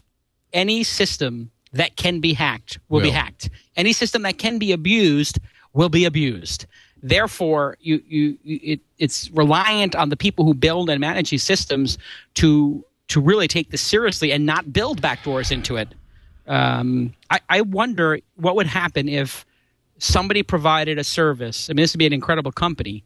Any system that can be hacked will, be hacked. Any system that can be abused will be abused. Therefore, you, you, it, it's reliant on the people who build and manage these systems to to really take this seriously and not build backdoors into it. Um, I, I wonder what would happen if somebody provided a service. I mean, this would be an incredible company.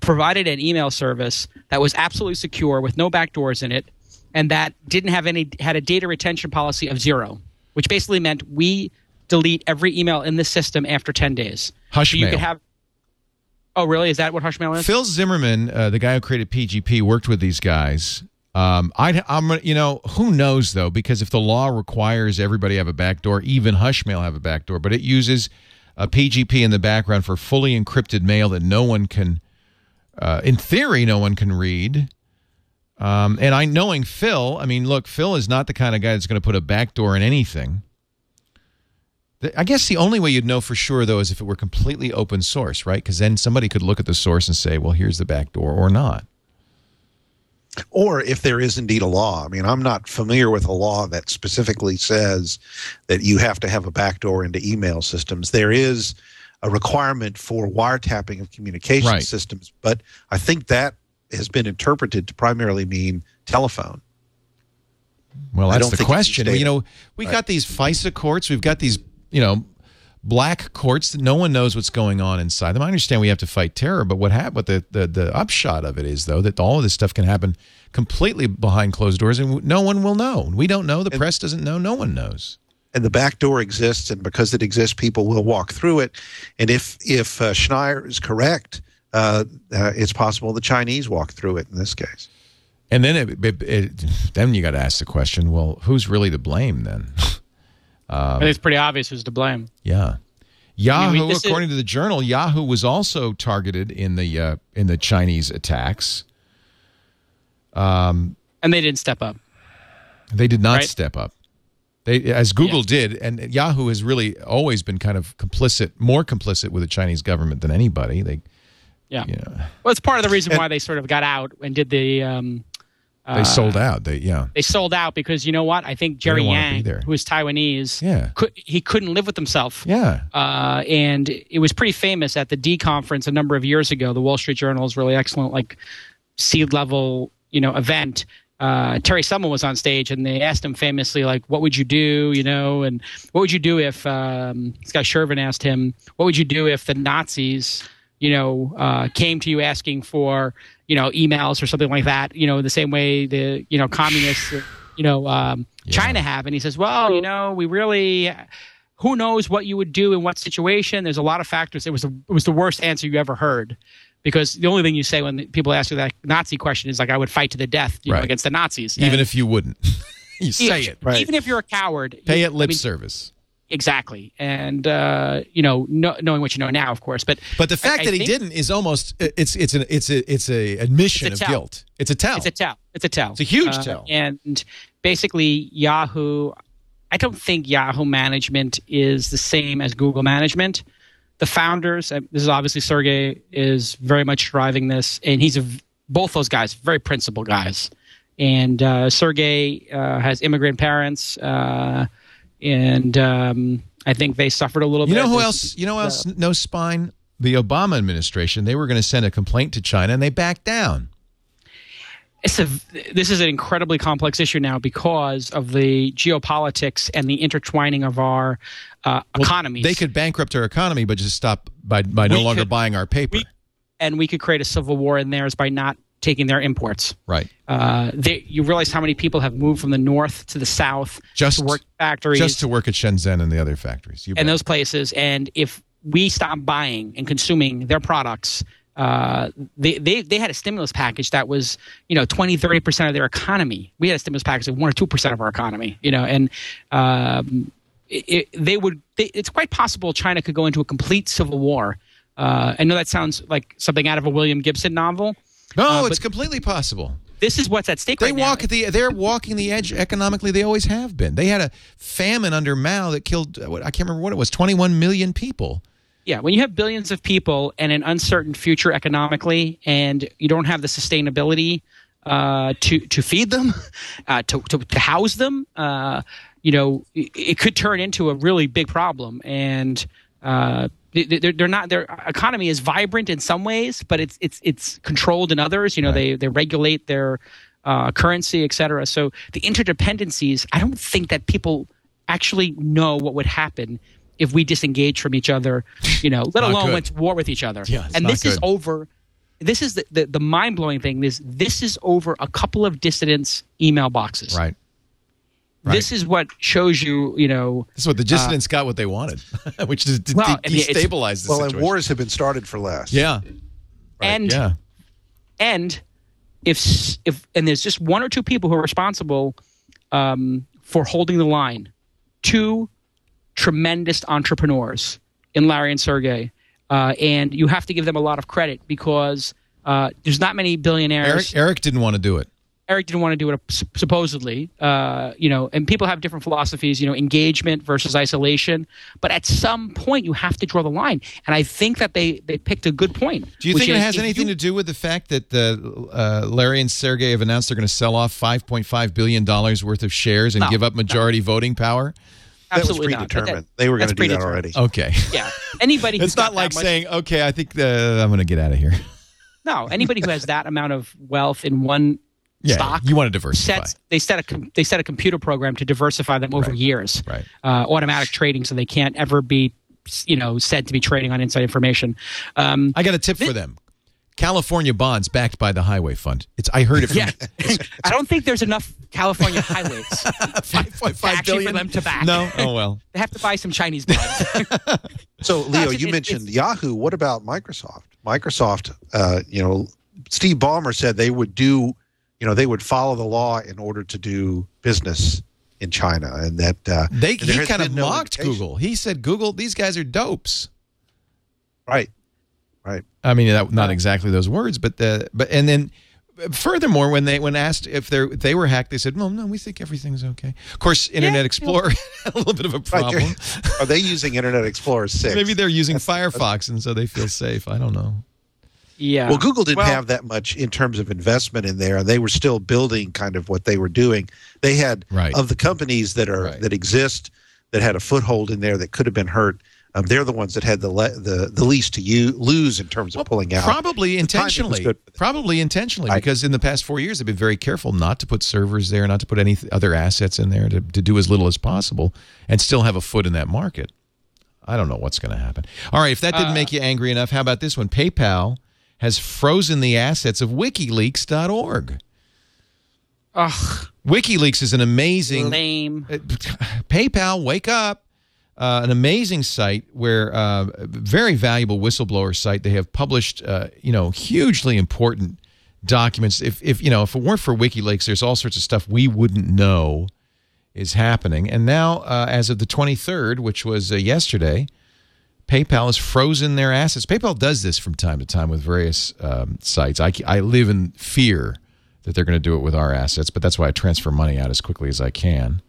Provided an email service that was absolutely secure with no backdoors in it, and that didn't have any had a data retention policy of zero, which basically meant we delete every email in the system after ten days. Hush So you mail. could have. Oh, really? Is that what Hushmail is? Phil Zimmermann, uh, the guy who created PGP, worked with these guys. Um, I, I'm, you know, who knows though? Because if the law requires everybody have a backdoor, even Hushmail have a backdoor, but it uses a PGP in the background for fully encrypted mail that no one can, uh, in theory, no one can read. Um, and I knowing Phil, I mean, look, Phil is not the kind of guy that's going to put a backdoor in anything. I guess the only way you'd know for sure, though, is if it were completely open source, right? Because then somebody could look at the source and say, well, here's the back door or not. or if there is indeed a law. I mean, I'm not familiar with a law that specifically says that you have to have a backdoor into email systems. There is a requirement for wiretapping of communication Right. systems, but I think that has been interpreted to primarily mean telephone. Well, I that's don't the question. You know, we got these FISA courts. We've got these, you know, black courts that no one knows what's going on inside them. I understand we have to fight terror, but what hap- But the, the the upshot of it is though that all of this stuff can happen completely behind closed doors, and no one will know. We don't know. The press doesn't know. No one knows. and the back door exists, and because it exists, people will walk through it. And if if uh, Schneier is correct, uh, uh, it's possible the Chinese walk through it in this case. And then it, it, it then you got to ask the question: Well, who's really to blame then? [LAUGHS] I think it's pretty obvious who's to blame. Yeah. Yahoo, mean, we- this is- according to the journal, Yahoo was also targeted in the uh, in the Chinese attacks. Um, And they didn't step up. They did not Right. step up. They, as Google did, and Yahoo has really always been kind of complicit, more complicit with the Chinese government than anybody. They, Yeah. you know, Well, it's part of the reason why they sort of got out and did the. Um, they sold out. They, yeah, they sold out because you know what? I think Jerry Yang, who is Taiwanese, Yeah. could, he couldn't live with himself. yeah. Uh, and it was pretty famous at the D conference a number of years ago. The Wall Street Journal is really excellent, like seed level, you know, event. Uh, Terry Semel was on stage, and they asked him famously, like, "What would you do?" You know, and what would you do if um, this guy Shervin asked him, "What would you do if the Nazis?" You know, uh, came to you asking for you know emails or something like that. You know, the same way the you know communists, [SIGHS] you know, um, China have. And he says, "Well, you know, we really." who knows what you would do in what situation? There's a lot of factors. It was a, it was the worst answer you ever heard, because the only thing you say when people ask you that Nazi question is like, "I would fight to the death you know, against the Nazis," Even And if you wouldn't, [LAUGHS] you say it. Right. Even if you're a coward, Pay you- it lip I mean, service. Exactly. And uh, you know, no, knowing what you know now, of course. But But the fact I that he think- didn't is almost it's it's an it's a it's a admission It's a of guilt. It's a tell. It's a tell. It's a tell. It's a huge Uh, tell. And basically, Yahoo. I don't think Yahoo management is the same as Google management. The founders, this is obviously Sergey, is very much driving this, and he's a, both those guys, very principled guys. And uh, Sergey uh, has immigrant parents, uh, and um, I think they suffered a little You bit. know who else? You know who else? No spine. The Obama administration. They were going to send a complaint to China, and they backed down. it's a this is an incredibly complex issue now because of the geopolitics and the intertwining of our uh, economies. They could bankrupt our economy, but just stop by by no longer could- buying our paper. we- and we could create a civil war in theirs by not taking their imports. right. Uh, they, you realize how many people have moved from the north to the south Just to work factories just to work at Shenzhen and the other factories. You and bet. those places. And if we stop buying and consuming their products, uh, they, they, they had a stimulus package that was, you know, 20, 30% of their economy. We had a stimulus package of 1 or 2% of our economy, you know, and um, it, it, they would, they, it's quite possible China could go into a complete civil war. Uh, I know that sounds like something out of a William Gibson novel. No, uh, it's completely possible. This is what's at stake They right walk at the. They're walking the edge economically. They always have been. They had a famine under Mao that killed. uh, I can't remember what it was. Twenty-one million people. Yeah, when you have billions of people and an uncertain future economically, and you don't have the sustainability uh, to to feed them, [LAUGHS] uh, to, to to house them, uh, you know, it, it could turn into a really big problem. And uh, they're, they're not their economy is vibrant in some ways, but it's it's it's controlled in others. You know, they they regulate their uh, currency, et cetera. So the interdependencies, I don't think that people actually know what would happen if we disengage from each other, you know, let alone went to war with each other. Yeah, and this is over. This is the, the, the mind blowing thing is this is over a couple of dissidents' email boxes. Right. This is what shows you, you know, This is what the dissidents got what they wanted, [LAUGHS] which is to Well, de- I mean, it's- destabilize the Well, and situation. wars have been started for less. yeah. and Yeah. and if if and there's just one or two people who are responsible um, for holding the line two tremendous entrepreneurs in larry and sergey uh, and you have to give them a lot of credit because uh, there's not many billionaires Eric, Eric didn't want to do it. Eric didn't want to do it sup- supposedly, uh, you know, and people have different philosophies, you know, engagement versus isolation. But at some point, you have to draw the line, and I think that they they picked a good point. Do you think it has anything you- to do with the fact that uh, uh, Larry and Sergey have announced they're going to sell off $5.5 billion worth of shares and No, give up majority voting power? That was Absolutely not. That- predetermined. they were going to do that already. Okay. Yeah, anybody. who's it's not like much- saying, okay, I think uh, I'm going to get out of here. no. Anybody who has that amount of wealth in one Yeah. stock You want to diversify. sets they set a com- they set a computer program to diversify them over years. Right. Uh, automatic trading, so they can't ever be, you know, said to be trading on inside information. Um, I got a tip for them. California bonds backed by the Highway Fund. It's I heard it from yeah, [LAUGHS] [LAUGHS] I don't think there's enough California highways. [LAUGHS] five point five actually billion for them to back. No, oh well. They have to buy some Chinese bonds. So, Leo, it's- you it's- mentioned it's- Yahoo. What about Microsoft? Microsoft, uh, you know, Steve Ballmer said they would do, you know, they would follow the law in order to do business in China, and that uh, They he kind of no mocked indication. Google. He said Google, these guys are dopes. Right, right. I mean, that, not exactly those words, but the but and then furthermore, when they when asked if they they were hacked, they said, "Well, no, we think everything's okay." Of course, Internet Explorer [LAUGHS] had a little bit of a Right, problem. they're- they using Internet Explorer six? Maybe they're using Firefox, and so they feel safe. I don't know. Yeah. Well, Google didn't Well, have that much in terms of investment in there, and they were still building kind of what they were doing. They had Right. of the companies that are Right. that exist that had a foothold in there that could have been hurt. Um, they're the ones that had the le- the the least to you lose in terms of pulling out. Probably The intentionally. good for them. Probably intentionally, I- because in the past four years, they've been very careful not to put servers there, not to put any other assets in there, to, to do as little as possible, and still have a foot in that market. I don't know what's going to happen. All right, if that Uh, didn't make you angry enough, how about this one? PayPal has frozen the assets of WikiLeaks.org. Ugh, WikiLeaks is an amazing lame. uh, [LAUGHS] PayPal, wake up. Uh, an amazing site where uh, a very valuable whistleblower site. They have published, uh, you know, hugely important documents. If, if you know, if it weren't for WikiLeaks, there's all sorts of stuff we wouldn't know is happening. And now, uh, as of the 23rd, which was uh, yesterday, PayPal has frozen their assets. PayPal does this from time to time with various um, sites. I, I live in fear that they're going to do it with our assets, but that's why I transfer money out as quickly as I can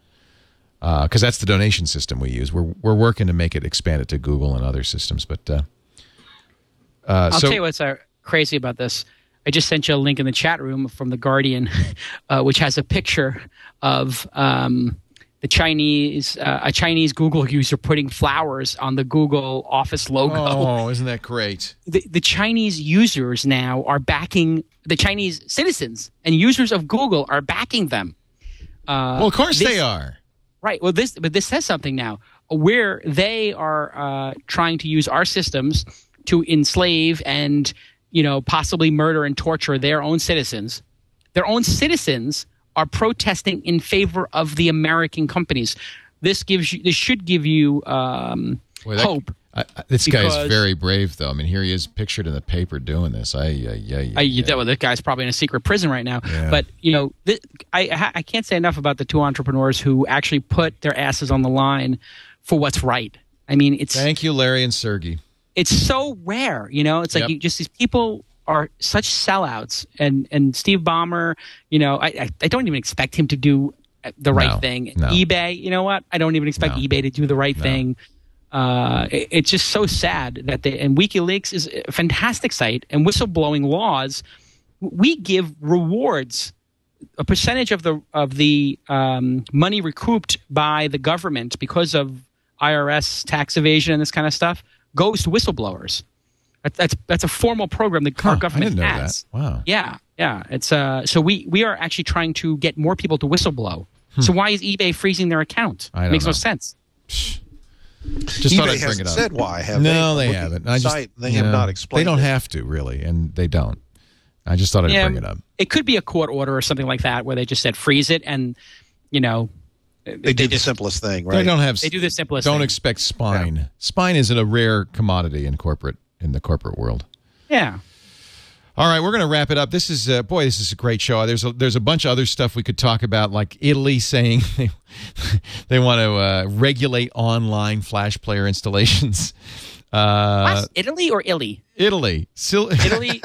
because that's the donation system we use. We're we're working to make it expand it to Google and other systems, but uh, uh, I'll so tell you what's uh, crazy about this. I just sent you a link in the chat room from the Guardian, [LAUGHS] uh, which has a picture of um, the Chinese, uh, a Chinese Google user putting flowers on the Google Office logo. oh, isn't that great? [LAUGHS] The, the Chinese users now are backing the Chinese citizens and users of Google are backing them. Uh, well, of course this- they are. Right. Well, this but this says something now, where they are uh, trying to use our systems to enslave and you know possibly murder and torture their own citizens. Their own citizens are protesting in favor of the American companies. This gives you. This should give you um, Boy, that- hope. I, I, this guy is very brave, though. I mean, here he is pictured in the paper doing this. I, yeah, yeah, yeah. I, you know, this guy's probably in a secret prison right now. Yeah. But you know, th- I I I can't say enough about the two entrepreneurs who actually put their asses on the line for what's right. I mean, it's Thank you, Larry and Sergey. it's so rare you know it's like Yep. you just these people are such sellouts and and steve ballmer you know i i, I don't even expect him to do the right No, thing no. ebay you know what i don't even expect No. ebay to do the right thing uh, it- it's just so sad that they and WikiLeaks is a fantastic site and whistleblowing laws. We give rewards a percentage of the of the um, money recouped by the government because of IRS tax evasion and this kind of stuff goes to whistleblowers. That's that's, that's a formal program that our Huh, I government didn't know has. that. Wow. Yeah, Yeah, it's uh. So we we are actually trying to get more people to whistleblow. So why is eBay freezing their account? Hmm. I don't Makes know. no sense. Just thought eBay I'd bring it up. said why, have no, they? they, I'm haven't. I just, site, they have know, not explained They don't it. have to really, and they don't. I just thought I'd Yeah, bring it up. It could be a court order or something like that, where they just said freeze it, and you know, They do the simplest thing, right? They don't have. They do the simplest. Don't thing. expect spine. Spine isn't a rare commodity in corporate in the corporate world. yeah. All right, we're going to wrap it up. This is uh, boy, this is a great show. There's a, there's a bunch of other stuff we could talk about, like Italy saying [LAUGHS] they, they want to uh, regulate online Flash player installations. [LAUGHS] Uh? Italy or Illy? Italy, Sil- [LAUGHS] Italy.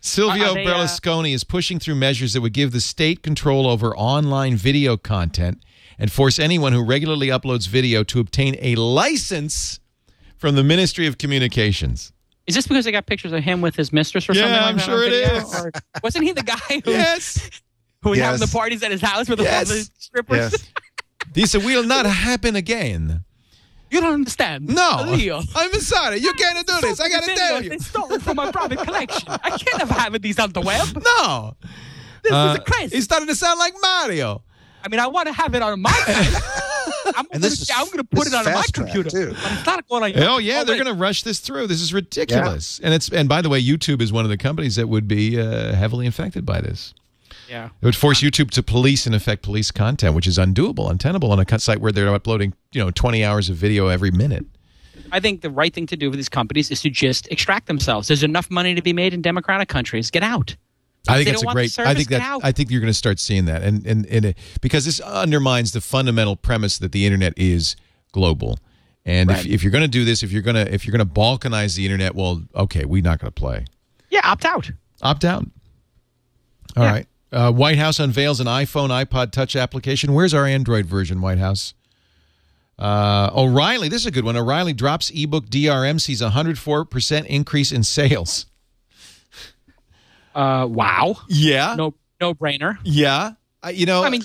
Silvio they, uh, Berlusconi is pushing through measures that would give the state control over online video content and force anyone who regularly uploads video to obtain a license from the Ministry of Communications. Is this because they got pictures of him with his mistress or Yeah, something? like I'm that sure on it video? is. Or [LAUGHS] wasn't he the guy who, Yes. [LAUGHS] who was having the parties at his house with Yes. all the strippers? Yes. [LAUGHS] This will not happen again. You don't understand. No, Leo. I'm sorry. You can't do this. I got to tell you. They stole from my private collection. I can't have having these on the web. No. This Uh, is a crazy. He's starting to sound like Mario. I mean, I want to have it on my. I'm And gonna, is- I'm going to put it on my computer. too. But it's not going on. Oh yeah, they're going to rush this through. This is ridiculous. And it's and by the way, YouTube is one of the companies that would be uh, heavily infected by this. Yeah. It would force YouTube to police and affect police content, which is undoable, untenable on a site where they're uploading, you know, 20 hours of video every minute. I think the right thing to do for these companies is to just extract themselves. There's enough money to be made in democratic countries. Get out. I think that's a great. I think that out. I think you're going to start seeing that, and and, and it, because this undermines the fundamental premise that the internet is global. And if, Right. if you're going to do this, if you're going to if you're going to balkanize the internet, well, okay, we're not going to play. Yeah, opt out. Opt out. All Yeah. right. Uh, White House unveils an iPhone iPod Touch application. Where's our Android version, White House? Uh, O'Reilly, this is a good one. O'Reilly drops ebook DRM, sees a 104% increase in sales. Uh, wow. Yeah. No, no brainer. Yeah. Uh, you know, I mean,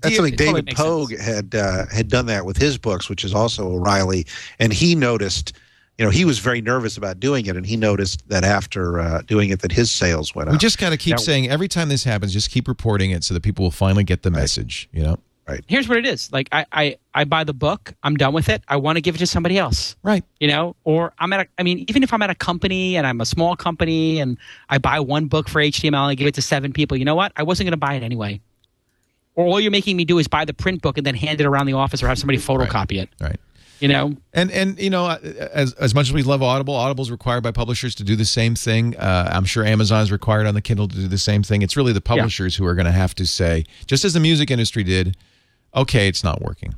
That's something totally David makes Pogue sense. had uh, had done that with his books, which is also O'Reilly, and he noticed. You know, he was very nervous about doing it, and he noticed that after uh, doing it, that his sales went up. we just got to keep That- saying every time this happens, just keep reporting it so that people will finally get the message. You know? Here's what it is. Like, I, I, I buy the book. I'm done with it. I want to give it to somebody else. Right. You know, or I'm at a, I mean, even if I'm at a company and I'm a small company and I buy one book for HTML and give it to seven people, you know what? I wasn't going to buy it anyway. Or all you're making me do is buy the print book and then hand it around the office or have somebody photocopy it. Right. You know, And and you know, as as much as we love Audible, Audible's required by publishers to do the same thing. Uh, I'm sure Amazon's required on the Kindle to do the same thing. It's really the publishers who are going to have to say, just as the music industry did, okay, it's not working.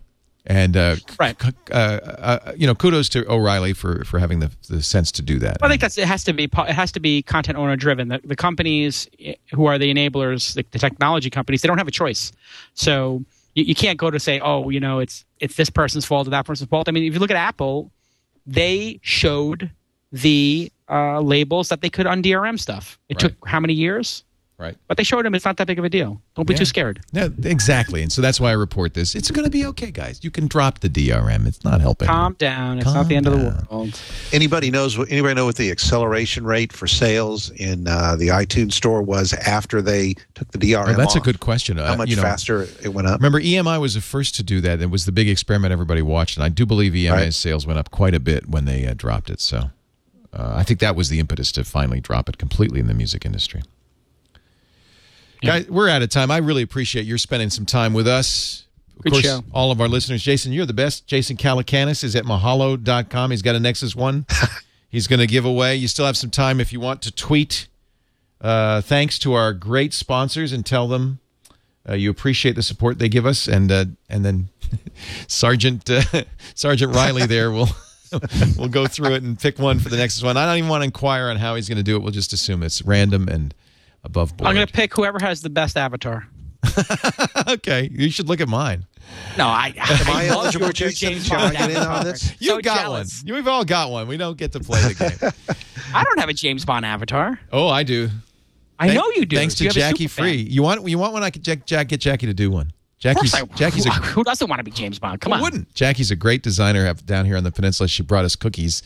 And uh, Right. c- uh, uh, you know, kudos to O'Reilly for for having the, the sense to do that. I think that's it has to be it has to be content owner driven. The, the companies eh, who are the enablers, the, the technology companies, they don't have a choice. So you, you can't go to say, oh, you know, it's it's this person's fault or that person's fault. I mean, if you look at Apple, they showed the uh, labels that they could on DRM stuff. It Right. took how many years? Right. But they showed him it's not that big of a deal. Don't be Yeah. too scared. Yeah, exactly. And so that's why I report this. It's going to be okay, guys. You can drop the DRM. It's not helping. Calm down. It's Calm not the end of the world. Anybody knows? what Anybody know what the acceleration rate for sales in uh, the iTunes store was after they took the DRM? Oh, that's a good question. How Uh, much you know, faster it went up? Remember, EMI was the first to do that. It was the big experiment everybody watched, and I do believe EMI's Right. sales went up quite a bit when they uh, dropped it. So, uh, I think that was the impetus to finally drop it completely in the music industry. Guys, we're out of time. I really appreciate your spending some time with us. Of Good course, show. all of our listeners. Jason, you're the best. Jason Calacanis is at mahalo.com. He's got a Nexus One. [LAUGHS] He's going to give away. You still have some time if you want to tweet. Uh, thanks to our great sponsors and tell them uh, you appreciate the support they give us, and uh, and then [LAUGHS] Sergeant uh, [LAUGHS] Sergeant Riley there will will go through it and pick one for the next one. I don't even want to inquire on how he's going to do it. We'll just assume it's random and above board. I'm going to pick whoever has the best avatar. [LAUGHS] okay, you should look at mine. No, I, Am I love eligible, Jason? James Bond get in on this? You So got jealous. one. We've all got one. We don't get to play the [LAUGHS] game. I don't have a James Bond avatar. oh, I do. I Thank- know you do. Thanks to You Jackie. Free. You want you want one? I could Jack, Jack get Jackie to do one. Jackie's I, Jackie's a who, who doesn't want to be James Bond? Come Who on. wouldn't? Jackie's a great designer down here on the peninsula. She brought us cookies,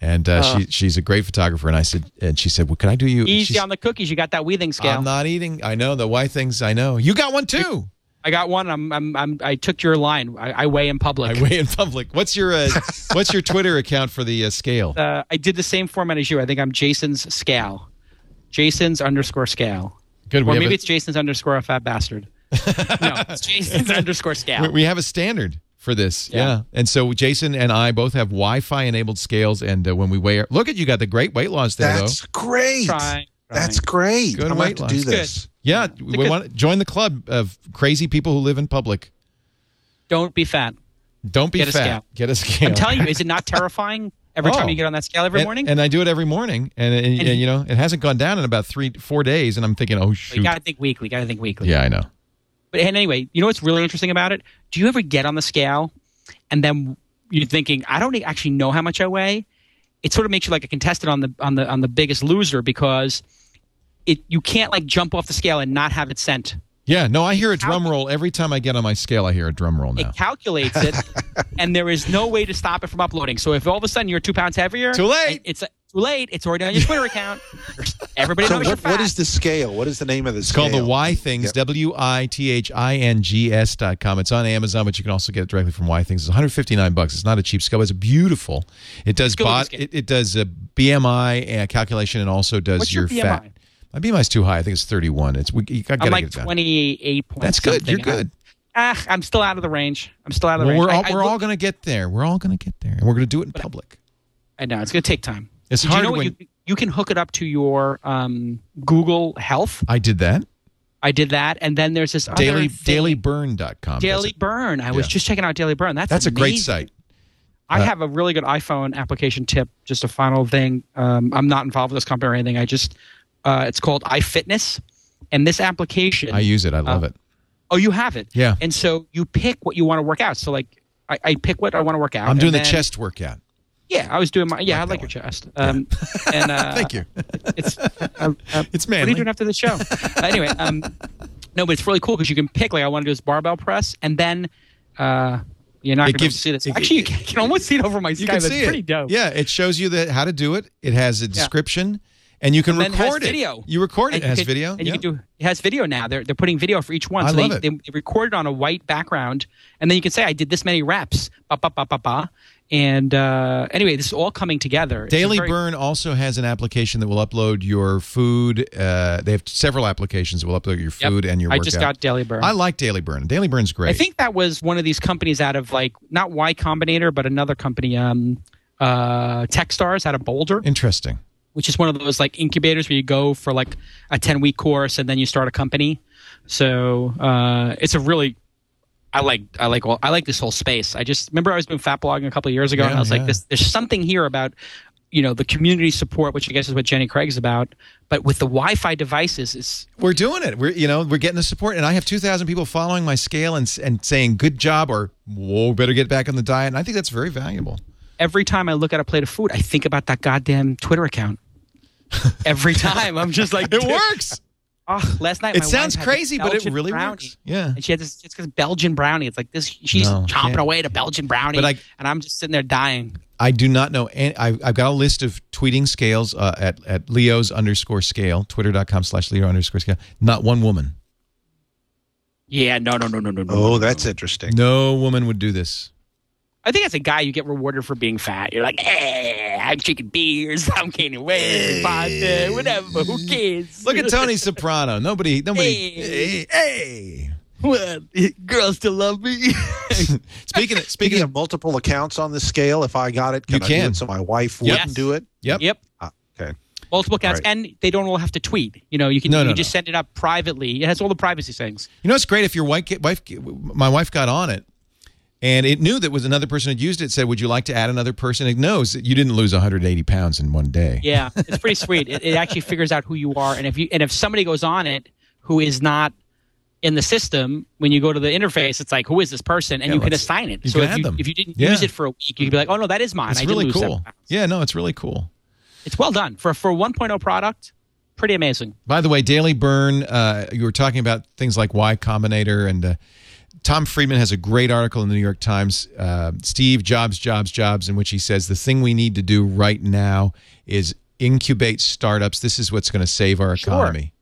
And uh, she she's a great photographer. And I said, and she said, well, can I do you? Easy on the cookies. You got that Withings scale. I'm not eating. I know the Withings. I know you got one too. I got one. I'm, I'm, I'm, I took your line. I, I weigh in public. I weigh in public. What's your uh, [LAUGHS] what's your Twitter account for the uh, scale? uh, I did the same format as you. I think I'm Jason's scale. Jason's underscore scale. Good. Or maybe a, it's Jason's underscore a fat bastard. [LAUGHS] no, it's Jason's [LAUGHS] underscore scale. we have a standard for this. Yeah. Yeah. And so Jason and I both have Wi-Fi enabled scales, and uh, when we weigh, look at you got the great weight loss there That's though. great. Trying, That's great. Good I'm gonna weight have do loss. this. Yeah, we good- want join the club of crazy people who live in public. Don't be fat. Don't be Get a fat. scale. Get a scale. I'm telling you, is it not terrifying every Oh. time you get on that scale every and, morning? and I do it every morning, and, and, And- and, you know it hasn't gone down in about three, four days, and I'm thinking, oh you shoot, got to think weekly. Got to think weekly. yeah, I know. But and anyway, you know what's really interesting about it? Do you ever get on the scale and then you're thinking, I don't actually know how much I weigh? It sort of makes you like a contestant on the on the on the Biggest Loser because it you can't like jump off the scale and not have it sent. Yeah, no, I hear a drum roll every time I get on my scale. I hear a drum roll now. It calculates it, [LAUGHS] and there is no way to stop it from uploading. So if all of a sudden you're two pounds heavier, Too late. It's too late. It's already on your Twitter account. Everybody So knows you're what, what fat. is the scale? What is the name of the It's scale? called the Withings, Yep. W I T H I N G S dot com. It's on Amazon, but you can also get it directly from Withings. It's 159 bucks. It's not a cheap scale. It's beautiful. It does good looking bot. It, it does a BMI uh, calculation and also does What's your fat. BMI? My BMI is too high. I think it's 31. It's we. You gotta I'm get like it down. 28 points. That's good. You're good. Ah, I'm still out of the range. I'm still out of the Well, range. we're all, I- I we're all look- going to get there. We're all going to get there, and we're going to do it in public. I know it's going to take time. It's Do hard you know when You, you can hook it up to your um, Google Health. I did that. I did that, and then there's this Daily dailyburn.com. Daily. Burn. I was just checking out Daily Burn. That's That's a great site. I Uh, have a really good iPhone application tip. Just a final thing. Um, I'm not involved with this company or anything. I just uh, it's called iFitness, and this application. I use it. I love Uh, it. oh, you have it. Yeah. And so you pick what you want to work out. So like. I, I pick what I want to work out. I'm doing the chest workout. Yeah, I was doing my. Yeah, I that like your chest. Um, and [LAUGHS] uh, Thank you. It's [LAUGHS] uh, uh, It's What are you doing after the show? Uh, [LAUGHS] anyway, um, no, but it's really cool because you can pick. Like, I want to do this barbell press, and then uh, you're not going to see this. it- Actually, you can, can almost see it over my You can That's see pretty it. dope. Yeah, it shows you that how to do it. It has a description, and you can And then it has record it. video. You record it. And It has you can- video. and yeah. you can do. It has video now. They're they're putting video for each one. I so love they, it. They record it on a white background, and then you can say, "I did this many reps." Ba ba ba ba ba. And uh, anyway, this is all coming together. Daily very- Burn also has an application that will upload your food. Uh, they have several applications that will upload your Yep. food and your I workout. just got Daily Burn. I like Daily Burn. Daily Burn's great. I think that was one of these companies out of like not Y Combinator, but another company, um, uh, TechStars out of Boulder, interesting. which is one of those like incubators where you go for like a ten week course and then you start a company. So uh, it's a really I like I like all, I like this whole space. I just remember I was doing fat blogging a couple of years ago, and I was like, this, there's something here about you know the community support, which I guess is what Jenny Craig's about. But with the Wi-Fi devices, is We're doing it. We're you know we're getting the support, and I have two thousand people following my scale and and saying good job or whoa better get back on the diet. And I think that's very valuable. every time I look at a plate of food, I think about that goddamn Twitter account. [LAUGHS] Every time, I'm just like, It works. Oh, last night, It my sounds wife had crazy, but it really brownie. works. Yeah. And she had this, it's this Belgian brownie. It's like this. She's No, chomping can't. away at a Belgian brownie, But I- and I'm just sitting there dying. I do not know. Any, I, I've got a list of tweeting scales uh, at at Leo's underscore scale, twitter.com slash Leo underscore scale. Not one woman. Yeah, no, no, no, no, no, no. Oh, no, that's no. interesting. No woman would do this. I think as a guy, you get rewarded for being fat. You're like, eh, I'm drinking beers, I'm gaining weight, pasta, whatever. Who cares? Look at Tony [LAUGHS] Soprano. Nobody, nobody. Hey. Hey, hey. What? [LAUGHS] Girls still love me. [LAUGHS] Speaking of, Speaking speaking of, of multiple accounts on the scale, if I got it, can You I do can. it so my wife Yep. wouldn't do it? yep. yep. Ah, okay. multiple accounts, Right. and they don't all have to tweet. You know, you can No, you no, just no. send it up privately. It has all the privacy things. You know, it's great if your wife, wife, my wife got on it, and it knew that was another person had used it. Said, "Would you like to add another person?" It knows that you didn't lose 180 pounds in one day. Yeah, [LAUGHS] it's pretty sweet. It, it actually figures out who you are, and if you and if somebody goes on it who is not in the system, when you go to the interface, it's like, who is this person, and Yeah, you can assign it. you so if you them. if you didn't Yeah. use it for a week, you could be like, oh no, that is mine. It's I really cool. Yeah, no, it's really cool. It's well done for for a 1.0 product. Pretty amazing. By the way, Daily Burn, uh, you were talking about things like Y Combinator and uh, Tom Friedman has a great article in the New York Times, uh, Steve Jobs, Jobs, Jobs, in which he says the thing we need to do right now is incubate startups. This is what's going to save our Sure. economy.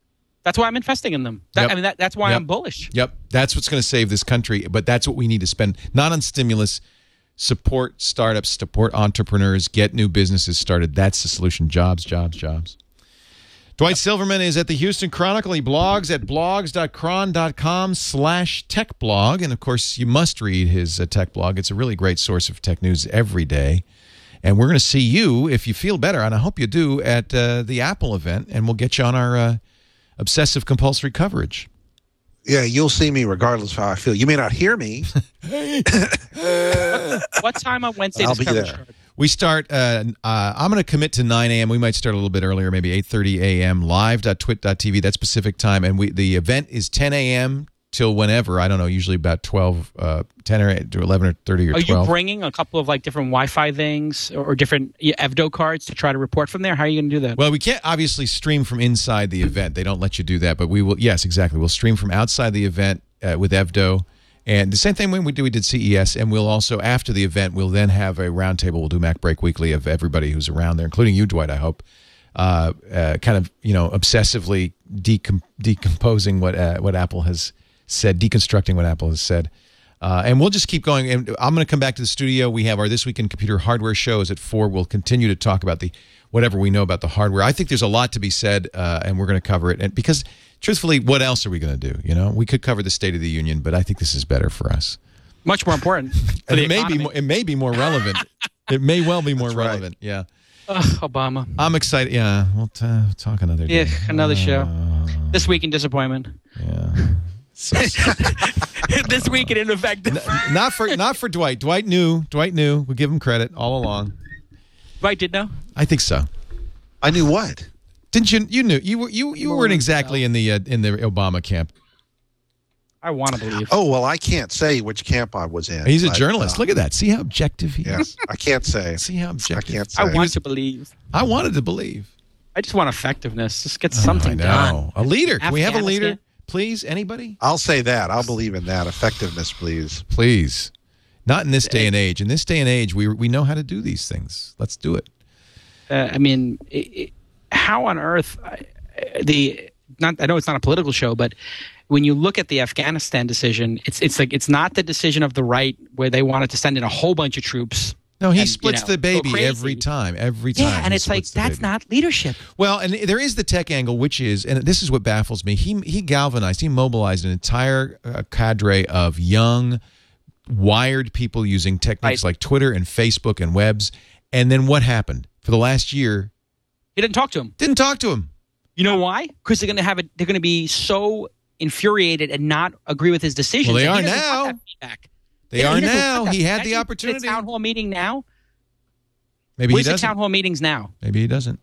That's why I'm investing in them. That, Yep. I mean, that, that's why Yep. I'm bullish. Yep, that's what's going to save this country. But that's what we need to spend, not on stimulus. Support startups, support entrepreneurs, get new businesses started. That's the solution. Jobs, jobs, jobs. Dwight Silverman is at the Houston Chronicle. He blogs at blogs.chron.com slash tech blog. And of course, you must read his uh, tech blog. It's a really great source of tech news every day. And we're going to see you, if you feel better, and I hope you do, at uh, the Apple event. And we'll get you on our uh, obsessive compulsory coverage. Yeah, you'll see me regardless of how I feel. You may not hear me. [LAUGHS] [LAUGHS] what time on Wednesday I'll does be coverage there. start? We start. Uh, uh, I'm going to commit to 9 a.m. We might start a little bit earlier, maybe 8:30 a.m. Live.twit.tv. That's Pacific time, and we the event is 10 a.m. till whenever. I don't know. Usually about 12, uh, 10 or 8 to 11 or 30 or Are 12. you bringing a couple of like different Wi-Fi things or, or different EVDO cards to try to report from there? How are you going to do that? well, we can't obviously stream from inside the event. They don't let you do that, but we will. Yes, exactly. We'll stream from outside the event uh, with Evdo. And the same thing when we did, we did CES, and we'll also after the event, we'll then have a roundtable. We'll do MacBreak Weekly of everybody who's around there, including you, Dwight. I hope, uh, uh, kind of you know obsessively decom- decomposing what uh, what Apple has said, deconstructing what Apple has said. Uh, and we'll just keep going. And I'm going to come back to the studio. We have our This Week in Computer Hardware shows at four. We'll continue to talk about the whatever we know about the hardware. I think there's a lot to be said, uh, and we're going to cover it. And because, truthfully, what else are we going to do? You know, we could cover the State of the Union, but I think this is better for us. Much more important. [LAUGHS] for And the it may be more, it may be more relevant. [LAUGHS] it may well be more That's right. relevant. Yeah, Ugh, Obama. I'm excited. Yeah, we'll t- talk another day. Yeah, another show. Uh, This week in disappointment. yeah. So, [LAUGHS] this week in ineffective. not for not for Dwight. Dwight knew. Dwight knew. We give him credit all along. Right? Did know? I think so. I knew what? Didn't you? You knew. You were. You you weren't exactly in the uh, in the Obama camp. I want to believe. Oh well, I can't say which camp I was in. He's a but, journalist. uh, Look at that. See how objective he Yeah, is. I can't say. [LAUGHS] See how objective. I can't say. I want to believe. I wanted to believe. I just want effectiveness. Just get Oh, I something know. done. A leader. Can we have a leader, please? Anybody? I'll say that. I'll believe in that effectiveness, please. Please. Not in this day and age. In this day and age, we we know how to do these things. Let's do it. Uh, I mean, i i how on earth the not? I know it's not a political show, but when you look at the Afghanistan decision, it's it's like it's not the decision of the right where they wanted to send in a whole bunch of troops. No, he and, you splits know, the baby every time. Every time. Yeah, and it's like that's not leadership. Well, and there is the tech angle, which is, and this is what baffles me. He he galvanized, he mobilized an entire uh, cadre of young, wired people using techniques Right. like Twitter and Facebook and webs. And then what happened for the last year? He didn't talk to him. Didn't talk to him. You know why? Because they're going to have it. They're going to be so infuriated and not agree with his decisions. Well, they are now. They He- are he now. He had the He's at a opportunity. town hall meeting now. Maybe he Where's the doesn't. town hall meetings now? Maybe he doesn't.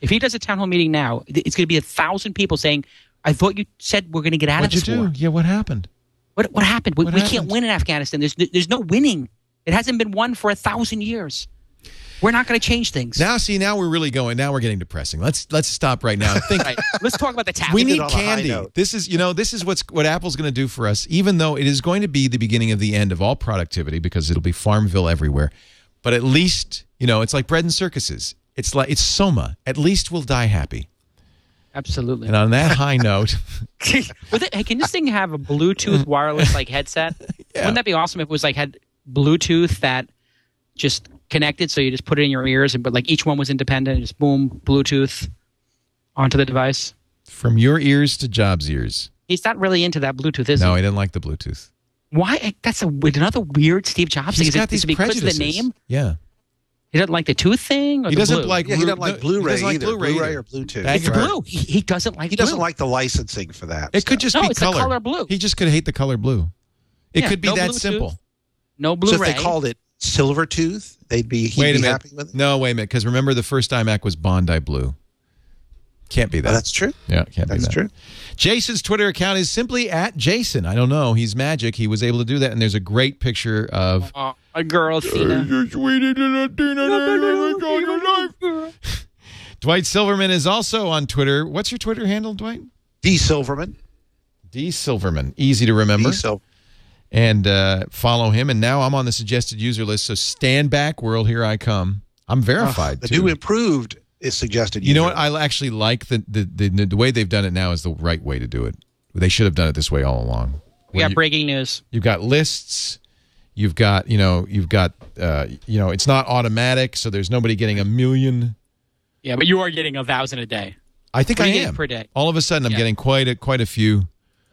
If he does a town hall meeting now, it's going to be a thousand people saying, "I thought you said we're going to get out What'd of this do? war. Yeah, what happened? What what happened? We, What we happened? can't win in Afghanistan. There's there's no winning. It hasn't been won for a thousand years. We're not going to change things. Now, see, now we're really going. Now we're getting depressing. Let's let's stop right now. Think. right. Let's talk about the tax. We need on a high candy. This is, you know, this is what's what Apple's going to do for us. Even though it is going to be the beginning of the end of all productivity because it'll be Farmville everywhere. But at least, you know, it's like bread and circuses. It's like it's Soma. At least we'll die happy. Absolutely. And on that high [LAUGHS] note, it, hey, can this thing have a Bluetooth wireless like headset? [LAUGHS] Yeah. Wouldn't that be awesome if it was like had Bluetooth that just connected, so you just put it in your ears, and but like each one was independent, and just boom, Bluetooth onto the device. from your ears to Job's ears. He's not really into that Bluetooth, is No, he? he didn't like the Bluetooth. Why? That's a another weird Steve Jobs thing. He's Is got is these it because of prejudices. the name? Yeah, He doesn't like the tooth thing, or he the doesn't blue? like. Yeah, he doesn't no, like Blu-ray doesn't like either. Blu-ray, Blu-ray either. or Bluetooth. That's It's right. blue. He, he doesn't like. He doesn't blue. like the licensing for that. It could stuff. just No, be it's the color. color blue. He just could hate the color blue. It Yeah, could be no that Bluetooth. simple. no So Blu-ray. if they called it Silvertooth, they'd be he'd Wait a be minute. happy with it. No, wait a minute. Because remember, the first iMac was Bondi Blue. Can't be oh, that. Oh, that's true. yeah, can't be That's that. true. Jason's Twitter account is simply at Jason. I don't know. He's magic. He was able to do that, and there's a great picture of. Aw, a girl, Athena. [LAUGHS] Dwight Silverman is also on Twitter. What's your Twitter handle, Dwight? D Silverman. D Silverman. Easy to remember. D Sil- and uh, follow him. And now I'm on the suggested user list. So stand back, world. Here I come. I'm verified. The too. new improved is suggested. You know what? I actually like the, the the the way they've done it now is the right way to do it. They should have done it this way all along. We got you- breaking news. You've got lists. You've got you know you've got uh, you know it's not automatic, so there's nobody getting a million. Yeah, but you are getting a thousand a day. I think What I are you getting am per day? All of a sudden, I'm Yeah. getting quite a quite a few That's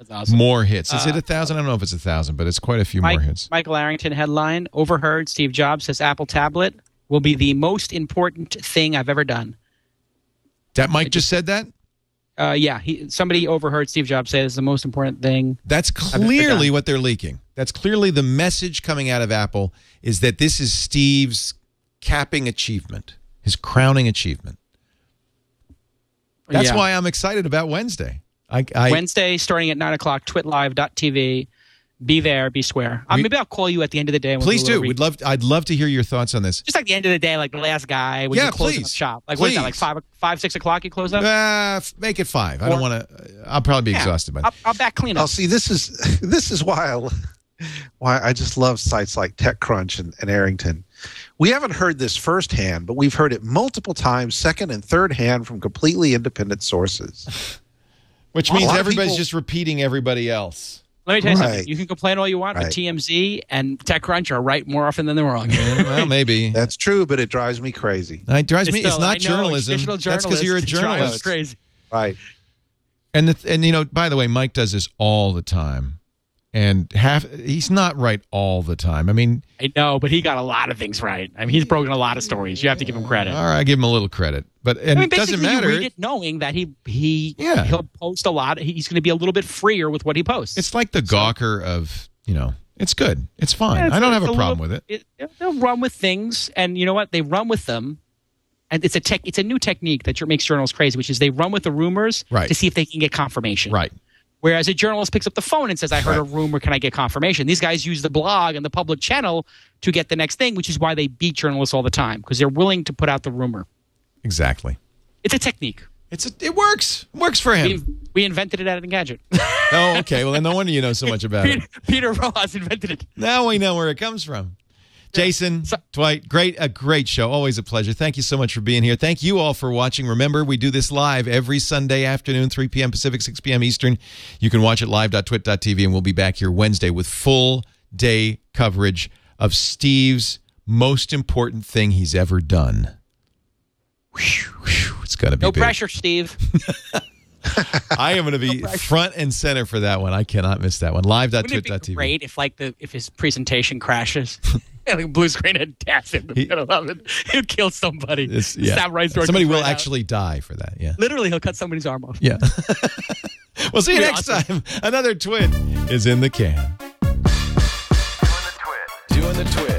awesome. more hits. Is it Uh, a thousand? I don't know if it's a thousand, but it's quite a few Mike, more hits. Michael Arrington headline: Overheard Steve Jobs says Apple tablet will be the most important thing I've ever done. That Mike just said that. Uh, yeah, he, somebody overheard Steve Jobs say it's the most important thing. That's clearly what they're leaking. That's clearly the message coming out of Apple is that this is Steve's capping achievement, his crowning achievement. That's Yeah. why I'm excited about Wednesday. I, I Wednesday, starting at nine o'clock, twitlive.tv. Be there, be square. Uh, maybe I'll call you at the end of the day. we'll please a do. little We'd re- love. I'd love to hear your thoughts on this. just like the end of the day, like the last guy when Yeah, you close please. up shop. Like what is that? Like Please. five, five, six o'clock. You close up. Uh, f- make it five. I don't want to. I'll probably be Yeah. exhausted by I'll, that. I'll back clean up. I'll see, this is [LAUGHS] this is why I, why I just love sites like TechCrunch and, and Arrington. We haven't heard this firsthand, but we've heard it multiple times, second and third hand from completely independent sources. [LAUGHS] Which means everybody's people- just repeating everybody else. Let me tell you Right. something. You can complain all you want, but TMZ and TechCrunch are right more often than they're wrong. [LAUGHS] well, maybe. That's true, but it drives me crazy. It drives me. Still, It's not I know, journalism. traditional That's because you're a journalists drive journalist. Crazy. Right. And the, and you know, by the way, Mike does this all the time, and half he's not right all the time. I mean, I know, but he got a lot of things right. I mean, he's broken a lot of stories. You have to give him credit. all right, I give him a little credit, but and I mean, it doesn't matter. You read it knowing that he he Yeah. he'll post a lot. He's going to be a little bit freer with what he posts. It's like the Gawker of you know. It's good. It's fine. Yeah, it's- I don't have it's a problem little- with it. They'll run with things, and you know what? They run with them, and it's a tech. It's a new technique that makes journalists crazy, which is they run with the rumors Right. to see if they can get confirmation. Right. Whereas a journalist picks up the phone and says, "I heard a rumor. Can I get confirmation?" These guys use the blog and the public channel to get the next thing, which is why they beat journalists all the time because they're willing to put out the rumor. Exactly. It's a technique. It's a, it works. It works for him. we invented it at Engadget. [LAUGHS] oh, okay. Well, then no wonder you know so much about it. Peter, Peter Rojas invented it. Now we know where it comes from. Jason, So- Dwight, great, a great show. Always a pleasure. Thank you so much for being here. Thank you all for watching. Remember, we do this live every Sunday afternoon, 3 p.m. Pacific, 6 p.m. Eastern. You can watch it live.twit.tv, and we'll be back here Wednesday with full day coverage of Steve's most important thing he's ever done. It's going to be No big. pressure, Steve. [LAUGHS] I am going to be front and center for that one. I cannot miss that one. Wouldn't it be Live.twit.tv. great if, like, the if his presentation crashes? [LAUGHS] [LAUGHS] like a blue screen of death in the he, middle of it. He'll kill somebody. Yeah. Samurai sword somebody will right actually out. die for that. Yeah. Literally, he'll cut somebody's arm off. Yeah. [LAUGHS] we'll see you next awesome. time. Another TWiT is in the can. Doing the twin. Doing the twin.